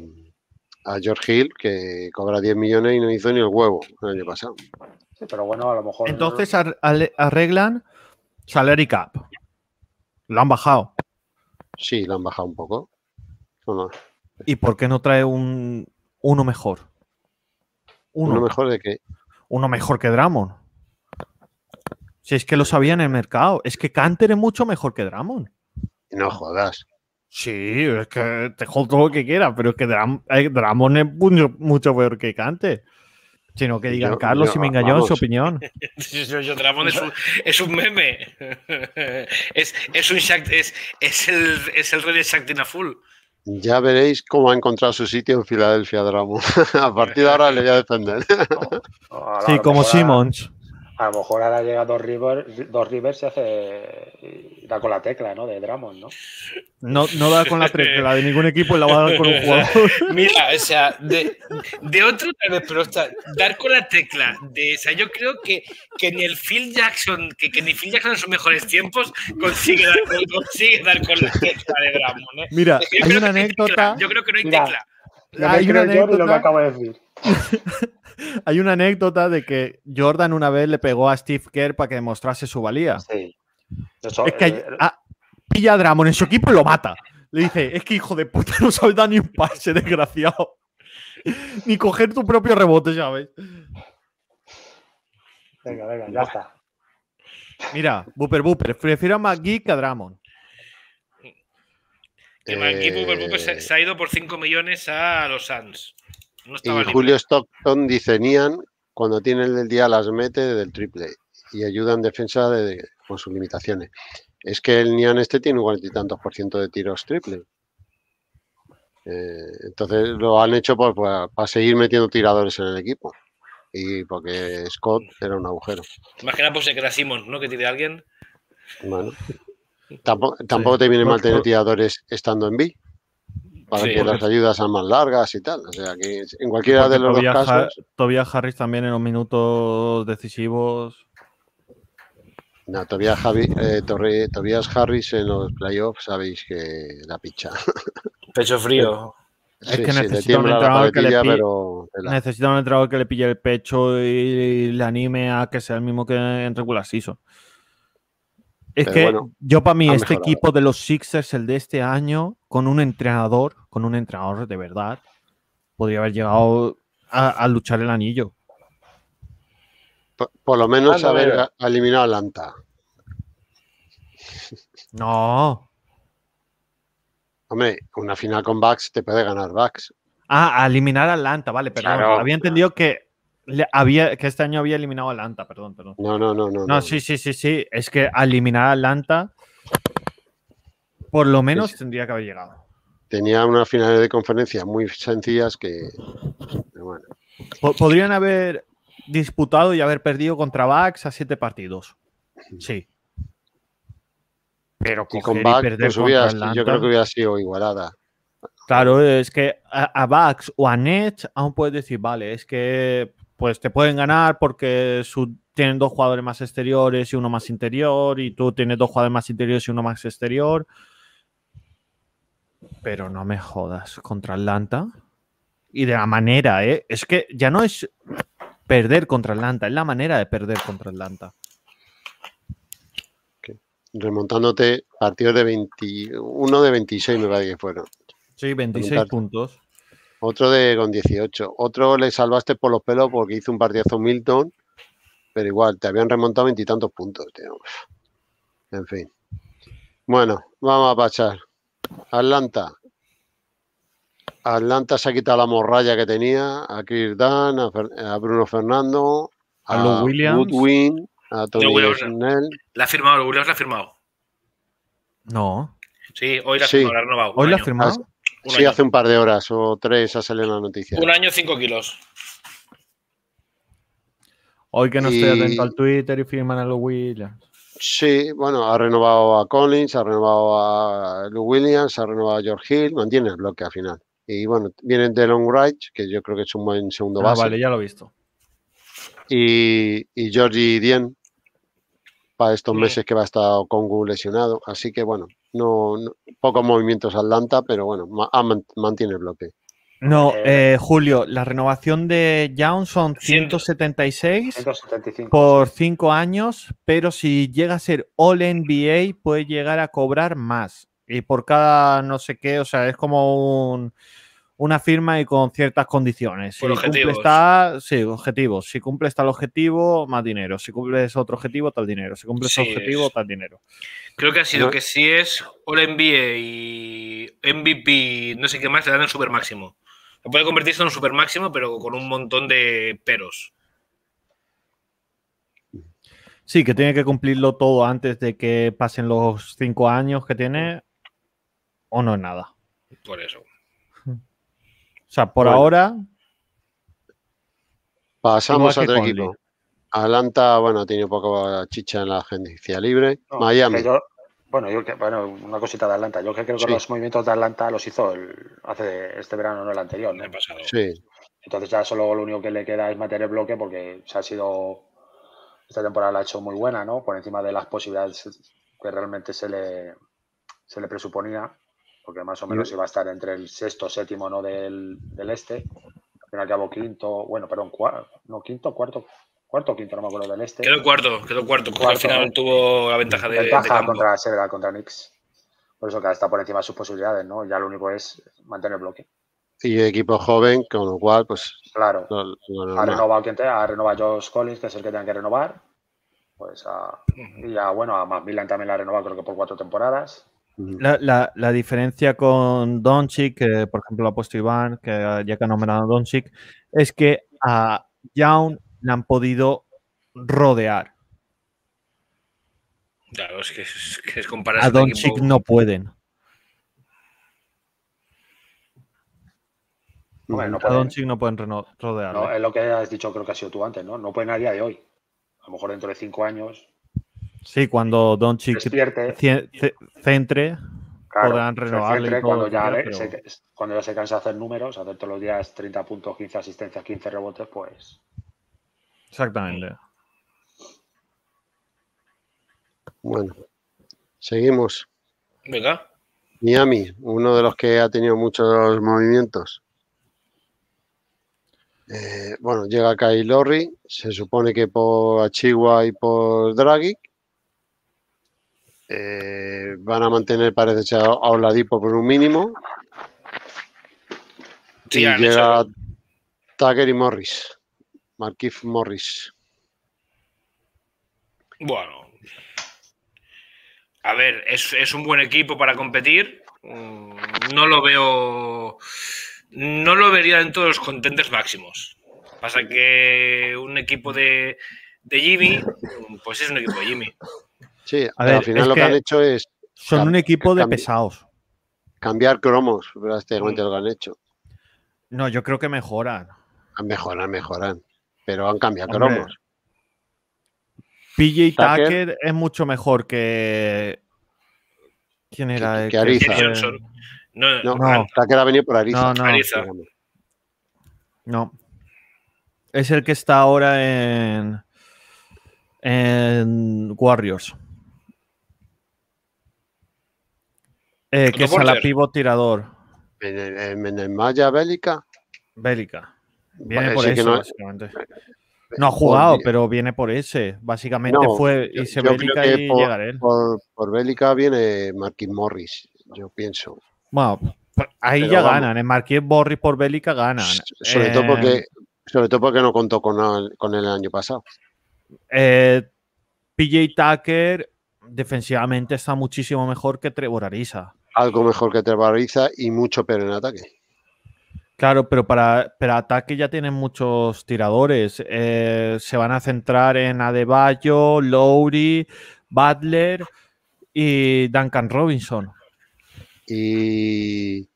a George Hill, que cobra 10 millones y no hizo ni el huevo el año pasado. Sí, pero bueno, a lo mejor. Entonces arreglan salary cap. Lo han bajado. Sí, lo han bajado un poco. No, ¿Y por qué no trae un uno mejor? Uno, uno mejor de que uno mejor que Drummond. Si es que lo sabía en el mercado. Es que Canter es mucho mejor que Drummond. no jodas. Sí, es que te jodo todo lo que quieras, pero es que Dram eh, Dramon es mucho, mucho peor que Cante. Sino que digan Yo- Carlos yo- y me engañó en su opinión. Yo, yo, Dramon es un, es un meme. Es, es un Shaq- es, es el, es el rey de Shaktina Full. Ya veréis cómo ha encontrado su sitio en Filadelfia Dramo. a partir de ahora le voy a defender. Sí, como Simmons. A lo mejor ahora llega dos Rivers, dos Rivers se hace. da con la tecla, ¿no? De Dramon, ¿no? No, no da con la tecla de ningún equipo y la va a dar con un jugador. Mira, o sea, de, de otro tal vez, pero o sea, dar con la tecla de o sea, yo creo que, que ni el Phil Jackson, que, que ni Phil Jackson en sus mejores tiempos consigue dar, consigue dar con la tecla de Dramon. ¿eh? Mira, yo hay una no hay anécdota. Yo creo que no hay Mira. tecla. Lo Hay que una creo yo lo que acabo de decir. Hay una anécdota de que Jordan una vez le pegó a Steve Kerr para que demostrase su valía. Sí. Eso, Es que hay- eh, pilla a Dramon en su equipo y lo mata. Le dice, es que hijo de puta no sabes dar ni un pase, desgraciado. Ni coger tu propio rebote, ¿sabes? venga, venga, ya está. Mira, Booper Booper, prefiero a McGee que a Dramon. Que Marquis Booper Booper se, se ha ido por 5 millones a los Suns. No y libre. Julio Stockton dice Nian, cuando tiene el día las mete del triple y ayuda en defensa de- con sus limitaciones. Es que el Nian este tiene un cuarenta y tantos por ciento de tiros triple. Eh, entonces lo han hecho por- para, para seguir metiendo tiradores en el equipo. Y porque Scott era un agujero. Imagina pues se queda Simon, ¿no? Que tiene alguien. Bueno, tampoco, tampoco te viene mal tener tiradores estando en B. Para Sí, que las ayudas sean más largas y tal. O sea que en cualquiera de los dos casos. Ha- Tobias Harris también en los minutos decisivos. No, Tobias, Javi- eh, Torre- Tobias Harris en los playoffs sabéis que la picha. Pecho frío. Es Sí, que sí, necesita un entrenador que le paletilla, pi- pero. Necesita un entrenador que le pille el pecho y le anime a que sea el mismo que en regular season. Es Pero que bueno, yo para mí este mejorado. equipo de los Sixers, el de este año, con un entrenador, con un entrenador de verdad, podría haber llegado a, a luchar el anillo. por, por lo menos Anda, haber eliminado a Atlanta. No. Hombre, una final con Bucks te puede ganar Bucks. Ah, a eliminar a Atlanta, vale, perdón. Claro. había entendido que, le- había, que este año había eliminado a Atlanta, perdón, perdón. No, no, no, no. No, sí, sí, sí, sí. Es que eliminar a Atlanta, por lo menos tendría que haber llegado. Tenía unas finales de conferencia muy sencillas que. bueno, Po- Podrían haber disputado y haber perdido contra Bucks a siete partidos. Sí. Pero y con y perder pues contra hubiera- Atlanta- yo creo que hubiera sido igualada. Claro, es que a, a Bucks o a Nets aún puedes decir, vale, es que pues te pueden ganar porque su- tienen dos jugadores más exteriores y uno más interior y tú tienes dos jugadores más interiores y uno más exterior. Pero no me jodas contra Atlanta. Y de la manera, ¿eh? Es que ya no es perder contra Atlanta, es la manera de perder contra Atlanta. Remontándote partidos de 21 de 26, me parece que fueron. Sí, 26 Remontar. puntos. Otro de con 18. Otro le salvaste por los pelos porque hizo un partidazo Milton, pero igual, te habían remontado veintitantos puntos, tío. En fin. Bueno, vamos a pachar. Atlanta. Atlanta se ha quitado la morralla que tenía a Chris Dunn, a, Fer- a Bruno Fernando, A Lou Williams. Woodwin, a Tony. Snell. La ha firmado, Williams la ha firmado. No. Sí, hoy la ha Sí. firmado, la ha renovado. ¿Hoy un lo ha firmado? Un Sí, año. hace un par de horas o tres ha salido en la noticia. Un año, 5 kilos. Hoy que no estoy atento al Twitter y firman a los Williams. Sí, bueno, ha renovado a Collins, ha renovado a Lou Williams, ha renovado a George Hill, mantiene el bloque al final. Y bueno, viene Delon Wright, que yo creo que es un buen segundo Ah, base, vale, ya lo he visto. y, y Georgie Dien para estos Sí. meses que va a estar Congu lesionado. Así que bueno, no, no- pocos movimientos Atlanta, pero bueno, ma- mantiene el bloque. No, Eh, eh, Julio, la renovación de Young son Ciento- 176 175. por 5 años, pero si llega a ser All NBA puede llegar a cobrar más. Y por cada no sé qué, o sea, es como un, una firma y con ciertas condiciones. Si Por cumple está, sí, objetivos. Si cumple tal objetivo, más dinero. Si cumple otro objetivo, tal dinero. Si cumple ese Sí, objetivo, es- tal dinero. Creo que ha sido No. que si es All NBA y MVP, no sé qué más, le dan el super máximo. Puede convertirse en un super máximo, pero con un montón de peros. Sí, que tiene que cumplirlo todo antes de que pasen los cinco años que tiene, o no es nada. Por eso. O sea, por Bueno. ahora, Pasamos a otro equipo. Atlanta, bueno, ha tenido poco chicha en la agencia libre. No, Miami. que yo- bueno, yo que, bueno, una cosita de Atlanta. Yo que creo que Sí. los movimientos de Atlanta los hizo el- hace este verano, no el anterior. ¿no? ha pasado. Sí, Entonces ya solo lo único que le queda es meter el bloque porque se ha sido esta temporada la ha hecho muy buena, ¿no? Por encima de las posibilidades que realmente se le, se le presuponía, porque más o menos iba a estar entre el sexto, séptimo, ¿no? Del, del este. Al fin y al cabo quinto, bueno, perdón, cuarto, no, quinto, cuarto, cuarto o quinto, no me acuerdo del este. Quedó cuarto, quedó cuarto, porque al final ¿no? tuvo la ventaja de, de Ventaja campo. contra Severa, contra Knicks. Por eso que está por encima de sus posibilidades, ¿no? Ya lo único es mantener el bloque. y equipo joven, con lo cual, pues, Claro. lo, lo Ha renovado quien te ha renovado Josh Collins, que es el que tenga que renovar. Pues a, y ya, bueno, a Macmillan también la ha renovado, creo que por cuatro temporadas. La- la diferencia con Doncic, que por ejemplo lo ha puesto Iván, que ya que ha nombrado a Doncic, es que a Young le han podido rodear. Claro, es que es, que es comparar A Doncic equipo- no pueden. Hombre, no A pueden- Doncic no pueden no, es lo que has dicho, creo que has sido tú antes, ¿no? No pueden a día de hoy. A lo mejor dentro de cinco años Sí, cuando Doncic ce- centre, Claro, podrán renovarle centre cuando ya, ve- pero- se, cuando ya se cansa de hacer números, hacer todos los días 30 puntos, 15 asistencias, 15 rebotes, pues Exactamente. Bueno, seguimos. Venga. Miami, uno de los que ha tenido muchos movimientos. Eh, bueno, llega Kyle Lowry, se supone que por Achigua y por Dragic. Eh, van a mantener, parece ser, a Oladipo por un mínimo. Sí, y llega hecho- Tucker y Morris. Markif Morris. Bueno. A ver, es, es un buen equipo para competir. Mm, No lo veo. No lo vería en todos los contenders máximos. Pasa que un equipo de, de Jimmy, pues es un equipo de Jimmy. Sí, A pero ver, al final lo que, que- han hecho es Son un equipo de pesados. cambiar cromos, prácticamente Mm. lo que han hecho. No, yo creo que mejoran. Mejoran, mejoran. Pero han cambiado Hombre, cromos. PJ Tucker. Tucker es mucho mejor que. ¿Quién era? Que- el que Ariza. Kenny Johnson. No, No, No. Tucker ha venido por Ariza. No, no. Ariza. digamos. No. Es el que está ahora en. En Warriors. Eh, que es a la pivot tirador. En, el- en, en el Maya Bélica. Bélica. Viene por eso, no- básicamente. No ha jugado, por- pero viene por ese. Básicamente No, fue yo- yo Bélica y por- llegar él. Por, por Bélica viene Marquis Morris, yo pienso. Bueno, pues ahí Pero ya vamos. ganan. En Marqués Borris por Bélica ganan. Sobre, todo Eh, porque, sobre todo porque no contó con él, con el año pasado. Eh, PJ Tucker defensivamente está muchísimo mejor que Trevor Ariza. Algo mejor que Trevor Ariza y mucho peor en ataque. Claro, pero para, para ataque ya tienen muchos tiradores. Eh, se van a centrar en Adebayo, Lowry, Butler y Duncan Robinson. Y,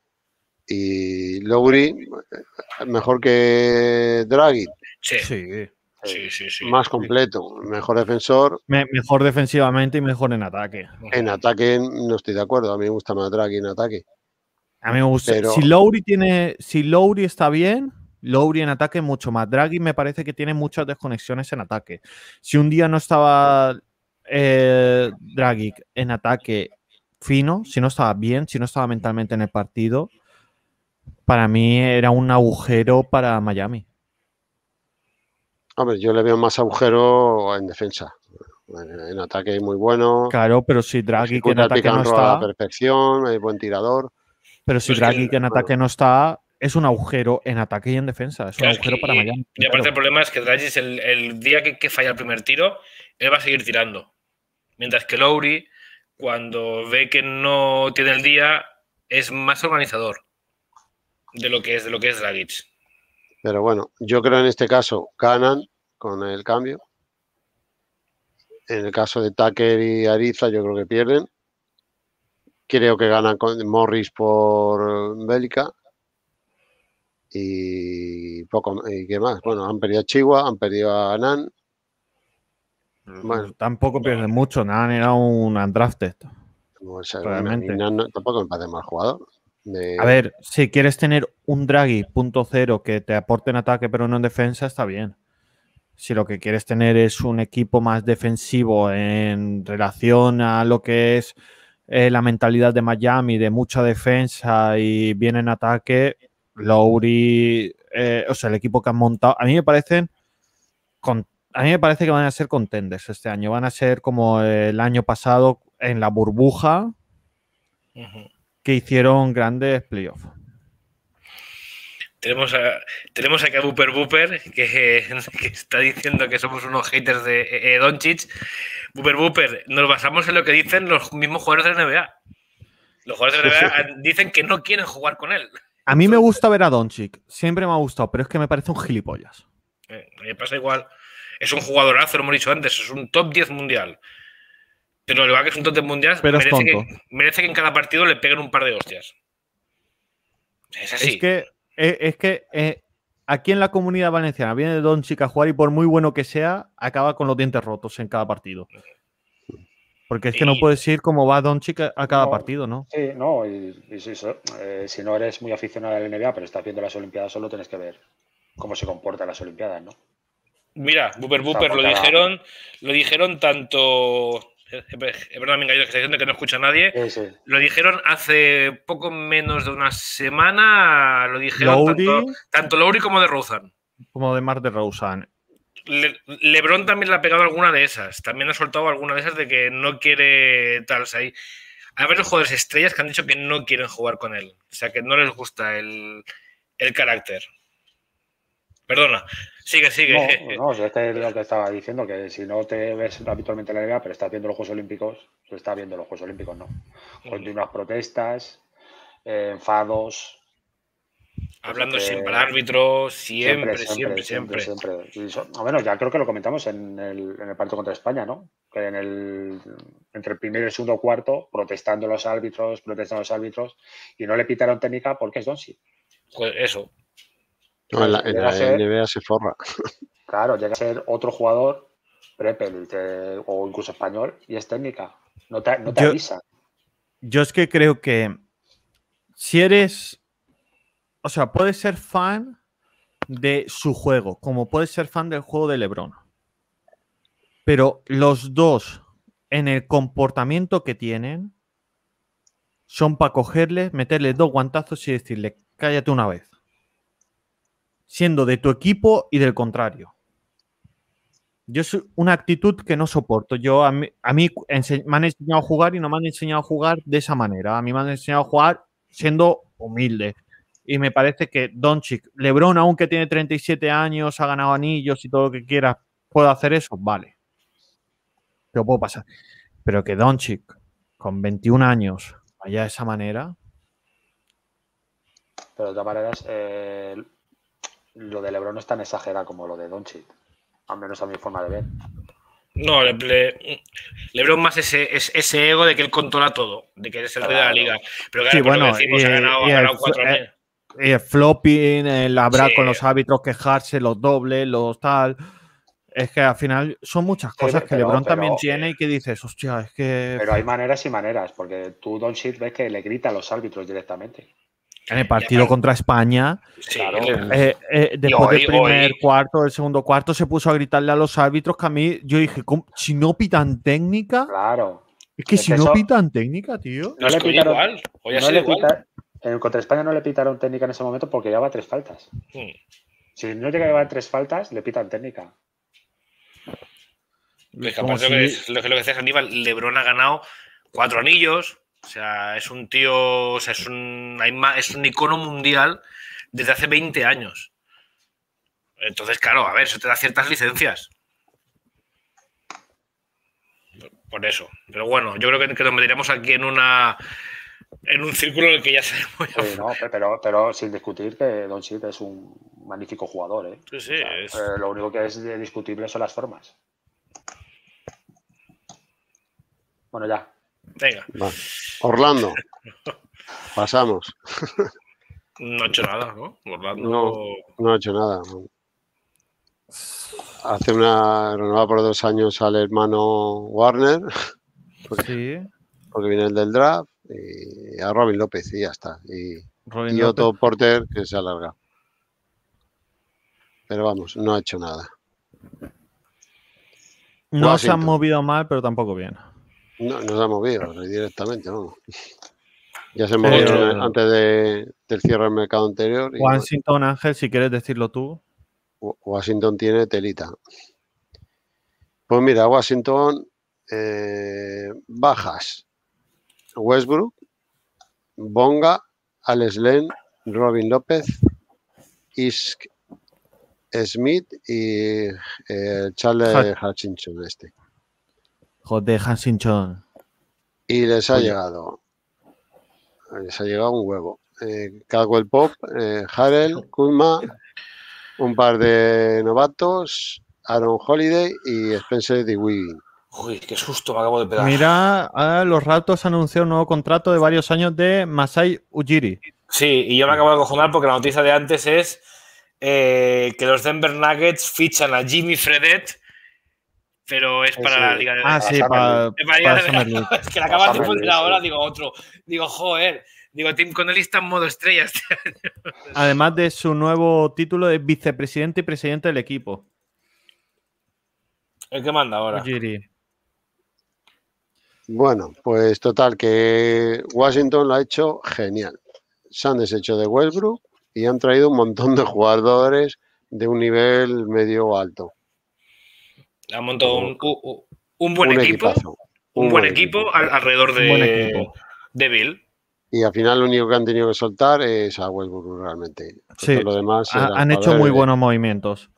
y Lowry, mejor que Draghi, Sí, Sí. sí, sí. sí. más completo, mejor defensor. Me- mejor defensivamente y mejor en ataque. En ataque no estoy de acuerdo, a mí me gusta más Draghi en ataque. A mí me gusta. Pero- Si Lowry tiene, si Lowry está bien, Lowry en ataque mucho más. Draghi me parece que tiene muchas desconexiones en ataque. Si un día no estaba eh, Draghi en ataque fino, si no estaba bien, si no estaba mentalmente en el partido, para mí era un agujero para Miami. Hombre, yo le veo más agujero en defensa. En, en ataque muy bueno. Claro, pero si Draghi que en ataque no roll a la está, perfección, es buen tirador. Pero si Es Draghi que en ataque no está, es un agujero en ataque y en defensa. Es un Claro, es agujero que- para Miami. Y aparte el problema es que Dragic el, el día que, que falla el primer tiro, él va a seguir tirando. Mientras que Lowry, cuando ve que no tiene el día, es más organizador de lo que es, de lo que es Dragic. Pero bueno, yo creo en este caso ganan con el cambio. En el caso de Tucker y Ariza, yo creo que pierden. Creo que ganan con Morris por Bélica. Y poco y qué más. Bueno, han perdido a Chihuahua, han perdido a Nan. Bueno, Tampoco pierden mucho. Nan era un undrafted. o sea, Realmente. Nan no- tampoco me parece mal jugador. De- A ver, si quieres tener un Draghi punto cero que te aporte en ataque pero no en defensa, está bien. Si lo que quieres tener es un equipo más defensivo en relación a lo que es eh, la mentalidad de Miami, de mucha defensa y bien en ataque, Lowry, eh, o sea, el equipo que han montado, a mí me parecen, con- a mí me parece que van a ser contenders este año, van a ser como el año pasado en la burbuja que hicieron grandes playoffs. Tenemos, a, tenemos aquí a Booper Booper, que, que está diciendo que somos unos haters de eh, eh, Doncic. Booper Booper, nos basamos en lo que dicen los mismos jugadores de la NBA. Los jugadores de la NBA dicen que no quieren jugar con él. A mí me gusta ver a Doncic, siempre me ha gustado, pero es que me parece un gilipollas. Eh, me pasa igual. Es un jugadorazo, lo hemos dicho antes, es un top 10 mundial. Pero lo que es un top 10 mundial Pero es merece, que, merece que en cada partido le peguen un par de hostias. Es así. Es que, eh, es que eh, aquí en la comunidad valenciana viene Doncic a jugar y por muy bueno que sea, acaba con los dientes rotos en cada partido. Porque es que no puedes ir como va Doncic a, a cada No. partido, ¿no? Sí, no, y, y si, so- eh, si no eres muy aficionado a la NBA, pero estás viendo las Olimpiadas, solo tienes que ver cómo se comportan las Olimpiadas, ¿no? Mira, Booper Booper, lo dijeron, lo dijeron tanto. Es verdad, me engaño que está diciendo que no escucha a nadie. Sí, sí. Lo dijeron hace poco menos de una semana. Lo dijeron Lowry, tanto, tanto Lowry como de Rozan. como de Mar de Rosan. Le- Lebron también le ha pegado alguna de esas. También ha soltado alguna de esas de que no quiere tal. O sea, hay, hay varios jugadores estrellas que han dicho que no quieren jugar con él. O sea, que no les gusta el, el carácter. Perdona. Sigue, sigue. No, no, este es lo que estaba diciendo, que si no te ves habitualmente en la NBA, pero estás viendo los Juegos Olímpicos, tú estás viendo los Juegos Olímpicos, ¿no? Continuas protestas, eh, enfados. Hablando que- siempre al árbitro, siempre, siempre, siempre. siempre. Ah, bueno, ya creo que lo comentamos en el, en el partido contra España, ¿no? Que en el, entre el primer y el segundo cuarto, protestando los árbitros, protestando los árbitros, y no le pitaron técnica porque es Donsi. Joder, eso. No, en la, en ser- NBA se forra. Claro, llega a ser otro jugador, Prepel o incluso español, y es técnica. No te, no te Yo- avisa. Yo es que creo que si eres, o sea, puedes ser fan de su juego, como puedes ser fan del juego de LeBron. Pero los dos, en el comportamiento que tienen, son para cogerle, meterle dos guantazos y decirle, cállate una vez. Siendo de tu equipo y del contrario. Yo soy una actitud que no soporto. Yo a mí, a mí me han enseñado a jugar y no me han enseñado a jugar de esa manera. A mí me han enseñado a jugar siendo humilde. Y me parece que Doncic, LeBron, aunque tiene 37 años, ha ganado anillos y todo lo que quiera, puede hacer eso, vale. Lo puedo pasar. Pero que Doncic, con 21 años, vaya de esa manera. Pero de todas maneras, eh, lo de Lebron no es tan exagerado como lo de Doncic. Al menos a mi forma de ver. No, le, le- Lebron más ese, es- ese ego de que él controla todo, de que es el rey de la liga. Pero claro, Sí, pues lo bueno, decimos, y- ha ganado, y ha ganado cuatro eh. El flopping, el hablar Sí. con los árbitros, quejarse, los dobles, los tal. Es que al final son muchas Sí, cosas que pero- LeBron también pero- tiene y que dices, hostia, es que Pero hay maneras y maneras, porque tú, Doncic, ves que le grita a los árbitros directamente. En el partido contra España, Sí, claro. le- eh, eh, después hoy- del primer hoy- cuarto, del segundo cuarto, se puso a gritarle a los árbitros que a mí, yo dije, ¿cómo? si no pitan técnica, Claro. es que Es si que no eso- pitan técnica, tío. No le pitaron- igual. Hoy No le igual. pita- en contra España no le pitaron técnica en ese momento porque llevaba tres faltas. Mm. Si no llega a llevar tres faltas, le pitan técnica. Es que Como aparte lo que, si- lo que lo que decías, Aníbal, Lebron ha ganado cuatro anillos. O sea, es un tío, o sea, es un, es un icono mundial. desde hace 20 años. Entonces, claro, a ver, eso te da ciertas licencias. Por eso. Pero bueno, yo creo que, que nos meteremos aquí en una en un círculo en el que ya sabemos. ya- Sí, no, pero, pero sin discutir que Don Chip es un magnífico jugador. ¿eh? Sí, sí, O sea, es- eh, lo único que es discutible son las formas. Bueno, ya. Venga. Orlando. Pasamos. no ha hecho nada, ¿no? Orlando. No. No ha hecho nada. Hace una renovada por dos años al hermano Warner, Sí. porque viene el del draft, y a Robin López, y ya está. Y, Robin y López. Otto Porter, que se alarga. Pero vamos, no ha hecho nada. No se han movido mal, pero tampoco bien. No, no se ha movido directamente, vamos. Ya se movió antes de- del cierre del mercado anterior. y Washington, Ángel, si quieres decirlo tú. Wa- Washington tiene telita. Pues mira, Washington eh, bajas. Westbrook, Bonga, Alex Len, Robin López, Isk Smith y eh, Charles Hutch- Hutchinson este. Joder, Hansinchon. Y les ha Oye. llegado. Les ha llegado un huevo. Eh, Caldwell Pop, eh, Harrell, Kuzma, un par de novatos, Aaron Holiday y Spencer DeWiggin. Uy, qué susto me acabo de pegar. Mira, ah, los Raptors han anunciado un nuevo contrato de varios años de Masai Ujiri. Sí, y yo me acabo de acojonar porque la noticia de antes es eh, que los Denver Nuggets fichan a Jimmy Fredet, pero es para sí. la Liga de Ah, Para sí, para, para la para Liga de- Summer League. Es que la acabas de poner ahora, digo otro. Digo, joder. Digo, Tim Connelly está en modo estrella este año. Además de su nuevo título de vicepresidente y presidente del equipo. El que manda ahora. Ujiri. Bueno, pues total, que Washington lo ha hecho genial. Se han deshecho de Westbrook y han traído un montón de jugadores de un nivel medio o alto. Ha montado un, un- un buen un equipo. equipazo. Un buen equipo al- alrededor de, Un buen equipo. de Bill. Y al final lo único que han tenido que soltar es a Westbrook realmente. Sí, lo demás Ha- han hecho muy de- buenos movimientos.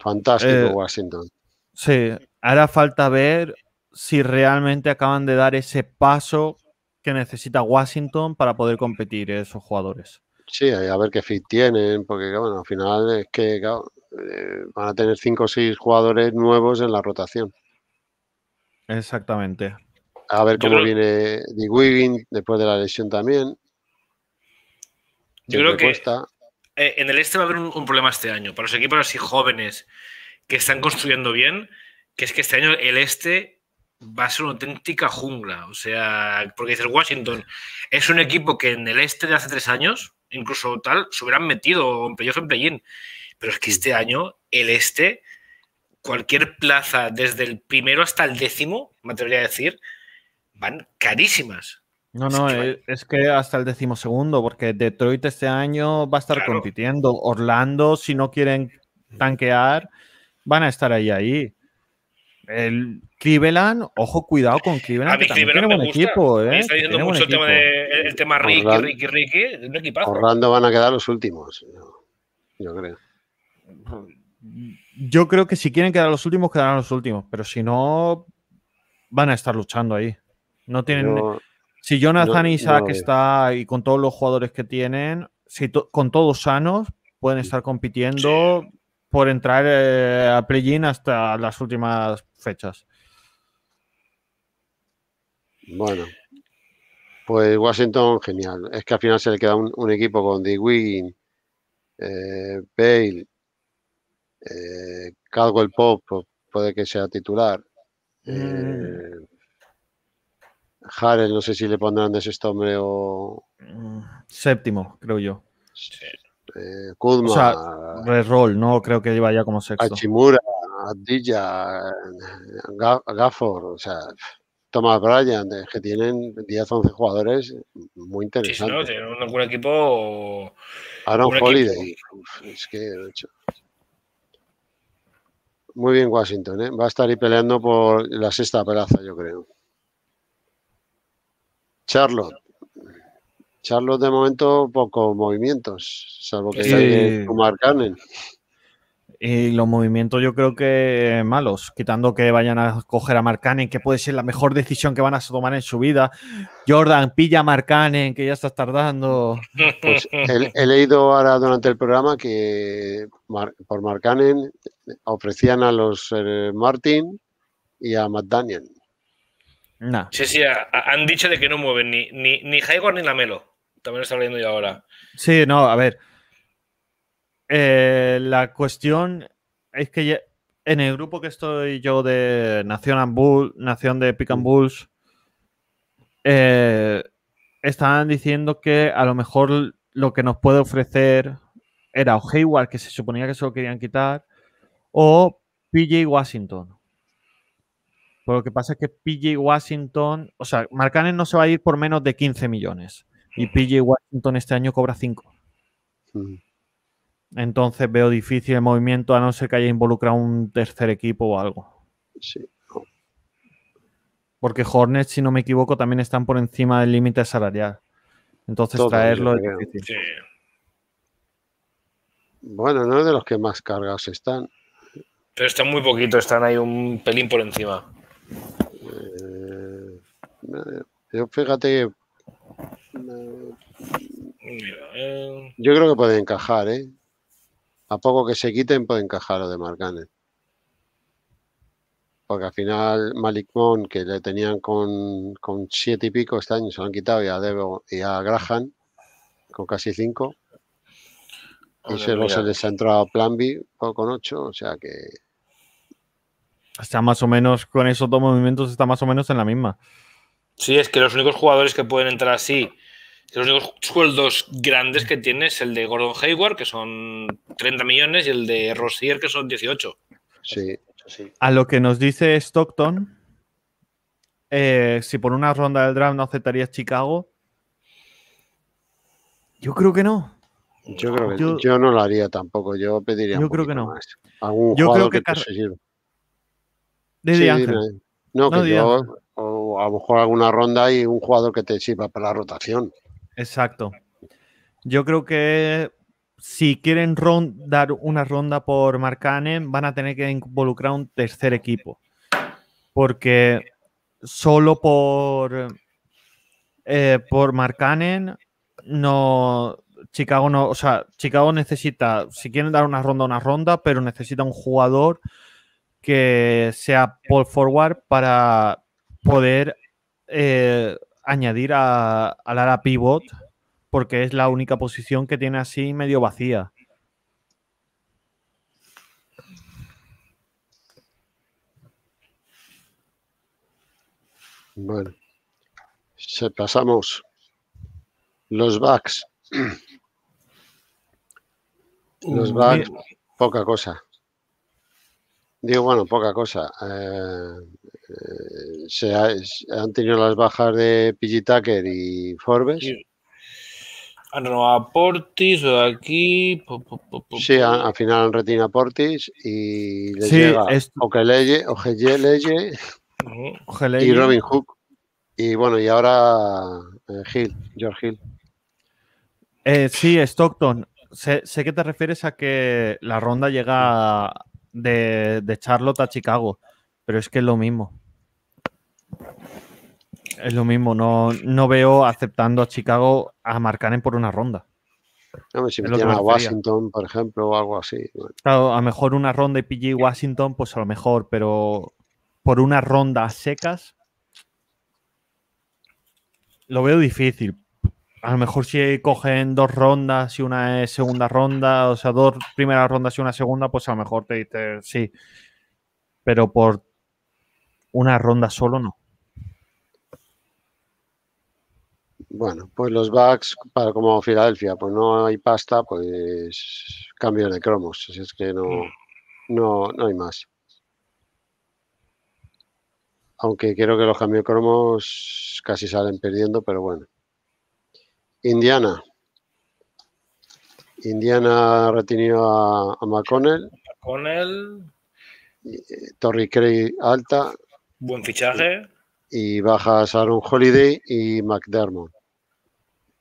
Fantástico Eh, Washington. Sí, hará falta ver si realmente acaban de dar ese paso que necesita Washington para poder competir esos jugadores. Sí, a ver qué fit tienen, porque bueno, al final es que claro, eh, van a tener cinco o seis jugadores nuevos en la rotación. Exactamente. A ver cómo creo- viene Dick Wiggin después de la lesión también. Yo creo que cuesta. eh, en el este va a haber un, un problema este año. Para los equipos así jóvenes que están construyendo bien, que es que este año el este va a ser una auténtica jungla. O sea, porque dices, Washington es un equipo que en el este de hace tres años, incluso tal, se hubieran metido en playoff en play-in. Pero es que este año el este, cualquier plaza, desde el primero hasta el décimo, me atrevería a decir, van carísimas. No, Es no, que es, que hasta el decimosegundo, porque Detroit este año va a estar Claro. compitiendo. Orlando, si no quieren tanquear, van a estar ahí, ahí. El Cleveland, ojo, cuidado con Cleveland, A mí que Cleveland tiene me buen gusta. equipo, ¿eh? está buen mucho el tema, de, el tema Ricky, Orlando- Ricky, Ricky, es un equipazo. Orlando van a quedar los últimos, yo, yo creo. Yo creo que si quieren quedar los últimos, quedarán los últimos, pero si no, van a estar luchando ahí. No tienen. Si Jonathan no- Isaac no está y con todos los jugadores que tienen, si to- con todos sanos, pueden estar compitiendo por entrar eh, a play-in hasta las últimas fechas. Bueno, pues Washington, genial. Es que al final se le queda un, un equipo con Dick Wiggin, eh, Bale, eh, Caldwell Pop, pu- puede que sea titular. Eh, Harrell, no sé si le pondrán de sexto hombre o Mm, Séptimo, creo yo. eh, Kuzma, O sea, Re-roll, no creo que vaya como sexto. Hachimura, Adilla, Ga- Gafford, o sea, Thomas Bryant, es que tienen 10, 11 jugadores muy Sí, sí, interesantes. ¿no? Tiene un, un equipo. Aaron un equipo. Holiday. Uf, es que, de hecho. Muy bien Washington, ¿eh? Va a estar ahí peleando por la sexta plaza, yo creo. Charlotte. Charlos de momento pocos movimientos, salvo que salga Mark Cannon. Y los movimientos yo creo que malos, quitando que vayan a coger a Mark Cannon, que puede ser la mejor decisión que van a tomar en su vida. Jordan, pilla a Mark Cannon, que ya estás tardando. Pues he, he leído ahora durante el programa que Mar- por Mark Cannon ofrecían a los eh, Martin y a Matt Daniel. Nah. Sí, sí, a- a- han dicho de que no mueven ni, ni, ni Hayward ni Lamelo. También lo está leyendo yo ahora. Sí, no, a ver. Eh, la cuestión es que ya- en el grupo que estoy yo de Nación and Bull, Nación de Pick and Bulls, eh, estaban diciendo que a lo mejor lo que nos puede ofrecer era o Hayward, que se suponía que se lo querían quitar, o PJ Washington. Pero lo que pasa es que PJ Washington, o sea, Mark Cannon no se va a ir por menos de 15 millones. Y PJ Washington este año cobra 5. Mm. Entonces veo difícil el movimiento a no ser que haya involucrado un tercer equipo o algo. Sí. Porque Hornets, si no me equivoco, también están por encima del límite salarial. Entonces traerlo es difícil. Sí. Bueno, no es de los que más cargados están. Pero están muy poquito, están ahí un pelín por encima. Eh, yo fíjate que eh, Mira, eh, yo creo que puede encajar, ¿eh? A poco que se quiten puede encajar lo de Mark Cannon. Porque al final Malik Monk, que le tenían con, con siete y pico este año, se lo han quitado y a Devo y a Graham con casi cinco. Y se, luego se les ha entrado a Plan B o con ocho, o sea que Está más o menos, con esos dos movimientos, está más o menos en la misma. Sí, es que los únicos jugadores que pueden entrar así, que los únicos sueldos grandes que tiene es el de Gordon Hayward, que son 30 millones, y el de Rozier, que son 18. sí. A lo que nos dice Stockton, eh, si por una ronda del draft no aceptarías Chicago, yo creo que no. Yo creo que Yo- yo, no lo haría tampoco. Yo pediría. un Yo creo que no. más. Algún Yo jugador creo que que, Sí, Ángel. dime. No, No, que di yo, o a lo mejor alguna ronda y un jugador que te sirva para la rotación. Exacto. Yo creo que si quieren dar una ronda por Marcanen, van a tener que involucrar un tercer equipo. Porque solo por, eh, por no. Chicago no. O sea, Chicago necesita, si quieren dar una ronda, una ronda, pero necesita un jugador que sea Paul Forward para poder eh, añadir a, al ala pivot porque es la única posición que tiene así medio vacía. Bueno, se pasamos. Los backs. Los backs, poca cosa. Digo, bueno, poca cosa. Eh, eh, se, ha- se han tenido las bajas de PG Tucker y Forbes. Sí. Han renovado a Portis, o de aquí. po, po, po, po, Sí, a- al final han retinado a Portis y les Sí, llega es- Okeleye, y y- Robin Hook. Y bueno, y ahora eh, Hill, George Hill. Eh, sí, Stockton. Sé, sé que te refieres a que la ronda llega de, de Charlotte a Chicago, pero es que es lo mismo. Es lo mismo, no, no veo aceptando a Chicago a Marcanen por una ronda. Hombre, si a. Washington, por ejemplo, o algo así. bueno. Claro, a lo mejor una ronda y PG Washington, pues a lo mejor, pero por una ronda a secas lo veo difícil. A lo mejor si cogen dos rondas y una segunda ronda, o sea, dos primeras rondas y una segunda, pues a lo mejor te dices sí. Pero por una ronda solo no. Bueno, pues los backs, para como Filadelfia, pues no hay pasta, pues cambios de cromos. Así es que no, no, no hay más. Aunque creo que los cambios de cromos casi salen perdiendo, pero bueno. Indiana. Indiana ha retenido a, a McConnell, Con el Torrey Craig alta buen fichaje. y bajas Aaron Holiday y McDermott.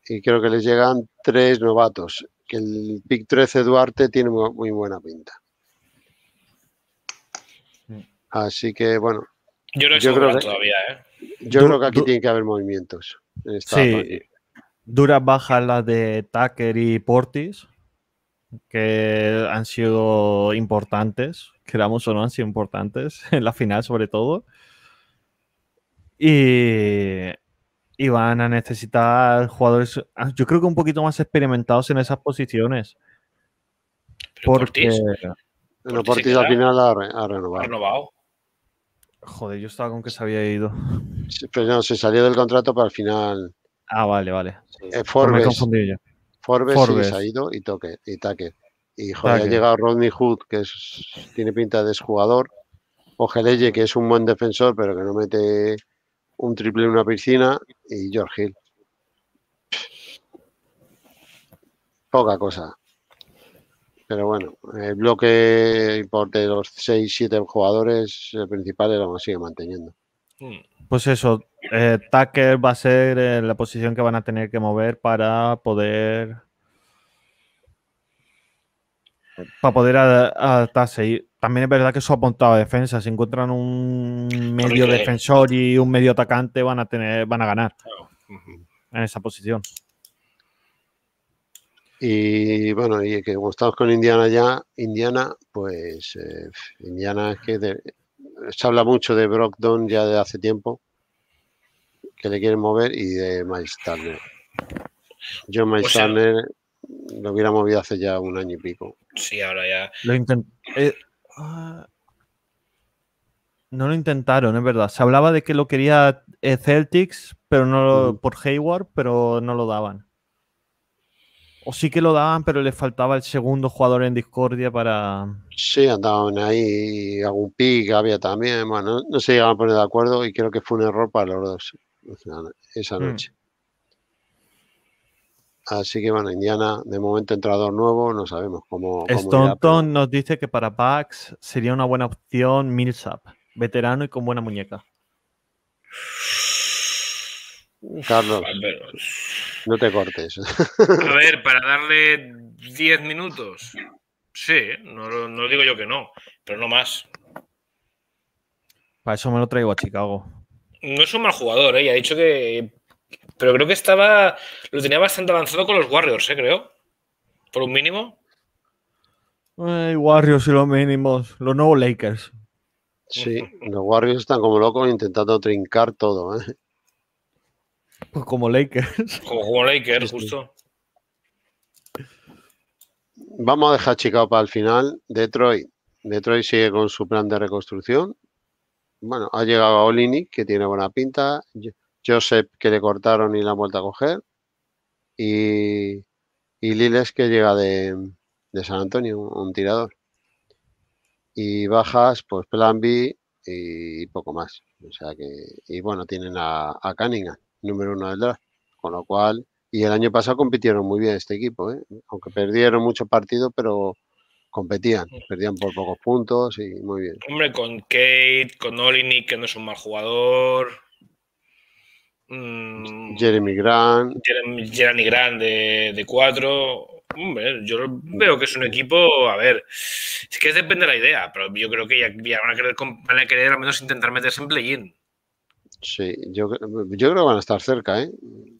y creo que les llegan tres novatos. Que el pick 13 Duarte tiene muy, muy buena pinta. Mm. Así que bueno, Yo no he Yo creo que- todavía, ¿eh? yo Du- creo que aquí tiene que haber movimientos. en esta Sí. Duras bajas las de Tucker y Portis, que han sido importantes, queramos o no, han sido importantes en la final sobre todo. Y, y van a necesitar jugadores, ah, yo creo que un poquito más experimentados en esas posiciones. Pero Porque, Portis Bueno, Portis al final ha, re- ha ha renovado. renovado. joder, yo estaba con que se había ido. Sí, Pero no, se salió del contrato, pero al final Ah, vale, vale. eh, Pues me Forbes, yo. Forbes, sí se ha ido y Toque y Tucker. Y joder, ha llegado Rodney Hood, que es, tiene pinta de exjugador. Ojeleye, que es un buen defensor, pero que no mete un triple en una piscina. Y George Hill. Poca cosa. Pero bueno, el bloque de los 6-7 jugadores principales lo sigue manteniendo. Mm. Pues eso, eh, Tucker va a ser eh, la posición que van a tener que mover para poder. Para poder adaptarse. Y también es verdad que eso apuntado a defensa. Si encuentran un medio defensor y un medio atacante, van a tener, van a ganar en esa posición. Y bueno, y que como estamos con Indiana ya, Indiana, pues eh, Indiana es que de- se habla mucho de Brogdon ya de hace tiempo, que le quieren mover, y de Miles Turner. Yo Miles O sea- Turner lo hubiera movido hace ya un año y pico. Sí, ahora ya. Lo intent- eh, ah, no lo intentaron, es verdad. Se hablaba de que lo quería eh, Celtics, pero no lo- por Hayward, pero no lo daban. O sí que lo daban, pero le faltaba el segundo jugador en discordia para. Sí, andaban ahí, algún pick había también, bueno, no, no se llegaban a poner de acuerdo y creo que fue un error para los dos esa Mm. noche. Así que bueno, Indiana, de momento entrador nuevo, no sabemos cómo. cómo irá, pero- Staunton nos dice que para Bucks sería una buena opción Millsap, veterano y con buena muñeca. Carlos, no te cortes. a ver, para darle 10 minutos. Sí, no, lo- no digo yo que no, pero no más. Para eso me lo traigo a Chicago. No es un mal jugador, ¿eh? Ya ha dicho que. Pero creo que estaba. Lo tenía bastante avanzado con los Warriors, ¿eh? Creo. Por un mínimo. Ay, Warriors y los mínimos. Los nuevos Lakers. Sí, los Warriors están como locos intentando trincar todo. ¿eh? Pues como Lakers. Como Lakers, Sí, sí. justo. Vamos a dejar Chicago para el final. Detroit. Detroit sigue con su plan de reconstrucción. Bueno, ha llegado a Olinick, que tiene buena pinta. Joseph, que le cortaron y la han vuelto a coger. Y, y Liles, que llega de, de San Antonio, un, tirador. Y bajas, pues Plan B y poco más. O sea que, y bueno, tienen a, a Cunningham, número uno del draft. Con lo cual, y el año pasado compitieron muy bien este equipo, ¿eh? aunque perdieron muchos partidos, pero competían, perdían por pocos puntos y muy bien. Hombre, con Kate, con Olinick, que no es un mal jugador. Mm, Jeremy Grant, Jeremy, Jeremy Grant de, de cuatro. Hombre, yo veo que es un equipo. A ver, es que depende de la idea, pero yo creo que ya, ya van, a querer, van a querer al menos intentar meterse en play-in. sí, yo, yo creo que van a estar cerca, ¿eh?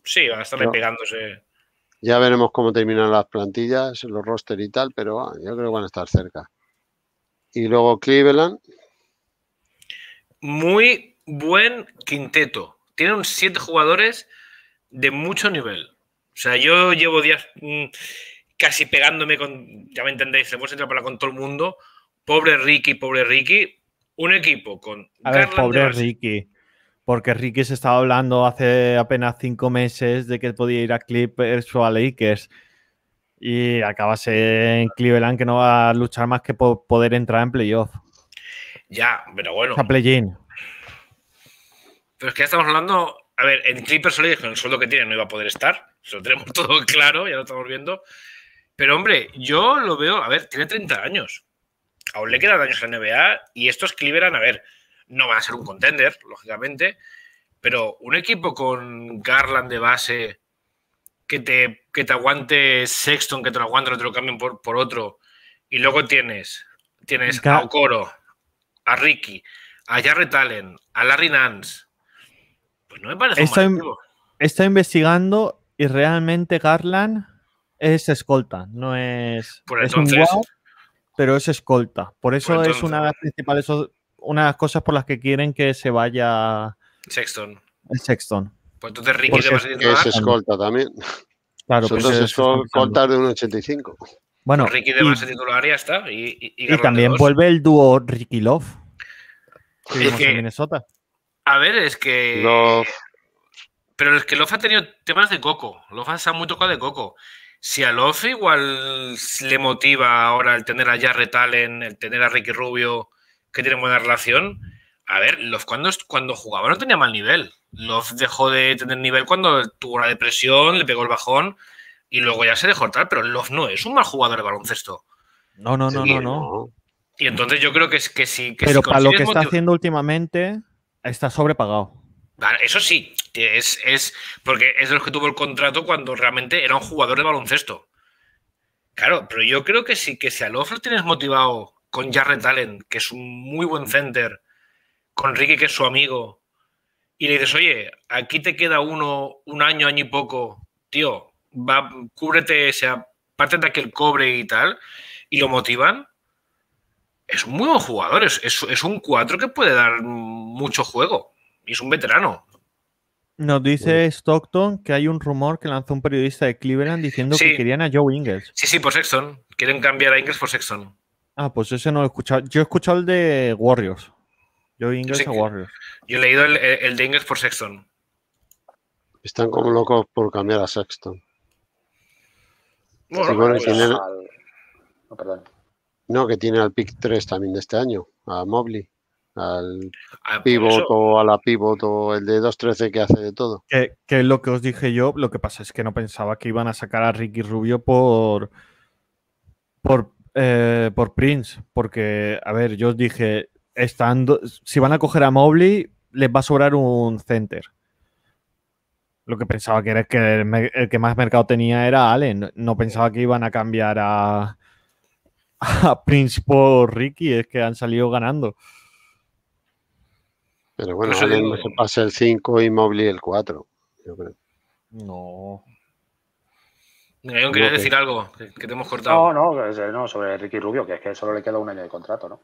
Sí, van a estar pegándose. Ya veremos cómo terminan las plantillas, los roster y tal, pero ah, yo creo que van a estar cerca. Y luego Cleveland, Muy buen quinteto. Tienen siete jugadores de mucho nivel. O sea, yo llevo días mm, casi pegándome con, ya me entendéis, hemos entrado para con todo el mundo. Pobre Ricky, pobre Ricky. Un equipo con A ver, pobre base. Ricky. Porque Ricky se estaba hablando hace apenas cinco meses de que podía ir a Clippers o a Lakers. Y acabase en Cleveland que no va a luchar más que por poder entrar en playoff. Ya, pero bueno. A play-in. Pero es que ya estamos hablando. A ver, en Clippers Solid, con el sueldo que tiene, no iba a poder estar. Eso lo tenemos todo claro, ya lo estamos viendo. Pero hombre, yo lo veo. A ver, tiene 30 años. Aún le quedan años en la NBA y estos Cleveland, a ver, no van a ser un contender, lógicamente. Pero un equipo con Garland de base, que te, que te aguante Sexton, que te lo aguante, no te lo cambien por, por otro. Y luego tienes, tienes a Okoro, a Ricky, a Jarrett Allen, a Larry Nance. Pues no me parece un. He estado investigando y realmente Garland es escolta, no es. Es un guard, pero es escolta. Por eso es una de las principales, una de las cosas por las que quieren que se vaya Sexton. el Sexton. Pues entonces Ricky Porque es vas a es escolta también. Claro, Son pues dos escoltas de un 85. Bueno, Ricky y, de base titular y ya está. Y, y- y y también dos. vuelve el dúo Ricky Love. Que vimos que- en Minnesota. A ver, es que. Love. Pero es que Love ha tenido temas de coco. Love se ha muy tocado de coco. Si a Love igual le motiva ahora el tener a Jarrett Allen, el tener a Ricky Rubio, que tienen buena relación. A ver, Love cuando, cuando jugaba no tenía mal nivel. Love dejó de tener nivel cuando tuvo una depresión, le pegó el bajón y luego ya se dejó tal. Pero Love no es un mal jugador de baloncesto. No, no, no, no, no. Y entonces yo creo que es que sí. Que Pero si para lo que está haciendo últimamente, está sobrepagado. Vale, eso sí, es, es porque es de los que tuvo el contrato cuando realmente era un jugador de baloncesto. Claro, pero yo creo que sí, que si a Love lo tienes motivado con Jarrett Allen, que es un muy buen center, con Ricky, que es su amigo, y le dices, oye, aquí te queda uno, un año, año y poco, tío, va, cúbrete, o sea, parte de aquel cobre y tal, y lo motivan, es un muy buen jugador, es, es, es un 4 que puede dar mucho juego, y es un veterano. Nos dice Stockton que hay un rumor que lanzó un periodista de Cleveland diciendo Sí. que querían a Joe Ingles. Sí, sí, por Sexton. Quieren cambiar a Ingles por Sexton. Ah, pues ese no lo he escuchado. Yo he escuchado el de Warriors. Joe Ingles sé a Warriors. Yo he leído el, el de Ingles por Sexton. Están como locos por cambiar a Sexton. Bueno, Sí, bueno, Al- tiene- al- no, perdón. No, que tiene al pick 3 también de este año, a Mobley, al ah, pivot eso- o a la pivot o el de 2-13 que hace de todo. Que, que es lo que os dije yo. Lo que pasa es que no pensaba que iban a sacar a Ricky Rubio por. por, eh, por Prince. Porque, a ver, yo os dije, estando, si van a coger a Mobley, les va a sobrar un center. Lo que pensaba que era que el, que más mercado tenía era Allen. No pensaba que iban a cambiar a, a Prince por Ricky. Es que han salido ganando. Pero bueno, Por eso Allen se pasa el 5 y Mobley el 4. Yo creo. No. Mira, yo quería Ok. decir algo que, te hemos cortado. No, no, es- no, sobre Ricky Rubio, que es que solo le queda un año de contrato, ¿no?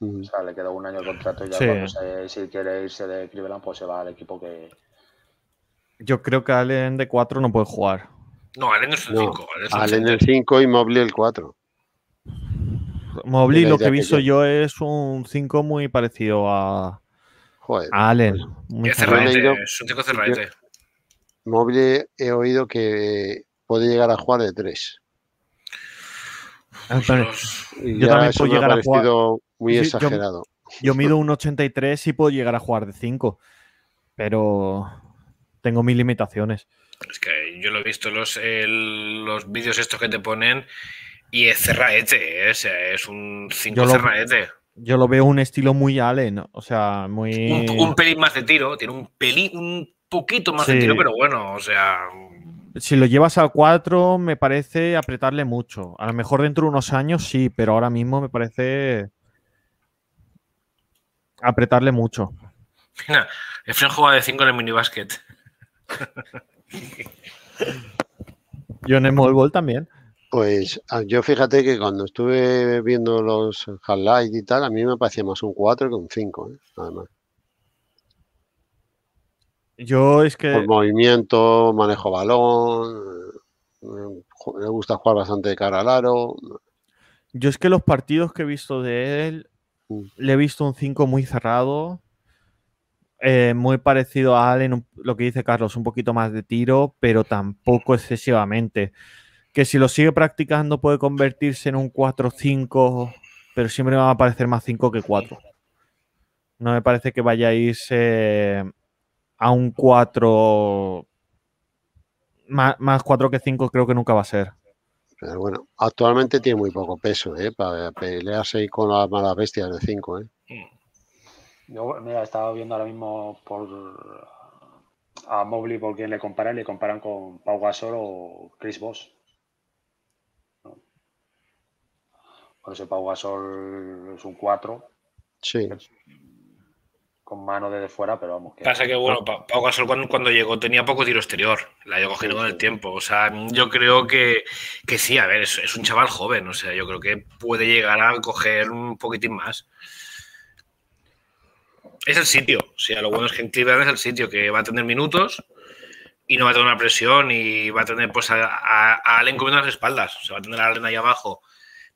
Mm. O sea, le queda un año de contrato y ya Sí. cuando se- si quiere irse de Cleveland, pues se va al equipo que. Yo creo que Allen de 4 no puede jugar. No, Allen no es el No, 5. Allen el 5 y Mobley el 4. Mobley, lo que he visto yo- yo es un 5 muy parecido a, Joder. a Allen. Muy Es cerrado. he leído- cerradete, es un 5 cerradete. Mobley he oído que puede llegar a jugar de 3. Ah, Y Yo también puedo me ha llegar a jugar- muy Sí, yo- exagerado. Yo mido un 83 y puedo llegar a jugar de 5. Pero tengo mis limitaciones. Es que yo lo he visto los, los vídeos estos que te ponen y es cerraete, ¿eh? o sea, es un 5 Yo lo- cerraete. Yo lo veo un estilo muy Allen. O sea, muy. Un, un pelín más de tiro, tiene un pelín, un poquito más de tiro, pero bueno, o sea, Si lo llevas al 4, me parece apretarle mucho. A lo mejor dentro de unos años sí, pero ahora mismo me parece apretarle mucho. mira, Efren juega de 5 en el minibásquet. Yo en el mobile ball también. Pues ah, yo fíjate que cuando estuve viendo los highlights y tal, a mí me parecía más un 4 que un 5, ¿eh? además. Yo es que. Por movimiento, manejo balón, eh, me gusta jugar bastante de cara al aro. Yo es que los partidos que he visto de él, Mm. le he visto un 5 muy cerrado, eh, muy parecido a Allen, lo que dice Carlos, un poquito más de tiro, pero tampoco excesivamente. Que si lo sigue practicando puede convertirse en un 4-5, pero siempre me va a parecer más 5 que 4. No me parece que vaya a irse a un 4. Más, más 4 que 5 creo que nunca va a ser. Pero bueno, actualmente tiene muy poco peso ¿eh? para pelearse ahí con las malas bestias de 5. ¿eh? Yo, mira, estaba viendo ahora mismo por a Mobley por quien le comparan, le comparan con Pau Gasol o Chris Boss. ¿no? Por eso Pau Gasol es un 4. Sí. Con mano desde fuera, pero vamos. Que... Pasa que, bueno, Pau Gasol cuando, cuando, llegó tenía poco tiro exterior. La llegó cogiendo con el tiempo. O sea, yo creo que, que sí, a ver, es, es, un chaval joven. O sea, yo creo que puede llegar a coger un poquitín más. Es el sitio. O sea, lo bueno es que en Cleveland es el sitio que va a tener minutos y no va a tener una presión y va a tener pues a, a, a Allen comiendo las espaldas. O sea, va a tener a Allen ahí abajo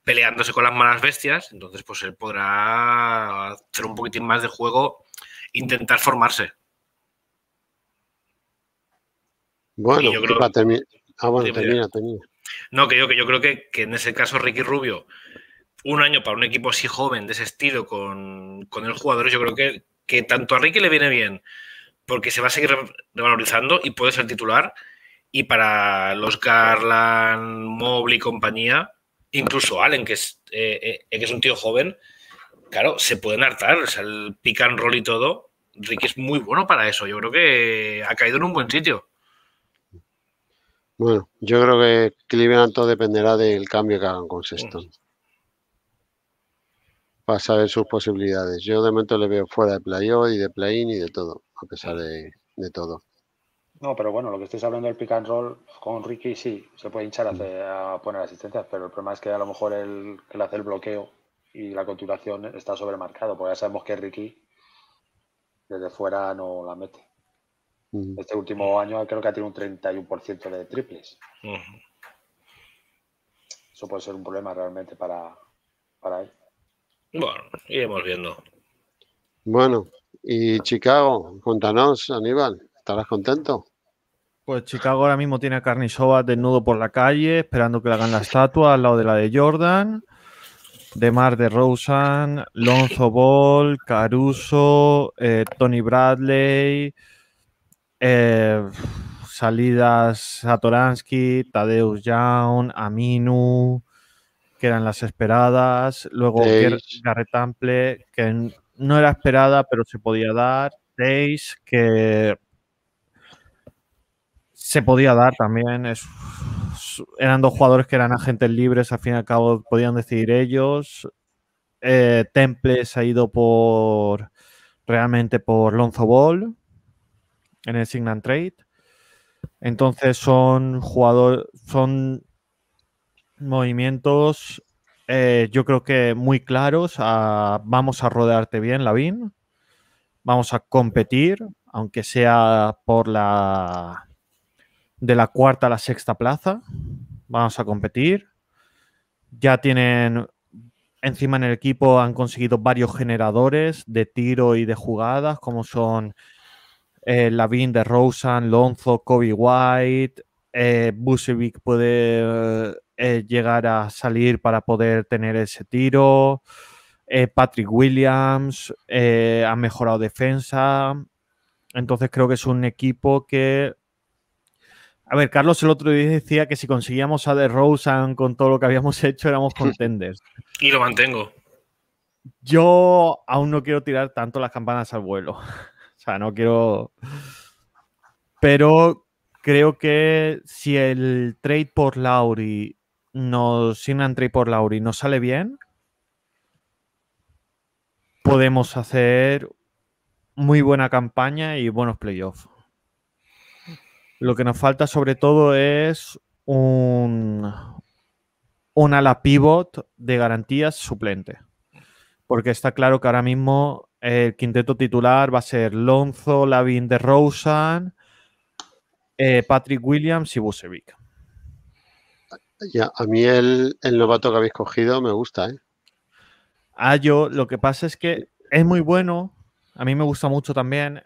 peleándose con las malas bestias. Entonces, pues él podrá hacer un poquitín más de juego intentar formarse. Bueno, yo creo... termi... ah, bueno, termina, termina. No, que yo, que yo creo que, que, en ese caso Ricky Rubio, un año para un equipo así joven, de ese estilo, con, con el jugador, yo creo que, que tanto a Ricky le viene bien, porque se va a seguir revalorizando y puede ser titular, y para los Garland, Mobley y compañía, incluso Allen, que es, eh, eh, que es un tío joven, claro, se pueden hartar, o sea, el pick and roll y todo. Ricky es muy bueno para eso. Yo creo que ha caído en un buen sitio. Bueno, yo creo que Cleveland todo dependerá del cambio que hagan con Sexton. Mm. Para saber sus posibilidades. Yo de momento le veo fuera de playoff y de play-in y de todo, a pesar de, de, todo. No, pero bueno, lo que estáis hablando del pick and roll con Ricky, sí, se puede hinchar a, hacer, a poner asistencias, pero el problema es que a lo mejor el que le hace el bloqueo y la continuación está sobremarcado, porque ya sabemos que Ricky desde fuera no la mete. Uh -huh. Este último año creo que ha tenido un 31% de triples. Uh -huh. Eso puede ser un problema realmente para, para él. Bueno, iremos viendo. Bueno, y Chicago, cuéntanos, Aníbal, ¿estarás contento? Pues Chicago ahora mismo tiene a Carnisova desnudo por la calle, esperando que le hagan la estatua al lado de la de Jordan. De Mar de Rosen, Lonzo Ball, Caruso, eh, Tony Bradley, eh, salidas a Toransky, Tadeusz Young, Aminu, que eran las esperadas. Luego. Garrett Ample, que no era esperada, pero se podía dar. Days, que se podía dar también. Es, eran dos jugadores que eran agentes libres, al fin y al cabo podían decidir ellos. Eh, Temple se ha ido por realmente por Lonzo Ball en el Sign Trade. Entonces son jugadores, son movimientos, eh, yo creo que muy claros. A, vamos a rodearte bien, Lavín. Vamos a competir, aunque sea por la de la cuarta a la sexta plaza. Vamos a competir. Ya tienen encima en el equipo han conseguido varios generadores de tiro y de jugadas, como son eh, Lavin de Rosen, Lonzo, Kobe White, eh, Busevic puede eh, llegar a salir para poder tener ese tiro. Eh, Patrick Williams ha mejorado defensa. Entonces creo que es un equipo que a ver, Carlos el otro día decía que si conseguíamos a The Rosen con todo lo que habíamos hecho, éramos contenders. Y lo mantengo. Yo aún no quiero tirar tanto las campanas al vuelo. O sea, no quiero. Pero creo que si el trade por Lauri nos signan trade por Lauri nos sale bien, podemos hacer muy buena campaña y buenos playoffs. Lo que nos falta sobre todo es un, un ala pivot de garantías suplente. Porque está claro que ahora mismo el quinteto titular va a ser Lonzo, Lavin de Rosen, eh, Patrick Williams y Busevic. Ya, a mí el, el, novato que habéis cogido me gusta, ¿eh? Ah, yo, lo que pasa es que es muy bueno. A mí me gusta mucho también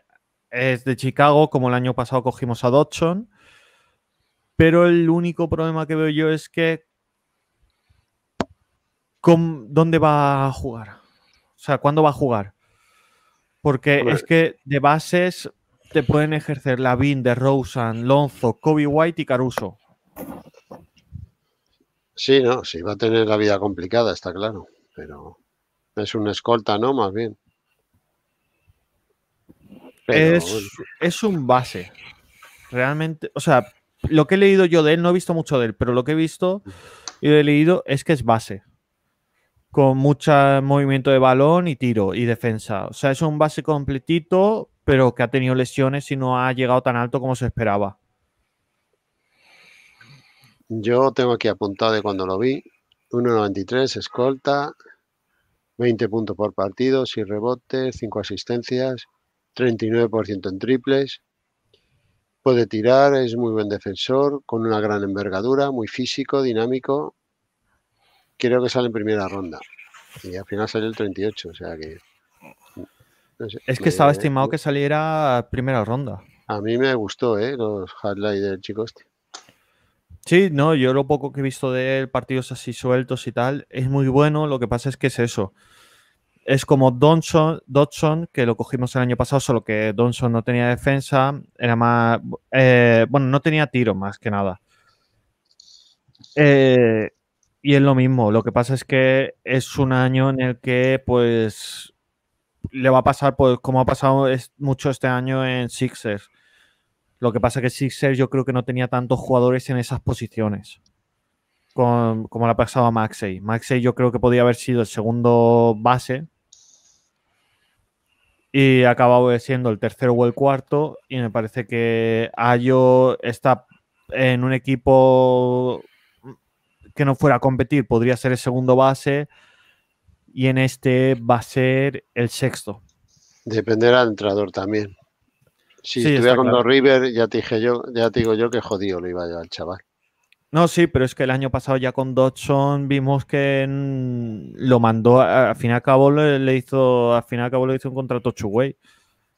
es de Chicago, como el año pasado cogimos a Dodson. Pero el único problema que veo yo es que ¿con, ¿dónde va a jugar? O sea, ¿cuándo va a jugar? Porque es que de bases te pueden ejercer Lavin, de Rosen, Lonzo, Kobe White y Caruso. Sí, no, sí, va a tener la vida complicada, está claro. Pero es un escolta, ¿no? Más bien. Pero, es, es un base. Realmente, o sea, lo que he leído yo de él, no he visto mucho de él, pero lo que he visto y he leído es que es base. Con mucho movimiento de balón y tiro y defensa. O sea, es un base completito, pero que ha tenido lesiones y no ha llegado tan alto como se esperaba. Yo tengo aquí apuntado de cuando lo vi. 1.93, escolta, 20 puntos por partido, 6 rebotes, 5 asistencias, 39% en triples. Puede tirar, es muy buen defensor, con una gran envergadura, muy físico, dinámico. Creo que sale en primera ronda. Y al final salió el 38, o sea que... no sé, Es que estaba estimado que saliera primera ronda. A mí me gustó, ¿eh? Los highlights del chico este. Sí, no, yo lo poco que he visto de él, partidos así sueltos y tal, es muy bueno. Lo que pasa es que es eso. Es como Dodson, Dodson, que lo cogimos el año pasado, solo que Dodson no tenía defensa, era más. eh, bueno, no tenía tiro más que nada. Eh, y es lo mismo. Lo que pasa es que es un año en el que, pues, le va a pasar, pues, como ha pasado mucho este año en Sixers. Lo que pasa es que Sixers yo creo que no tenía tantos jugadores en esas posiciones. como le ha pasado a Maxey. Maxey yo creo que podía haber sido el segundo base. Y ha acabado siendo el tercero o el cuarto. Y me parece que Ayo está en un equipo que no fuera a competir. Podría ser el segundo base. Y en este va a ser el sexto. Dependerá del entrenador también. Si Sí, estuviera con claro. River, ya te dije yo, ya te digo yo que jodido lo iba a llevar el chaval. No, sí, pero es que el año pasado ya con Dodson vimos que mm, lo mandó, a- al fin y al cabo le, le hizo, al fin y al cabo le hizo un contrato two-way.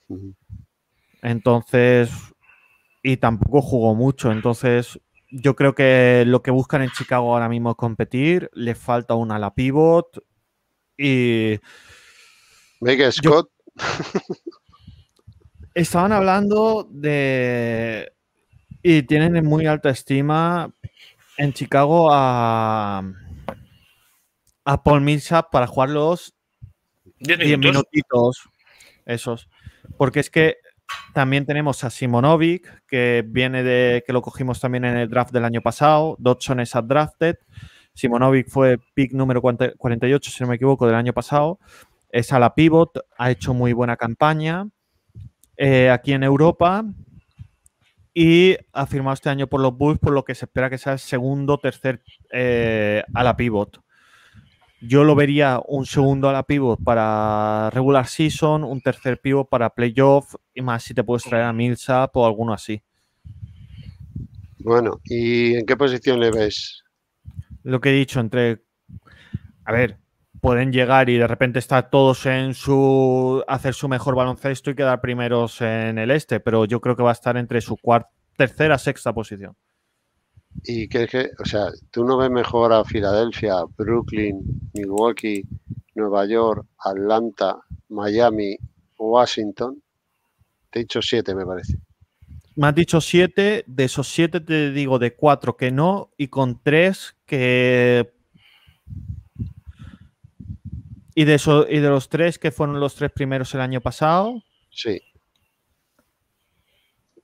Ujú. Entonces, y tampoco jugó mucho. Entonces, yo creo que lo que buscan en Chicago ahora mismo es competir. Le falta una a la pivot. Y que Scott, estaban hablando de. Y tienen en muy alta estima en Chicago a. A Paul Millsap para jugar los 10 10 minutos. minutitos. Esos. Porque es que también tenemos a Simonovic, que viene de. que lo cogimos también en el draft del año pasado. Dodson es drafted. Simonovic fue pick número 40 48, si no me equivoco, del año pasado. Es a la pivot, ha hecho muy buena campaña eh, aquí en Europa. Y ha firmado este año por los Bulls, por lo que se espera que sea el segundo, tercer eh, a la pivot. Yo lo vería un segundo a la pivot para regular season, un tercer pivot para playoff y más si te puedes traer a Millsap o alguno así. bueno, ¿y en qué posición le ves? Lo que he dicho entre, a ver, pueden llegar y de repente estar todos en su hacer su mejor baloncesto y quedar primeros en el este, pero yo creo que va a estar entre su cuarta, tercera, sexta posición. ¿Y qué, qué- o sea, tú no ves mejor a Filadelfia, Brooklyn, Milwaukee, Nueva York, Atlanta, Miami, Washington? Te he dicho siete, me parece. Me has dicho siete, de esos siete te digo de cuatro que no y con tres que... Y de, eso, y de los tres que fueron los tres primeros el año pasado, Sí,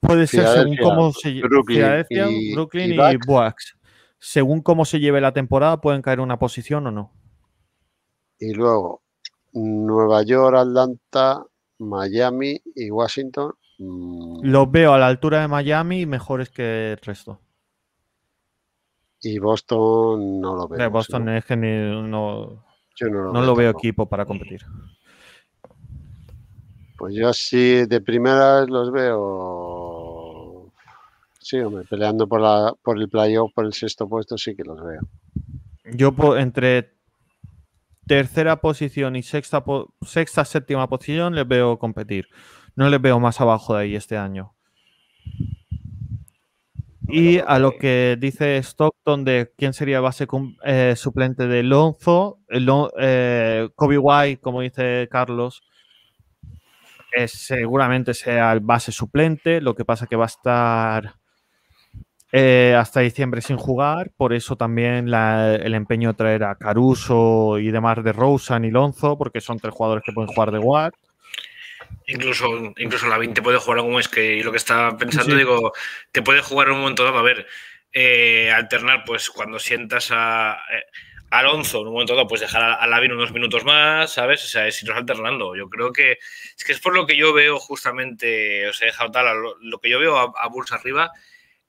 puede ser según cómo se Brooklyn y- Brooklyn y y, Bucks. Según cómo se lleve la temporada, pueden caer una posición o no. y luego Nueva York, Atlanta, Miami y Washington. mm, Los veo a la altura de Miami y mejores que el resto. Y Boston no lo veo. De Boston es que ni- no, Yo no lo no veo lo veo tampoco. equipo para competir. Pues yo así de primeras los veo. Sí, hombre, peleando por, la, por el playoff, por el sexto puesto, sí que los veo. Yo entre tercera posición y sexta, sexta, séptima posición les veo competir. No les veo más abajo de ahí este año. Y a lo que dice Stockton de quién sería base eh, suplente de Lonzo, el Lon- eh, Kobe White, como dice Carlos, es, seguramente sea el base suplente. Lo que pasa que va a estar eh, hasta diciembre sin jugar, por eso también la- el empeño de traer a Caruso y demás de Rosen y Lonzo, porque son tres jugadores que pueden jugar de guard. Incluso, incluso la 20 puede jugar un es que lo que estaba pensando, digo, te puede jugar en un momento dado. A ver, eh, alternar, pues cuando sientas a. Eh, Alonso, en un momento dado, pues dejar a, Lavin unos minutos más, ¿sabes? O sea, es irnos alternando. Yo creo que es que es por lo que yo veo justamente, os he dejado tal, lo, que yo veo a, a, Bulls arriba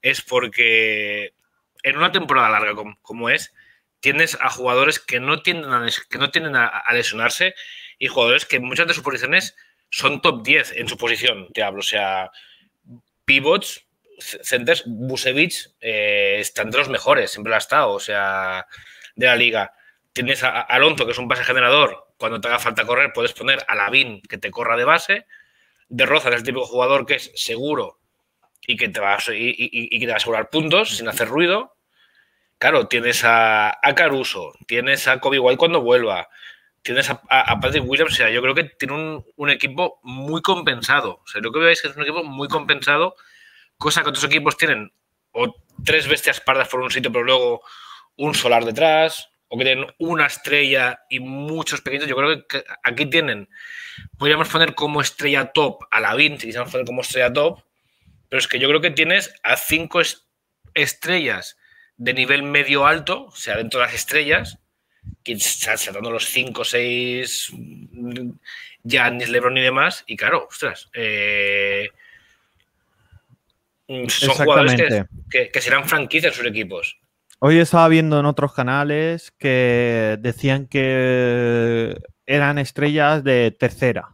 es porque en una temporada larga como, es, tienes a jugadores que no tienden, a, que no tienden a, lesionarse y jugadores que en muchas de sus posiciones son top 10 en su posición, te hablo. O sea, pivots, centers, Busevich eh, están de los mejores, siempre lo ha estado. O sea, de la liga. Tienes a Alonso, que es un base generador. Cuando te haga falta correr, puedes poner a Lavín, que te corra de base. De Roza es el típico jugador que es seguro y que te va a, y, a asegurar puntos sin hacer ruido. Claro, tienes a, Caruso, tienes a Kobe White cuando vuelva, tienes a, Patrick Williams. O sea, yo creo que tiene un, equipo muy compensado. O sea, lo que veis es un equipo muy compensado, cosa que otros equipos tienen o tres bestias pardas por un sitio, pero luego un solar detrás, o que tienen una estrella y muchos pequeños. Yo creo que aquí tienen, podríamos poner como estrella top a la 20, quisiéramos poner como estrella top, pero es que yo creo que tienes a cinco estrellas de nivel medio alto, o sea, dentro de las estrellas, saltando los 5, 6, ya ni Lebron ni demás, y claro, ostras, eh, son jugadores que, que serán franquicias sus equipos. Hoy estaba viendo en otros canales que decían que eran estrellas de tercera.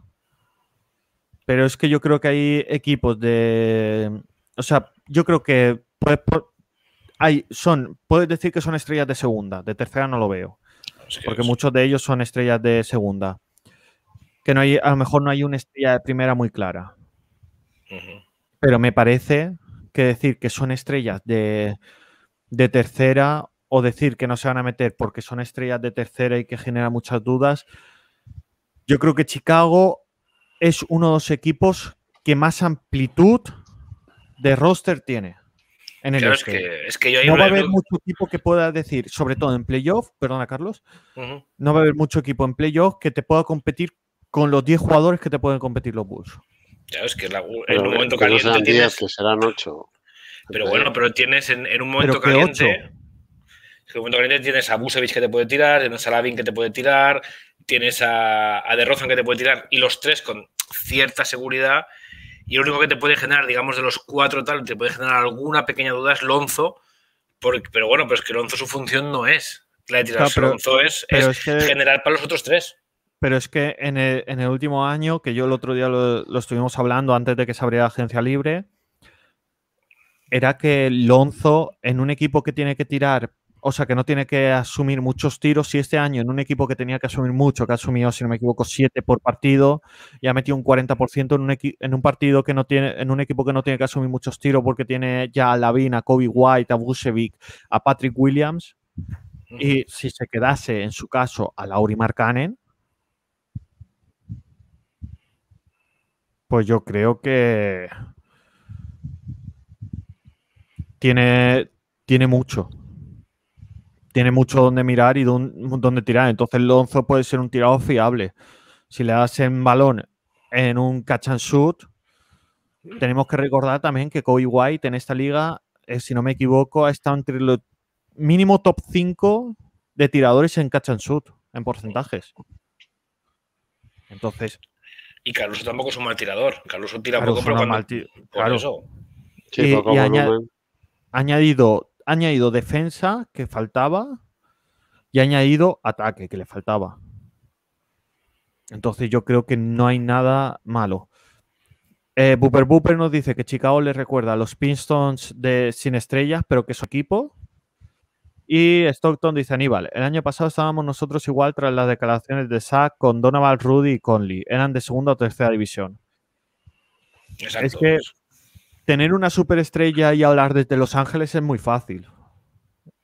Pero es que yo creo que hay equipos de. O sea, yo creo que hay, son, puedes decir que son estrellas de segunda, de tercera no lo veo. Porque muchos de ellos son estrellas de segunda. Que no hay, a lo mejor no hay una estrella de primera muy clara. Pero me parece que decir que son estrellas de de tercera o decir que no se van a meter porque son estrellas de tercera y que genera muchas dudas. Yo creo que Chicago es uno de los equipos que más amplitud de roster tiene. En el este. es que, no va a haber mucho equipo que pueda decir, sobre todo en playoff, perdona Carlos, no va a haber mucho equipo en playoff que te pueda competir con los 10 jugadores que te pueden competir los Bulls. es que en un momento caliente tienes... que serán 8. Pero bueno, pero tienes en, un momento caliente. En un momento caliente tienes a Busevich que te puede tirar, tienes a Lavin que te puede tirar, tienes a, a que te puede tirar, y los tres con cierta seguridad. Y lo único que te puede generar, digamos, de los cuatro tal, te puede generar alguna pequeña duda es Lonzo. pero bueno, pero es que Lonzo su función no es la de tirar. Lonzo es, general para los otros tres. Pero es que en el, último año, que yo el otro día lo, lo, estuvimos hablando antes de que se abriera agencia libre, era que Lonzo en un equipo que tiene que tirar, o sea, que no tiene que asumir muchos tiros, si este año en un equipo que tenía que asumir mucho, que ha asumido, si no me equivoco, 7 por partido, y ha metido un 40% en un, en un partido que no tiene, en un equipo que no tiene que asumir muchos tiros porque tiene ya a Lavin, a Kobe White, a Busevic, a Patrick Williams, y si se quedase en su caso a Lauri Markkanen, pues yo creo que tiene, tiene mucho. Tiene mucho donde mirar y donde tirar. Entonces Lonzo puede ser un tirado fiable. Si le das en balón en un catch and shoot, tenemos que recordar también que Kobe White en esta liga, eh, si no me equivoco, ha estado entre los mínimo top 5 de tiradores en catch and shoot, en porcentajes. Entonces. Y Carlos tampoco es un mal tirador. Carlos tira poco, pero cuando, claro. eso. y, añadido, añadido defensa que faltaba y ha añadido ataque que le faltaba. Entonces yo creo que no hay nada malo. Eh, Booper Booper nos dice que Chicago le recuerda a los Pistons de sin estrellas, pero que su equipo. Y Stockton dice Aníbal, el año pasado estábamos nosotros igual tras las declaraciones de Zach con Donovan, Rudy y Conley. Eran de segunda o tercera división. Es que tener una superestrella y hablar desde Los Ángeles es muy fácil.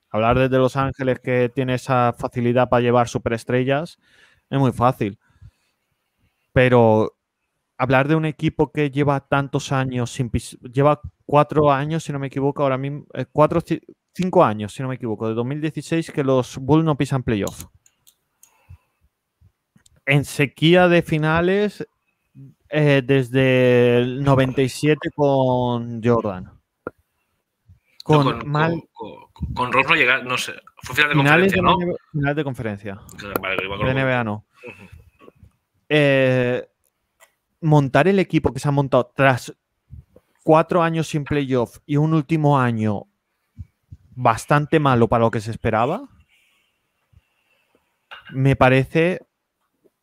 Hablar desde Los Ángeles que tiene esa facilidad para llevar superestrellas es muy fácil. Pero hablar de un equipo que lleva tantos años, sin lleva cuatro años, si no me equivoco, ahora mismo, eh, cuatro, cinco años, si no me equivoco, de 2016 que los Bulls no pisan playoff. En sequía de finales eh, desde el 97 con Jordan. No, Con, con, mal con, con- con no llega, no sé. Fue final de finales, conferencia, de finales de conferencia. Vale, con De. NBA no. Eh, montar el equipo que se ha montado tras cuatro años sin playoff y un último año bastante malo para lo que se esperaba, me parece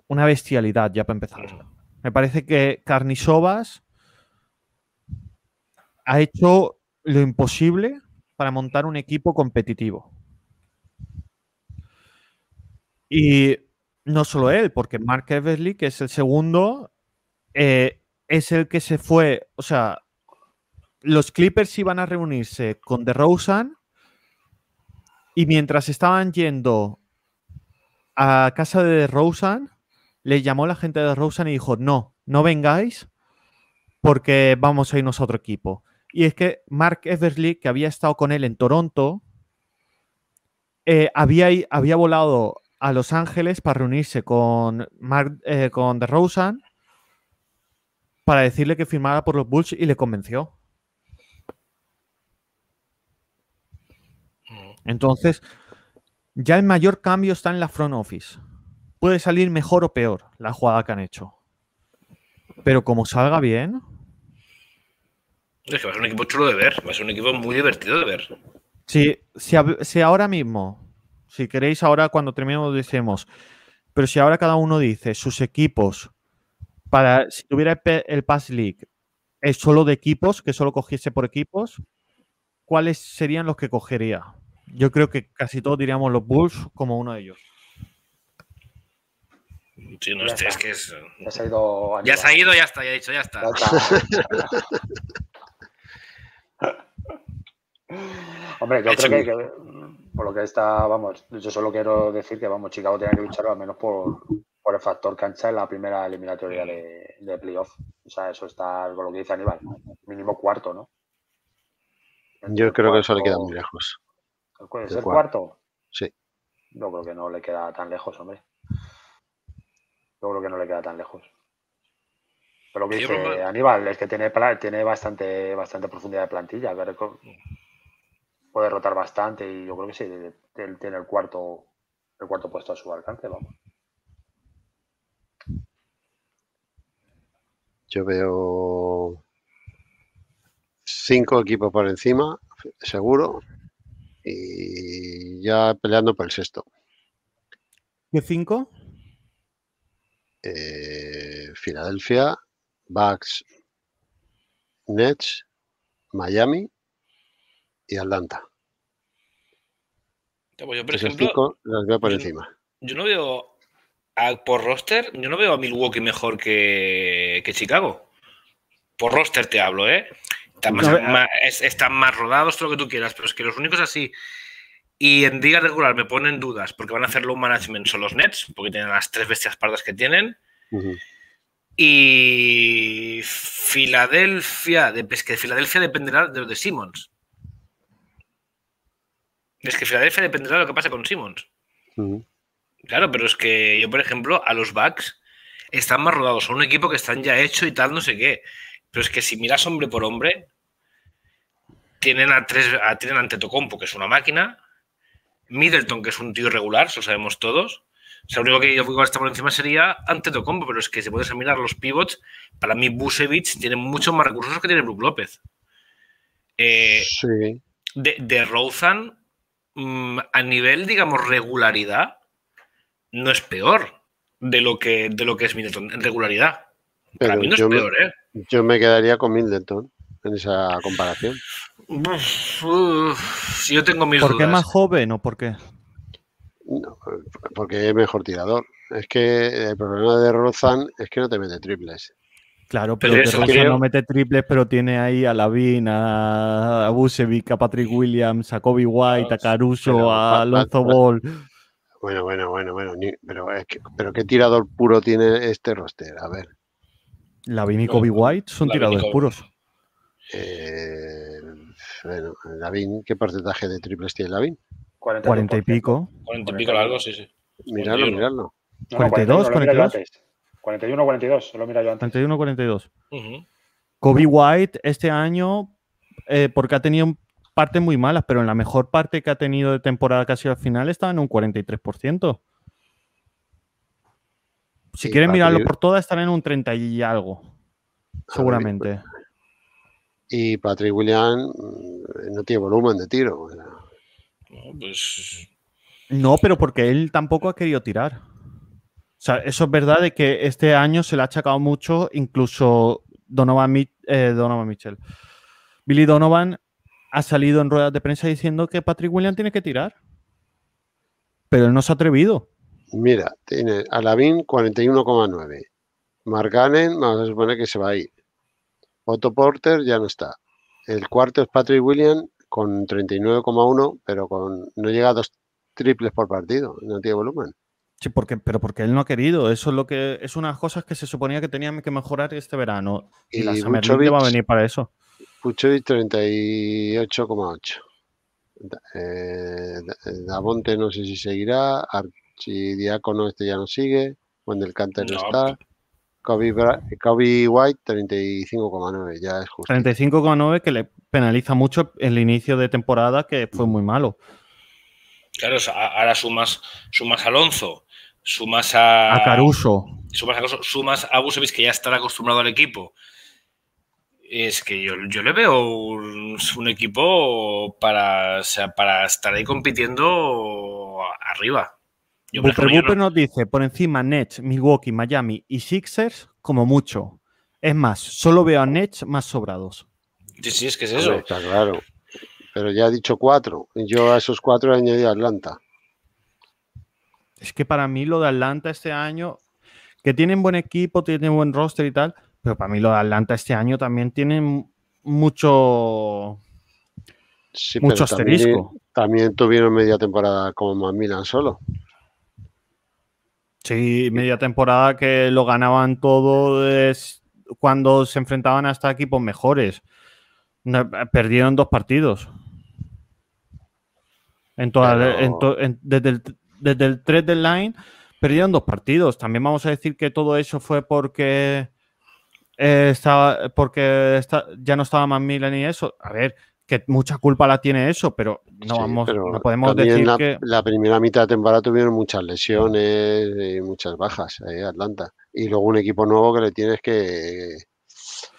una bestialidad ya para empezar. Me parece que Carnisovas ha hecho lo imposible para montar un equipo competitivo. Y no solo él, porque Mark Eversley, que es el segundo, eh, es el que se fue. O sea, los Clippers iban a reunirse con DeRozan y mientras estaban yendo a casa de DeRozan, le llamó la gente de DeRozan y dijo: No, no vengáis porque vamos a irnos a otro equipo. Y es que Mark Eversley, que había estado con él en Toronto, eh, había, había volado a Los Ángeles para reunirse con, Mark, eh, con DeRozan para decirle que firmara por los Bulls y le convenció. Entonces, ya el mayor cambio está en la front office. Puede salir mejor o peor la jugada que han hecho. Pero como salga bien, Es que va a ser un equipo chulo de ver. Va a ser un equipo muy divertido de ver. Si, si, si ahora mismo, si queréis ahora cuando terminemos decimos, pero si ahora cada uno dice sus equipos, para si tuviera el Pass League, es solo de equipos, que solo cogiese por equipos, ¿cuáles serían los que cogería? Yo creo que casi todos diríamos los Bulls como uno de ellos. Sí, no, Ya este, es que es. Ya se ha ido. Ya se ha ido, ya está, ya he dicho, ya está. Ya está. Hombre, yo creo que, que, por lo que está, vamos, yo solo quiero decir que vamos, Chicago tiene que luchar al menos por, por el factor cancha en la primera eliminatoria de, de playoff. O sea, eso está con lo que dice Aníbal, mínimo cuarto, ¿no? Yo creo que eso le queda muy lejos. ¿Es el cuarto. cuarto? Sí. Yo creo que no le queda tan lejos, hombre. Yo creo que no le queda tan lejos. Pero lo que Yo dice creo Aníbal es que tiene, tiene bastante, bastante profundidad de plantilla. puede rotar bastante y yo creo que sí, él tiene el cuarto, el cuarto puesto a su alcance, vamos. Yo veo cinco equipos por encima, seguro, y ya peleando por el sexto. ¿Qué cinco? Eh, Filadelfia, Bucks, Nets, Miami y Atlanta. Pues yo, por Esos ejemplo, cinco los veo por yo- encima. yo no veo. a- por roster, yo no veo a Milwaukee mejor que, que Chicago. Por roster te hablo, ¿eh? Están más, No, eh, ma- es- están más rodados, todo lo que tú quieras, pero es que los únicos así. Y en liga regular me ponen dudas porque van a hacer low management son los Nets, porque tienen las tres bestias pardas que tienen. Y Filadelfia, de- es que Filadelfia dependerá de lo de Simmons. Es que Filadelfia dependerá de lo que pase con Simmons. Claro, pero es que yo, por ejemplo, a los Bucks están más rodados. Son un equipo que están ya hecho y tal, no sé qué. Pero es que si miras hombre por hombre, tienen a tres, a, tienen ante Tocompo, que es una máquina. Middleton, que es un tío irregular, eso lo sabemos todos. O sea, lo único que yo igual está por encima sería ante Tocompo, pero es que si puedes mirar los pivots, para mí Busevich tiene muchos más recursos que tiene Brook López. Eh, Sí, de, de Rouzan, mm, a nivel, digamos, regularidad, no es peor de lo que, de lo que es Middleton en regularidad. Para pero mí no es me, peor, ¿eh? yo me quedaría con Middleton en esa comparación. Uf, uf, yo tengo mis ¿Por qué dudas. más joven o por qué? No, porque es mejor tirador. Es que el problema de Rozan es que no te mete triples. Claro, pero Pero creo- no mete triples, pero tiene ahí a Lavin, a, a Busevic, a Patrick Williams, a Kobe White, a Caruso, Pero, a Alonso Ball. Bueno, bueno, bueno, bueno. pero, es que, pero ¿qué tirador puro tiene este roster? A ver. Lavin y Kobe White son Lavin tiradores Kobe. puros. Eh, bueno, Lavín, ¿qué porcentaje de triples tiene Lavín? 42%. 40 y pico. 40 y pico largo, sí, sí. Miradlo, 41. miradlo. No, no, 42, lo miro yo 42. antes. 41-42, lo mira yo antes. 31-42. Ujú. Kobe White este año, eh, porque ha tenido partes muy malas, pero en la mejor parte que ha tenido de temporada casi al final estaba en un 43%. Si Sí, quieren mirarlo por todas, estará en un 30 y algo. Seguramente. Y Patrick Williams mm, no tiene volumen de tiro. o sea, No, pues No, pero porque él tampoco ha querido tirar. O sea, eso es verdad de que este año se le ha achacado mucho, incluso Donovan, eh, Donovan Mitchell. Billy Donovan ha salido en ruedas de prensa diciendo que Patrick Williams tiene que tirar. Pero él no se ha atrevido. Mira, tiene a Lavin 41,9. Mark Gannon, vamos a suponer que se va a ir. Otto Porter ya no está. El cuarto es Patrick Williams con 39,1, pero con no llega a dos triples por partido. No tiene volumen. Sí, porque, pero porque él no ha querido. Eso es lo que es unas cosas que se suponía que tenían que mejorar este verano. Y, Y la Summer League va a venir para eso. Puchovic 38,8. Da- Eh, Da- Davonte no sé si seguirá. Archidiácono este ya no sigue. Wendell Canter no No, está. Kobe, White 35,9. Ya es justo. 35,9 que le penaliza mucho el inicio de temporada que fue muy malo. claro, ahora sumas, sumas a Alonso, sumas a, A Caruso. sumas a, sumas a que ya estará acostumbrado al equipo. Es que yo, yo le veo un, un equipo para, o sea, para estar ahí compitiendo arriba. Yo, ejemplo, no- nos dice, por encima Nets, Milwaukee, Miami y Sixers como mucho. Es más, solo veo a Nets más sobrados. Sí, sí, es que es eso. Está claro. Pero ya ha dicho cuatro. Yo a esos cuatro he añadido a Atlanta. Es que para mí lo de Atlanta este año, que tienen buen equipo, tienen buen roster y tal, pero para mí lo de Atlanta este año también tienen mucho, Sí, mucho pero también, asterisco. también tuvieron media temporada como Macmillan solo. Sí, media temporada que lo ganaban todo es cuando se enfrentaban hasta equipos mejores. No, Perdieron dos partidos. En toda- Pero- en to- en- desde, el, desde el 3 del line perdieron dos partidos. También vamos a decir que todo eso fue porque eh, estaba porque ya no estaba Macmillan y eso. A ver, que mucha culpa la tiene eso, pero no Sí, vamos, pero no podemos decir la, que la primera mitad de temporada tuvieron muchas lesiones y muchas bajas eh, Atlanta. Y luego un equipo nuevo que le tienes que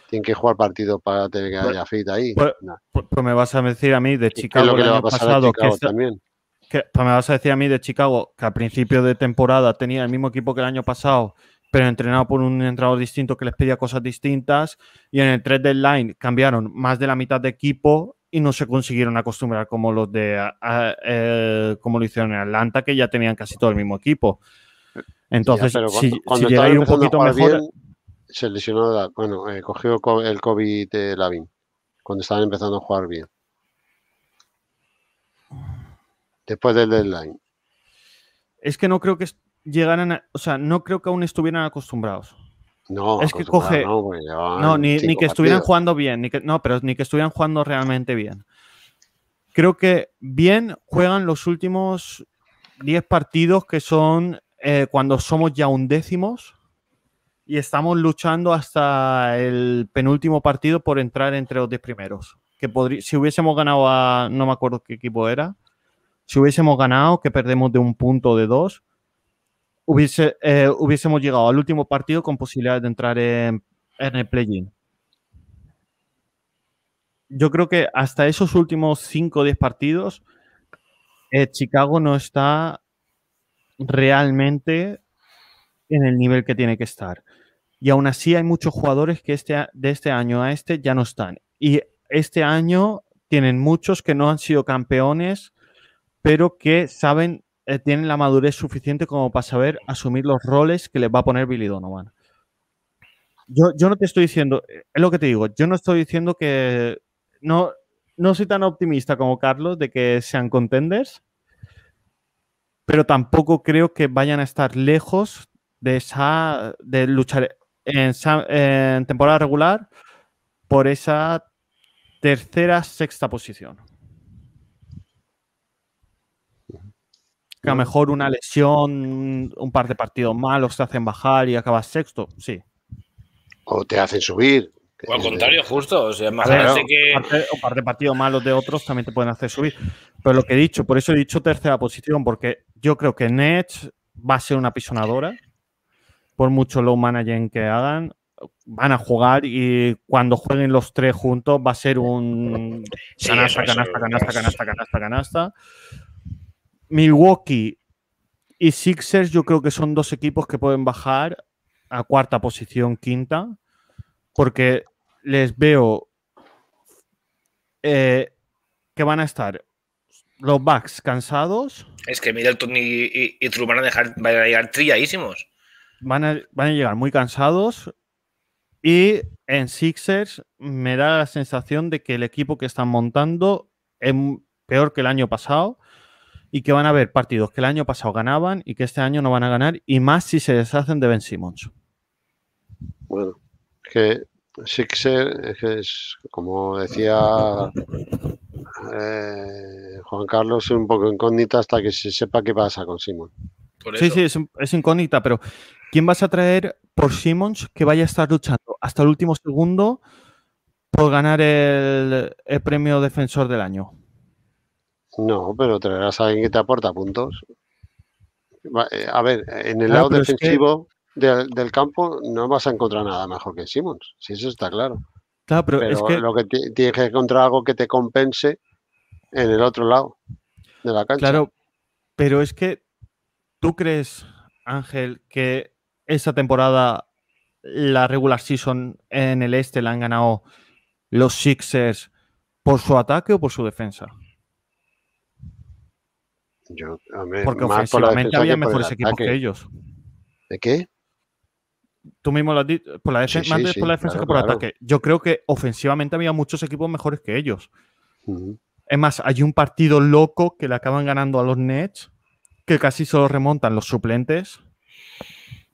tienen que jugar partidos para tener que Pues- haya fit ahí. pues- No, Pues, pues me vas a decir a mí de Chicago lo que el año pasado que, esta- también. que- pues me vas a decir a mí de Chicago que a principio de temporada tenía el mismo equipo que el año pasado, pero entrenado por un entrenador distinto que les pedía cosas distintas y en el 3 del line cambiaron más de la mitad de equipo y no se consiguieron acostumbrar como los de a- a- eh, como lo hicieron en Atlanta que ya tenían casi todo el mismo equipo. Entonces, Ya, si, cuando, si llega estaba a ir un poquito mejor, bien, se lesionó, la- bueno, eh, cogió co- el COVID de Lavin cuando estaban empezando a jugar bien. Después del deadline. es que no creo que llegaran, a- o sea, no creo que aún estuvieran acostumbrados. No, Es que coge- No, No, ni, que estuvieran partidos. jugando bien, ni que, no, pero ni que estuvieran jugando realmente bien. Creo que bien juegan los últimos 10 partidos que son eh, cuando somos ya undécimos y estamos luchando hasta el penúltimo partido por entrar entre los 10 primeros. Que si hubiésemos ganado a, no me acuerdo qué equipo era, si hubiésemos ganado, que perdemos de un punto o de dos, hubiese, eh, hubiésemos llegado al último partido con posibilidades de entrar en, en el play-in. Yo creo que hasta esos últimos 5 o 10 partidos, eh, Chicago no está realmente en el nivel que tiene que estar. Y aún así hay muchos jugadores que este, de este año a este ya no están. Y este año tienen muchos que no han sido campeones, pero que saben, eh, tienen la madurez suficiente como para saber asumir los roles que les va a poner Billy Donovan. Yo, yo no te estoy diciendo, es lo que te digo, yo no estoy diciendo que no, no soy tan optimista como Carlos de que sean contenders, pero tampoco creo que vayan a estar lejos de esa de luchar en temporada regular por esa tercera, sexta posición. Que a lo mejor una lesión, un par de partidos malos te hacen bajar y acabas sexto, sí. O te hacen subir. O al contrario, justo. O sea, parece que. un par de- un par de partidos malos de otros también te pueden hacer subir. Pero lo que he dicho, por eso he dicho tercera posición, porque yo creo que Nets va a ser una pisonadora. Por mucho low managing que hagan, van a jugar y cuando jueguen los tres juntos va a ser un Sí, canasta, eso, canasta, canasta, eso. canasta, canasta, canasta. Milwaukee y Sixers yo creo que son dos equipos que pueden bajar a cuarta posición, quinta, porque les veo eh, que van a estar los Bucks cansados, Es que Middleton y, y, y True van a, dejar, van a llegar trilladísimos. van a, van a llegar muy cansados y en Sixers me da la sensación de que el equipo que están montando es peor que el año pasado y que van a haber partidos que el año pasado ganaban y que este año no van a ganar y más si se deshacen de Ben Simmons. Bueno, que Sixer es, que es, como decía eh, Juan Carlos, es un poco incógnita hasta que se sepa qué pasa con Simon. Por Sí, sí, es, es incógnita, pero ¿quién vas a traer por Simmons que vaya a estar luchando hasta el último segundo por ganar el, el premio defensor del año? No, pero traerás a alguien que te aporta puntos. Va, eh, A ver, en el Claro, lado pero es que- defensivo del, del campo no vas a encontrar nada mejor que Simmons, si eso está claro. Claro, pero, Pero es que, lo que ti- tienes que encontrar algo que te compense en el otro lado de la cancha. claro, pero es que tú crees, Ángel, que esta temporada la regular season en el este la han ganado los Sixers por su ataque o por su defensa? Yo, Porque por ofensivamente había por mejores equipos que ellos. ¿De qué? Tú mismo lo has dicho, por la Sí, más sí, por la defensa claro, que por el claro. ataque. Yo creo que ofensivamente había muchos equipos mejores que ellos. Es más, hay un partido loco que le acaban ganando a los Nets, que casi solo remontan los suplentes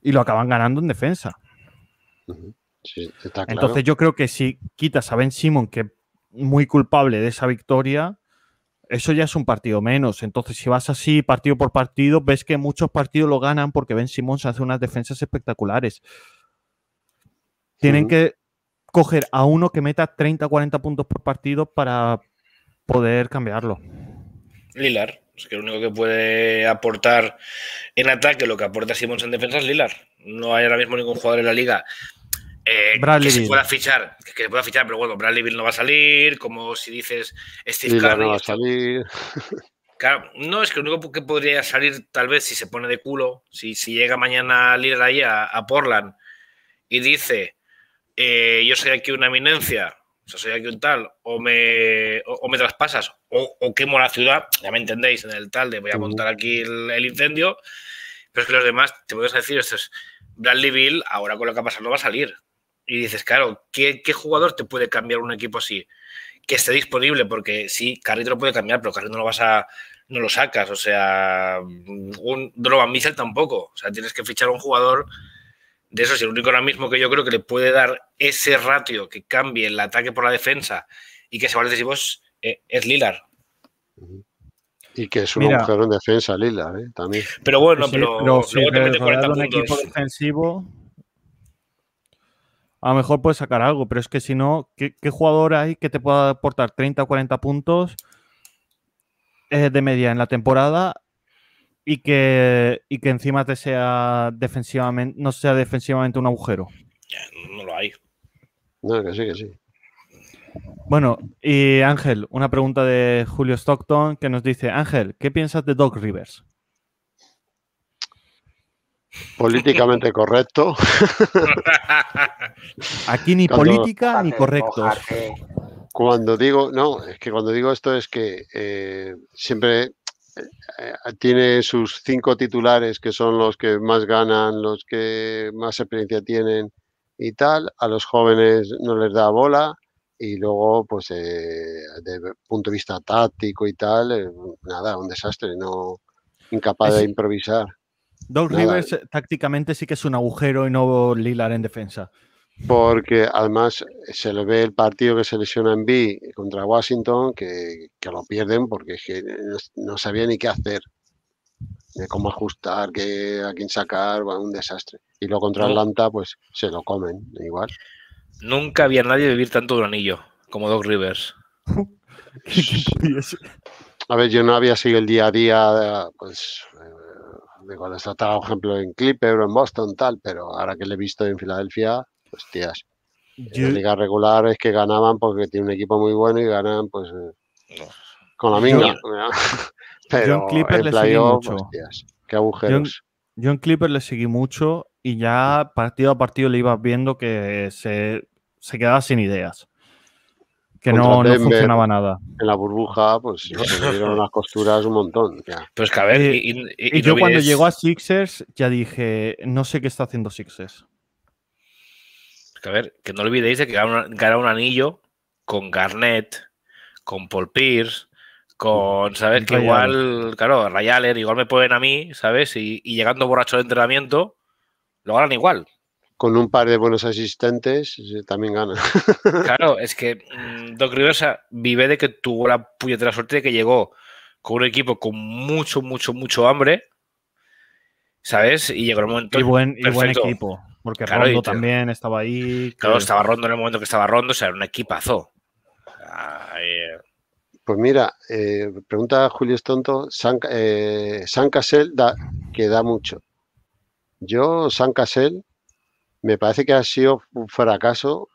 y lo acaban ganando en defensa. Está claro. Entonces yo creo que si quitas a Ben Simon, que es muy culpable de esa victoria, eso ya es un partido menos. Entonces si vas así partido por partido, ves que muchos partidos lo ganan porque Ben Simmons hace unas defensas espectaculares. Tienen que coger a uno que meta 30 40 puntos por partido para poder cambiarlo. Lilar. Es que lo único que puede aportar en ataque, lo que aporta Simmons en defensa es Lilar. No hay ahora mismo ningún jugador en la liga eh, Bradley que se pueda fichar. Que se pueda fichar, pero bueno, Bradley Bill no va a salir. Como si dices Steve Curry. no va a salir. Claro, no, es que lo único que podría salir, tal vez, si se pone de culo, si, si llega mañana Lillard ahí a, a Portland y dice, eh, yo soy aquí una eminencia, o sea, soy aquí un tal, o me, o, o me traspasas, o, o quemo la ciudad, ya me entendéis, en el tal de voy a montar aquí el, el incendio, pero es que los demás, te puedes decir, esto es Bradley Bill, ahora con lo que ha pasado no va a salir. Y dices, claro, ¿qué, qué jugador te puede cambiar un equipo así? Que esté disponible, porque sí, Curry te lo puede cambiar, pero Curry no lo vas a, no lo sacas. O sea, un Donovan Mitchell tampoco. O sea, tienes que fichar a un jugador de esos. Y el único ahora mismo que yo creo que le puede dar ese ratio que cambie el ataque por la defensa y que se vale decisivos eh, es Lillard. Y que es un agujero en defensa, Lillard, ¿eh? también. Pero bueno, Sí, pero, pero luego te te mete 40 rodeas de un equipo puntos. defensivo, a lo mejor puedes sacar algo, pero es que si no, ¿qué, qué jugador hay que te pueda aportar 30 o 40 puntos eh, de media en la temporada y que, y que encima te sea defensivamente, no sea defensivamente un agujero? No lo hay. No, que sí, que sí. Bueno, y Ángel, una pregunta de Julio Stockton que nos dice, Ángel, ¿qué piensas de Doc Rivers? Políticamente correcto. Aquí ni Cuando- política ni mójate. Cuando digo, no, es que cuando digo esto es que eh, siempre eh, tiene sus cinco titulares que son los que más ganan, los que más experiencia tienen y tal. A los jóvenes no les da bola y luego, pues, eh, de punto de vista táctico y tal, eh, nada, un desastre, no incapaz de improvisar. Doc Nada. Rivers eh, tácticamente sí que es un agujero y no Lilar en defensa. Porque además se le ve el partido que se lesiona en B contra Washington, que, que lo pierden porque es que no, no sabía ni qué hacer. de cómo ajustar, que a quién sacar, bueno, un desastre. Y luego contra. Atlanta, pues se lo comen igual. Nunca había nadie vivir tanto de un anillo como Doc Rivers. A ver, yo no había seguido el día a día, pues, cuando se trataba, por ejemplo, en Clipper o en Boston, tal, pero ahora que le he visto en Filadelfia, pues, tías, en Yo- la liga regular es que ganaban porque tiene un equipo muy bueno y ganan, pues, eh, con la Yo- minga. pero en Clipper en le seguí mucho. hostias, qué agujeros. Yo en Clipper le seguí mucho y ya partido a partido le ibas viendo que se, se quedaba sin ideas. Que no, funcionaba nada. En la burbuja, pues, se dieron las costuras un montón. ya. Pero es que a ver, y, y- y Y no yo cuando olvides- llegó a Sixers ya dije, no sé qué está haciendo Sixers. que a ver, que no olvidéis de que gana, un anillo con Garnett, con Paul Pierce, con, ¿sabes? Que igual, claro, Ray Allen, igual me ponen a mí, ¿sabes? Y, y llegando borracho de entrenamiento, lo ganan igual. Con un par de buenos asistentes, también ganan. Claro, es que mm, Doc Rivers vive de que tuvo la puñetera suerte de que llegó con un equipo con mucho, mucho, mucho hambre, ¿sabes? Y llegó el momento. Y buen, y buen equipo. Porque Claro, Rondo te- también estaba ahí. que- Claro, estaba rondo en el momento que estaba rondo, o sea, era un equipazo. Ah, eh, Pues mira, eh, pregunta Julio Estonto, San, eh, San Cassell da, que da mucho. Yo, San Cassell, me parece que ha sido un fracaso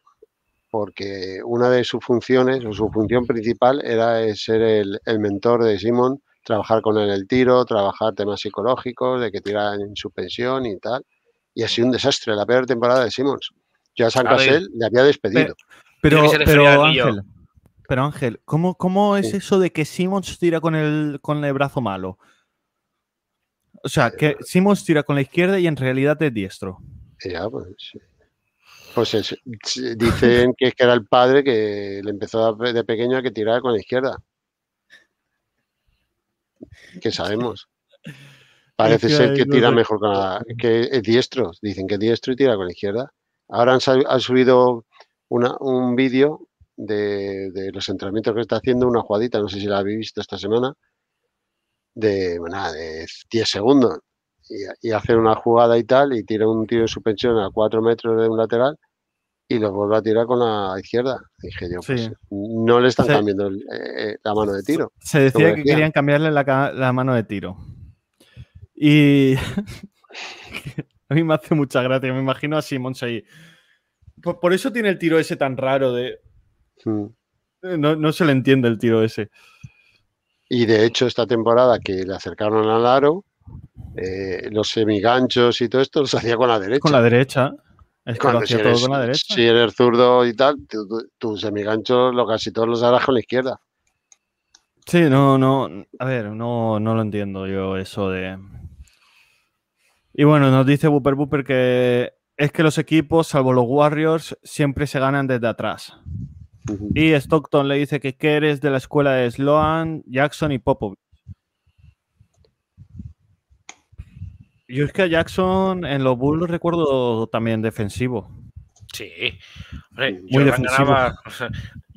porque una de sus funciones, o su función principal, era ser el, el mentor de Simon, trabajar con él el tiro, trabajar temas psicológicos, de que tirara en suspensión y tal. Y ha sido un desastre la peor temporada de Simmons. Yo a San Cassell le había despedido. Pero, pero. Ángel, pero Ángel, ¿cómo, cómo es Sí. eso de que Simmons tira con el, con el brazo malo? O sea, Eh, que Simmons tira con la izquierda y en realidad es diestro. Ya, pues. Pues es- dicen que es que era el padre que le empezó de pequeño a que tirara con la izquierda. Que sabemos. Parece que ser que tira mejor con la, que es diestro. Dicen que es diestro y tira con la izquierda. Ahora han, subido una- un vídeo de, de los entrenamientos que está haciendo, una jugadita, no sé si la habéis visto esta semana, de, bueno, de 10 segundos y, y hace una jugada y tal, y tira un tiro de suspensión a 4 metros de un lateral y lo vuelve a tirar con la izquierda. Dije yo, pues Sí. no le están cambiando el- eh, la mano de tiro. Se decía que querían cambiarle la, la mano de tiro. Y a mí me hace mucha gracia. Me imagino a Simmons ahí. Por, por eso tiene el tiro ese tan raro de. Mm. eh, No, no se le entiende el tiro ese. Y de hecho, esta temporada que le acercaron al aro, eh, los semiganchos y todo esto los hacía con la derecha. Con la derecha. Es que lo hacía si todo eres, con la derecha. si eres zurdo y tal, tu- tu- tus semiganchos lo casi todos los harás con la izquierda. Sí, no, no. A ver, no, no lo entiendo yo eso de. Y bueno, nos dice Booper Booper que es que los equipos, salvo los Warriors, siempre se ganan desde atrás. Y Stockton le dice que, que eres de la escuela de Sloan, Jackson y Popovich. Yo es que a Jackson en los Bulls lo recuerdo también defensivo. sí. Hombre, Muy Jordan, defensivo. ganaba,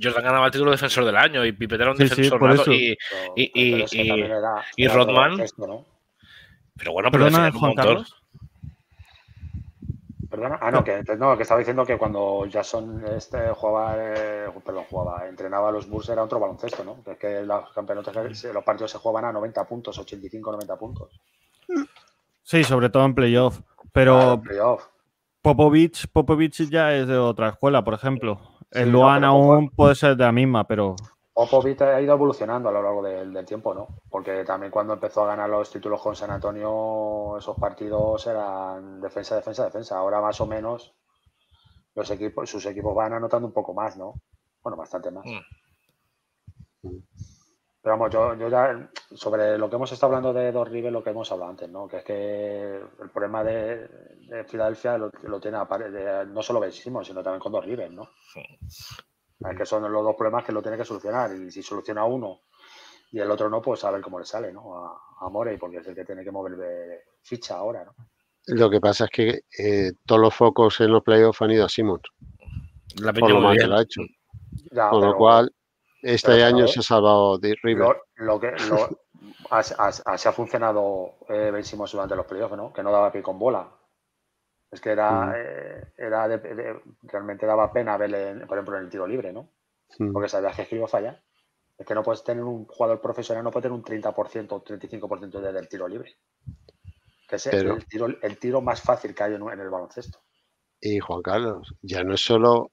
Jordan ganaba el título de defensor del año y Pippen era un Sí, sí, defensor eso. y- Pero- Y- y- es que y- era- Rodman. pero bueno, pero Perdona, defendían un Juan montón. Carlos. Perdona. Ah, no, que, no, que estaba diciendo que cuando Jason este, jugaba, eh, perdón, jugaba, entrenaba a los Bulls era otro baloncesto, ¿no? Que es que los campeonatos, los partidos se jugaban a 90 puntos, 85-90 puntos. Sí, sobre todo en playoff. Pero playoff. Popovich, Popovich ya es de otra escuela, por ejemplo. Sí, el no, Luan aún puede ser de la misma, pero Popovich ha ido evolucionando a lo largo del, del tiempo, ¿no? Porque también cuando empezó a ganar los títulos con San Antonio, esos partidos eran defensa, defensa, defensa. Ahora más o menos los equipos, sus equipos van anotando un poco más, ¿no? Bueno, bastante más. Mm. Pero vamos, yo, yo ya sobre lo que hemos estado hablando de dos Rivers, lo que hemos hablado antes, ¿no? Que es que el problema de, de Filadelfia lo, lo tiene de- no solo Ben Simmons, sino también con dos Rivers, ¿no? Es que son los dos problemas que lo tiene que solucionar. Y si soluciona uno y el otro no, pues a ver cómo le sale, ¿no? A, a Morey, porque es el que tiene que mover de ficha ahora, ¿no? Lo que pasa es que eh, todos los focos en los playoffs han ido a Simmons, La por lo muy mal que bien. lo ha hecho. Ya, Con lo cual, este pero, año pero, se ha salvado de River. lo, lo que, lo- así, así- ha funcionado eh, Ben durante los playoffs, ¿no? Que no daba pie con bola. Es que era, Mm. eh, era de- de- realmente daba pena verle, por ejemplo, en el tiro libre, ¿no? Mm. Porque sabías que es que iba a fallar. Es que no puedes tener un jugador profesional, no puede tener un 30% o 35% de- del tiro libre. Que es el- Pero- el, tiro, el tiro más fácil que hay en, en el baloncesto. Y Juan Carlos, ya no es solo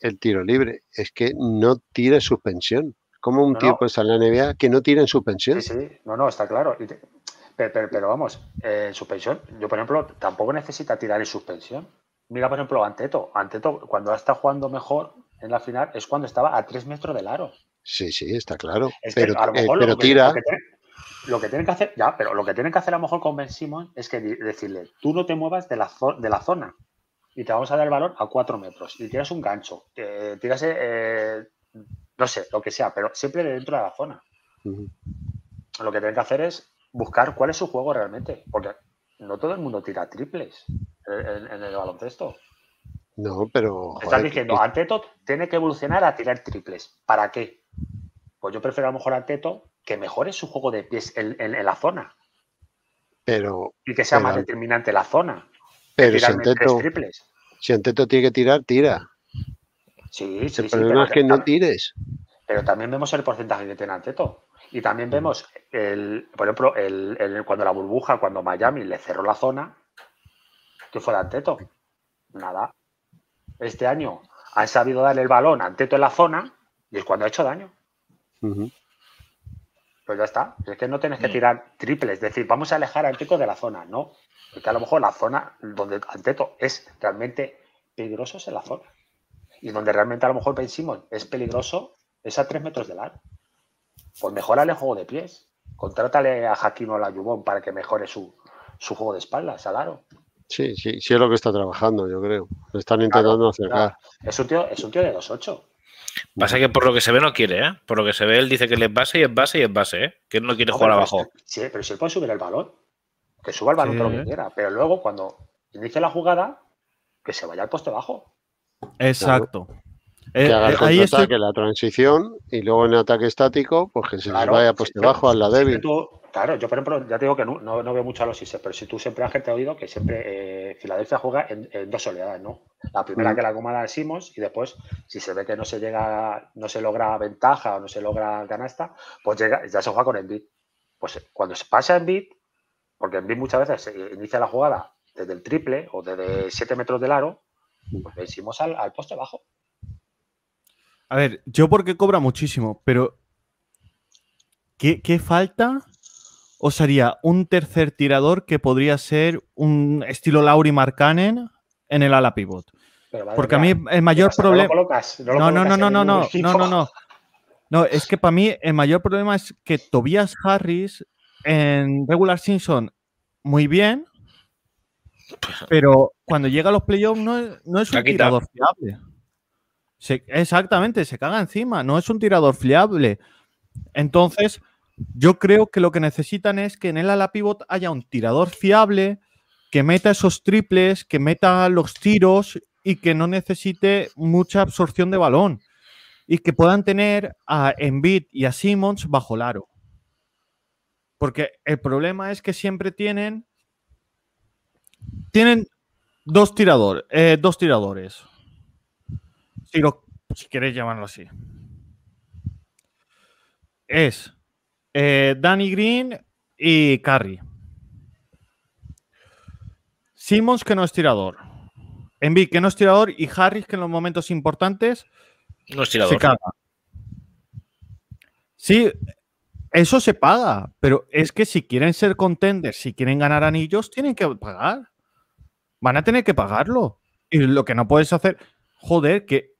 el tiro libre, es que no tira suspensión. ¿Cómo un No, tío no. puede estar en la NBA que no tira en suspensión? Sí, sí, no, no, está claro. Pero, pero- pero vamos, eh, en suspensión, yo por ejemplo tampoco necesita tirar en suspensión. Mira, por ejemplo, Anteto. Anteto, cuando está jugando mejor en la final, es cuando estaba a tres metros del aro. Sí, sí, está claro. Es que Pero, a lo eh, mejor pero lo, que, tira, lo que tiene- lo que tienen que hacer, ya, pero lo que tienen que hacer a lo mejor con Ben Simon es que decirle, tú no te muevas de la, de la zona y te vamos a dar el balón a cuatro metros y tiras un gancho, eh, tiras, eh, no sé, lo que sea, pero siempre de dentro de la zona. Lo que tienen que hacer es buscar cuál es su juego realmente, porque no todo el mundo tira triples en, el baloncesto. no, pero Estás diciendo, que- Anteto tiene que evolucionar a tirar triples. ¿Para qué? Pues yo prefiero a lo mejor a Anteto que mejore su juego de pies en, en- en la zona pero, y que sea Pero- más determinante la zona. Pero Anteto, triples. si Anteto tiene que tirar, tira. Sí, sí, El sí. problema es que no tires. pero también vemos el porcentaje que tiene Anteto. Y también vemos, el, por ejemplo, el, el- cuando la burbuja, cuando Miami le cerró la zona, ¿qué fue de Anteto? Nada. Este año han sabido darle el balón a Anteto en la zona y es cuando ha hecho daño. Pues ya está. Es que no tienes que tirar triples. Es decir, vamos a alejar a Anteto de la zona. No. Porque a lo mejor la zona donde Anteto es realmente peligroso es en la zona. Y donde realmente a lo mejor Ben es peligroso es a tres metros del aro. Pues mejorale el juego de pies. Contrátale a Jaquino o a Yubón para que mejore su, su juego de espaldas al aro. Sí, sí, sí es lo que está trabajando, yo creo. Están intentando acercar. Es un tío, es un tío de 2'8. Pasa que por lo que se ve no quiere, ¿eh? Por lo que se ve, él dice que él es base y es base y es base, ¿eh? Que él no quiere jugar abajo. pero Sí, pero si él puede subir el balón, que suba el balón Sí. todo lo que quiera. Pero luego, cuando inicie la jugada, que se vaya al poste bajo. Exacto. Eh, Que haga el eh, ahí estoy- contraataque, la transición y luego en ataque estático, pues que se Claro, vaya sí, poste bajo a la débil. tú- claro, yo por ejemplo, ya te digo que no, no- no veo mucho a los Sixers, pero si tú siempre has gente oído que siempre eh, Filadelfia juega en, en dos oleadas, ¿no? La primera Mm. que la cómoda de Simons y después, si se ve que no se llega, no se logra ventaja o no se logra canasta, pues llega, ya se juega con Embiid. Pues cuando se pasa Embiid, porque Embiid muchas veces se inicia la jugada desde el triple o desde 7 metros del aro, pues vencimos al, al poste bajo. A ver, yo porque cobra muchísimo, pero ¿qué, qué falta? Os haría un tercer tirador que podría ser un estilo Lauri Markkanen en el ala pivot. Porque a mí el mayor problema... ¿No No, no, no, no, no, no, no, no, no. No, es que para mí el mayor problema es que Tobias Harris en Regular Simpson muy bien, pero cuando llega a los playoffs no es, no es un Caquita. tirador fiable. Se- exactamente, se caga encima, no es un tirador fiable. Entonces, yo creo que lo que necesitan es que en el ala pivot haya un tirador fiable que meta esos triples, que meta los tiros y que no necesite mucha absorción de balón y que puedan tener a Embiid y a Simmons bajo el aro. Porque el problema es que siempre tienen tienen dos tiradores, eh, dos tiradores. Si lo queréis llamarlo así. Es eh, Danny Green y Curry. Simmons que no es tirador. Embiid que no es tirador y Harris que en los momentos importantes No es se tirador. caga. Sí, eso se paga, pero es que si quieren ser contenders, si quieren ganar anillos, tienen que pagar. Van a tener que pagarlo. Y lo que no puedes hacer, joder, que,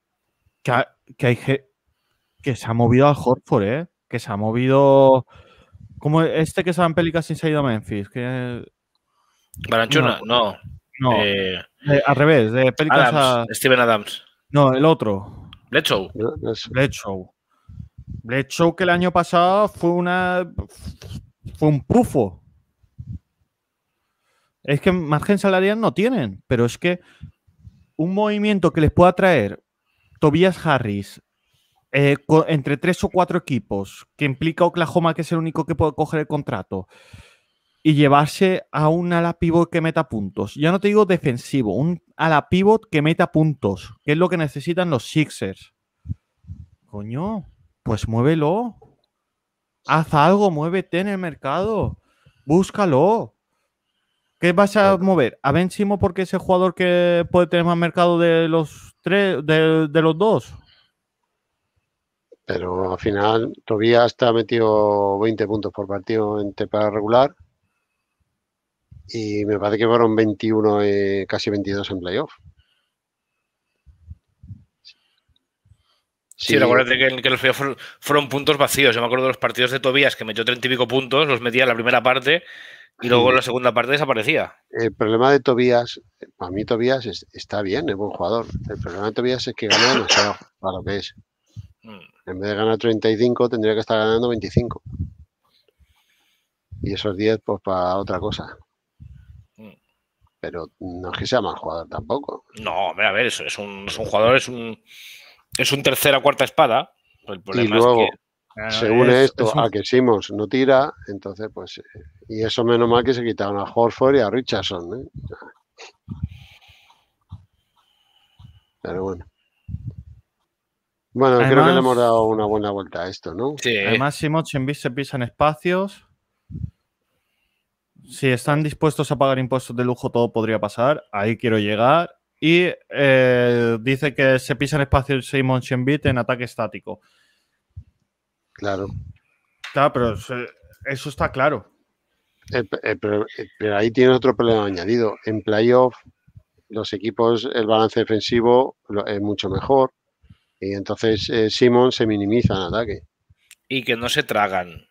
que, que hay que se ha movido al Horford, ¿eh? Que se ha movido como este que estaba en Pelicans y se ha ido a Memphis. Que, Baranchona, no. no, Eh, eh, al revés, de Pelicans a- Steven Adams. No, el otro. Bledsoe. ¿no? No Bledsoe. Bledsoe que el año pasado fue una. fue un pufo. Es que margen salarial no tienen, pero es que un movimiento que les pueda traer Tobias Harris eh, entre tres o cuatro equipos, que implica Oklahoma, que es el único que puede coger el contrato, y llevarse a un ala pivot que meta puntos. Ya no te digo defensivo, un ala pivot que meta puntos, que es lo que necesitan los Sixers. Coño, pues muévelo. Haz algo, muévete en el mercado. Búscalo. ¿Qué vas a mover? ¿A Ben Simo porque es el jugador que puede tener más mercado de los tres, de, de los dos? Pero al final, Tobías ha metido 20 puntos por partido en temporada regular. Y me parece que fueron 21, eh, casi 22 en playoff. Sí, recuérdate que, que los playoffs fueron, puntos vacíos. Yo me acuerdo de los partidos de Tobías que metió 30 y pico puntos, los metía en la primera parte y luego en la segunda parte desaparecía. El problema de Tobías, para mí Tobías es- está bien, es buen jugador. El problema de Tobías es que gana demasiado para lo que es. Mm. En vez de ganar 35, tendría que estar ganando 25. Y esos 10, pues para otra cosa. Pero no es que sea mal jugador tampoco. No, hombre, a ver, es, es un, es un jugador, es un, es un tercera cuarta espada. El Y problema luego, es que se une Es- esto es un- a que Simmons no tira, entonces, pues. y eso menos mal que se quitaron a Horford y a Richardson. ¿eh? Pero bueno. Bueno, creo que le hemos dado una buena vuelta a esto, ¿no? sí, Además, Simons en se pisan espacios. Si están dispuestos a pagar impuestos de lujo, todo podría pasar. Ahí quiero llegar. Y eh, dice que se pisan espacios Simon Shenbit en ataque estático. Claro. Claro, pero eso está claro. Pero, eh, pero ahí tienes otro problema añadido. En playoff, los equipos, el balance defensivo es mucho mejor. Y entonces eh, Simon se minimiza en ataque. y que no se tragan.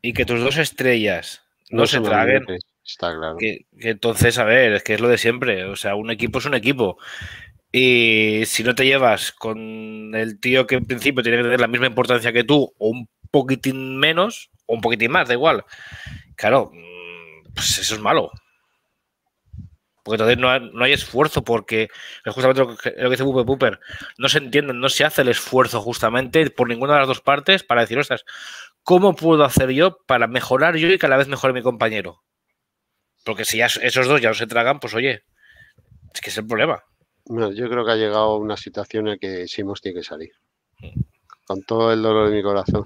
Y que tus dos estrellas no, se traguen. Está claro. Que, que entonces, a ver, es que es lo de siempre. O sea, un equipo es un equipo. Y si no te llevas con el tío que en principio tiene que tener la misma importancia que tú, o un poquitín menos, o un poquitín más, da igual. Claro, mm, pues eso es malo. Porque entonces no hay, no hay esfuerzo, porque es justamente lo que, lo que dice Pupe Puper. No se entiende, no se hace el esfuerzo justamente por ninguna de las dos partes para decir, ostras, ¿cómo puedo hacer yo para mejorar yo y que a la vez mejore mi compañero? Porque si ya esos dos ya no se tragan, pues oye, es que es el problema. No, yo creo que ha llegado una situación en la que Simons tiene que salir. Con todo el dolor de mi corazón.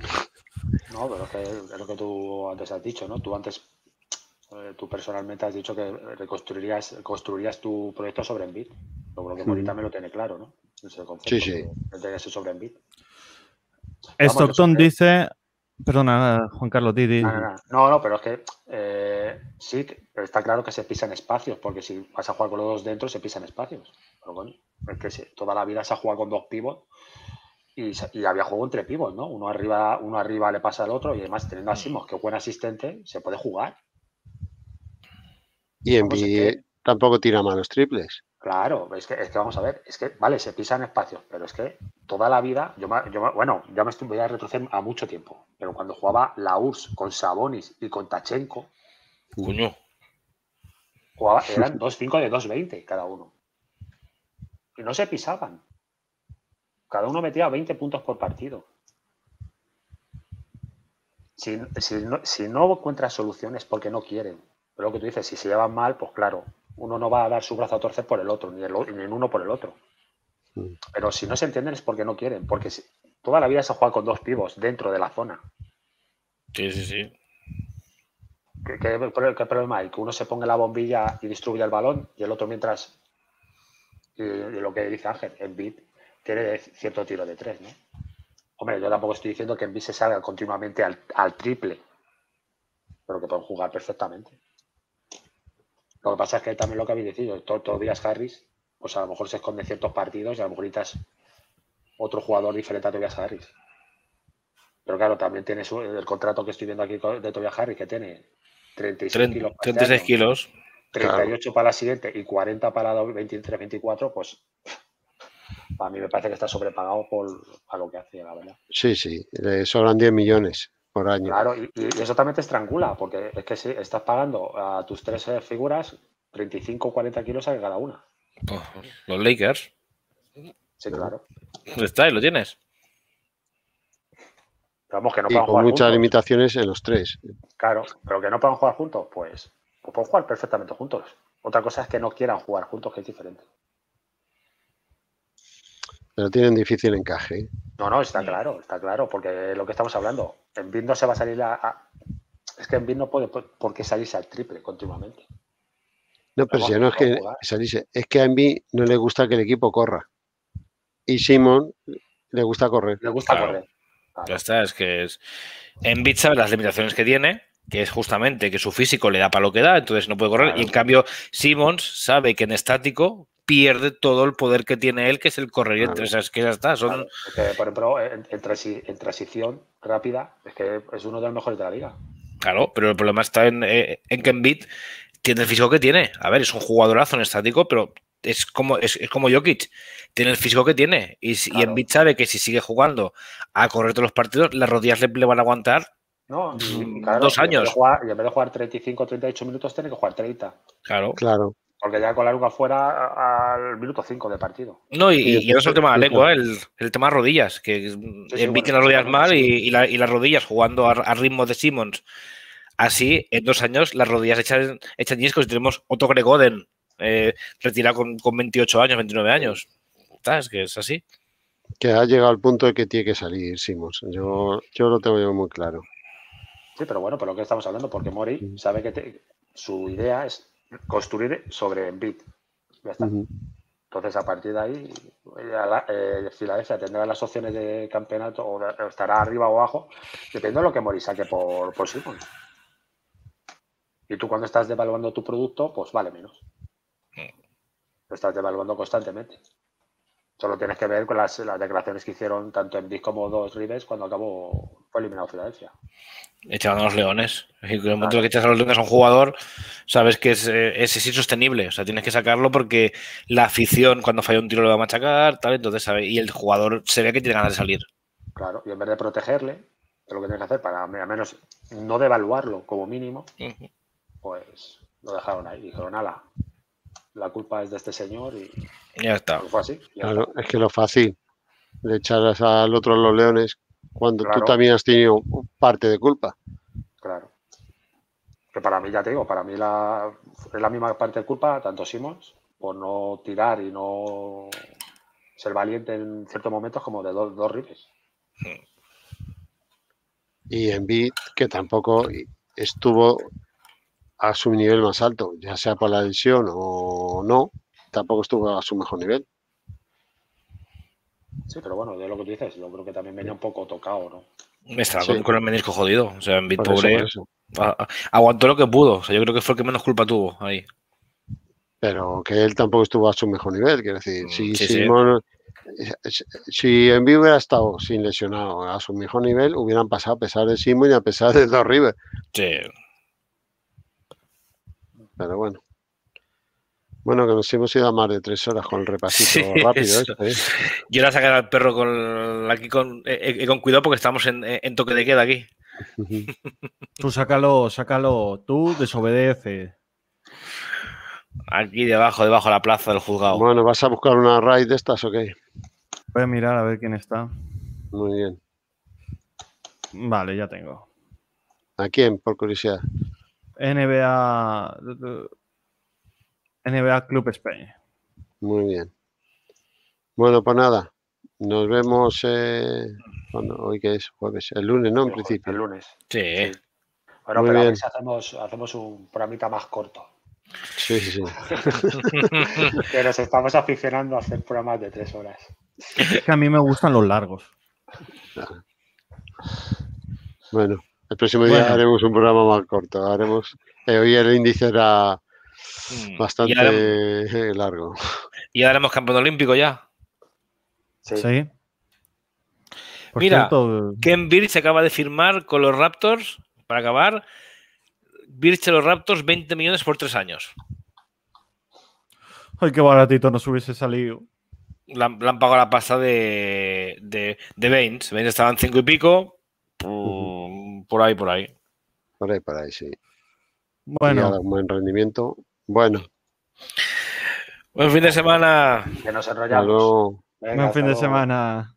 No, pero es, que es lo que tú antes has dicho, ¿no? Tú antes, eh, tú personalmente has dicho que reconstruirías construirías tu proyecto sobre Envid. Creo que Mori Ujú. también lo tiene claro, ¿no? Ese concepto Sí, sí. de- de tener ese sobre Envid. Stockton dice. Perdona, Juan Carlos, di, di. No, no, no, no, no, pero es que eh, sí, pero está claro que se pisan espacios, porque si vas a jugar con los dos dentro, se pisan espacios. Pero bueno, es que sí, toda la vida se ha jugado con dos pivots y, había juego entre pivots, ¿no? Uno arriba, uno arriba le pasa al otro y además teniendo a Simos, que es buen asistente, se puede jugar. Y en que- tampoco tira malos triples. Claro, es que, es que vamos a ver, es que, vale, se pisan espacios, pero es que toda la vida, yo, me- yo bueno, ya me estoy, voy a retroceder a mucho tiempo, pero cuando jugaba la URSS con Sabonis y con Tachenko, Coño. jugaba, eran 2-5 de 2-20 cada uno. Y no se pisaban. Cada uno metía 20 puntos por partido. Si, si no, si no encuentras soluciones porque no quieren. Pero lo que tú dices, si se llevan mal, pues claro, uno no va a dar su brazo a torcer por el otro, ni el, ni el uno por el otro. Mm. Pero si no se entienden es porque no quieren, porque si- toda la vida se juega con dos pivos dentro de la zona. Sí, sí, sí. ¿Qué, qué- qué problema hay? Que uno se ponga la bombilla y distribuya el balón y el otro mientras, y, y lo que dice Ángel, en beat tiene cierto tiro de tres, ¿no? Hombre, yo tampoco estoy diciendo que en beat se salga continuamente al, al triple, pero que pueden jugar perfectamente. Lo que pasa es que también lo que habéis dicho, todo, todo Tobias Harris, pues a lo mejor se esconde ciertos partidos y a lo mejor necesitas otro jugador diferente a Tobias Harris. Pero claro, también tiene su- el contrato que estoy viendo aquí de Tobias Harris, que tiene 36 Tren- kilos. para este 36 año, kilos. 38 para la siguiente y 40 para la 23-24, pues a mí me parece que está sobrepagado por a lo que hace, la verdad. Sí, sí. Le sobran 10 millones por año. Claro, y, y eso también te estrangula, porque es que si estás pagando a tus tres eh, figuras 35 o 40 kilos a cada una. Pues, Los Lakers. Sí, claro. ¿Dónde está? ¿Y lo tienes? Pero vamos, que no y puedan con jugar muchas juntos. limitaciones en los tres. Claro, pero que no puedan jugar juntos, pues, pues pueden jugar perfectamente juntos. Otra cosa es que no quieran jugar juntos, que es diferente. Pero tienen difícil encaje. ¿eh? No, no, está claro, está claro, porque lo que estamos hablando, en BID no se va a salir a... a- es que en BID no puede por por qué salirse al triple continuamente. No, pero si no es que vamos a jugar. se dice, es que a Envy no le gusta que el equipo corra. Y Simon le gusta correr. Le gusta Claro. correr. Claro. Ya está, es que es. Embiid sabe las limitaciones que tiene, que es justamente que su físico le da para lo que da, entonces no puede correr. Claro. Y en cambio, Simmons sabe que en estático pierde todo el poder que tiene él, que es el correr. Y Claro. entonces es que ya está. Son, Claro, porque, por ejemplo, en, en transi- en transición rápida, es que es uno de los mejores de la liga. Claro, pero el problema está en, eh, en que Embiid tiene el físico que tiene. A ver, es un jugadorazo en estático, pero es como, es, es como Jokic. Tiene el físico que tiene. Y, y Claro. Embiid sabe que si sigue jugando a correr todos los partidos, las rodillas le, le van a aguantar. ¿no? Y, Mm, claro, dos y en vez de años. jugar- y en vez de jugar 35 38 minutos, tiene que jugar 30. Claro. Claro. Porque ya con la lengua fuera al minuto 5 de partido. No, y, Y y no es el tema de la lengua, el, el tema de rodillas, que sí, bueno, las rodillas sí, mal sí. y, y la- y las rodillas jugando a, a ritmo de Simmons. Así, en dos años, las rodillas echan, echan discos y tenemos Otto Gregoden eh, retirado con, con 28 años, 29 años. Está, Es que es así. Que ha llegado al punto de que tiene que salir Simons. Yo, yo lo tengo yo muy claro. Sí, pero bueno, pero lo que estamos hablando, porque Mori sabe que te- su idea es construir sobre Embiid. Ya está. Entonces, a partir de ahí, ya la- eh, Filadelfia tendrá las opciones de campeonato o estará arriba o abajo, dependiendo de lo que Mori saque por, por Simmons. Y tú cuando estás devaluando tu producto, pues vale menos. Lo estás devaluando constantemente. Solo tienes que ver con las, las declaraciones que hicieron tanto en como dos Rivers cuando acabó, fue eliminado Filadelfia. Echaban a los leones. En el momento que echas a los leones a un jugador, sabes que es, eh, es, es insostenible. O sea, tienes que sacarlo porque la afición, cuando falla un tiro, lo va a machacar, tal. Entonces, sabe, y el jugador se ve que tiene ganas de salir. Claro, y en vez de protegerle, es lo que tienes que hacer para al menos no devaluarlo como mínimo, pues lo dejaron ahí. Dijeron, ala, la culpa es de este señor y Ya está. fue así. Ya Claro, es que lo fácil de echar al otro a los leones cuando Claro. tú también has tenido parte de culpa. claro. Que para mí, ya te digo, para mí la, es la misma parte de culpa, tanto Simons, por no tirar y no ser valiente en ciertos momentos como de dos, dos Rivers. Y Embiid, que tampoco estuvo a su nivel más alto, ya sea por la lesión o no, tampoco estuvo a su mejor nivel. Sí, pero bueno, de lo que tú dices, yo creo que también venía un poco tocado, ¿no? Estaba Sí. con, con el menisco jodido. O sea, Por eso, pobre, por eso. a- a- aguantó lo que pudo. O sea, yo creo que fue el que menos culpa tuvo ahí. Pero que él tampoco estuvo a su mejor nivel. Quiero decir, Mm, si, sí, sí. Simón- si- si Embiid hubiera estado sin lesionado a su mejor nivel, hubieran pasado a pesar de Simon y a pesar de Dos River. Sí. Pero bueno. Bueno, que nos hemos ido a más de tres horas con el repasito Sí, rápido. este, ¿eh? Yo ahora sacar al perro con, aquí con, eh, eh, con cuidado porque estamos en, en toque de queda aquí. Tú sácalo, sácalo. Tú desobedece. Aquí debajo, debajo de la plaza del juzgado. Bueno, ¿vas a buscar una raid de estas o qué? Voy a mirar a ver quién está. Muy bien. Vale, ya tengo. ¿A quién, por curiosidad? NBA. NBA Club Spain. Muy bien. Bueno, pues nada. Nos vemos. Eh, cuando- hoy que es jueves, el lunes, ¿no? En El principio. El lunes. Sí. Bueno, Muy pero a bien. ver si hacemos, hacemos un programita más corto. Sí, sí, sí. Que nos estamos aficionando a hacer programas de tres horas. Es que a mí me gustan los largos. Bueno, el próximo día Bueno. haremos un programa más corto. Haremos. eh, hoy el índice era Mm. bastante Y ahora, largo. y ahora haremos campeón olímpico ya. Sí. Sí. Por Mira, cierto, Ken Birch acaba de firmar con los Raptors, para acabar, Birch a los Raptors 20 millones por tres años. ay, qué baratito nos hubiese salido. Le han, le han pagado la pasta de, de, de Baines. Baines estaban cinco y pico. Por ahí, por ahí. Por ahí, por ahí, sí. Bueno, un buen rendimiento. Bueno, Buen fin de semana. Que nos enrollamos. buen fin de semana.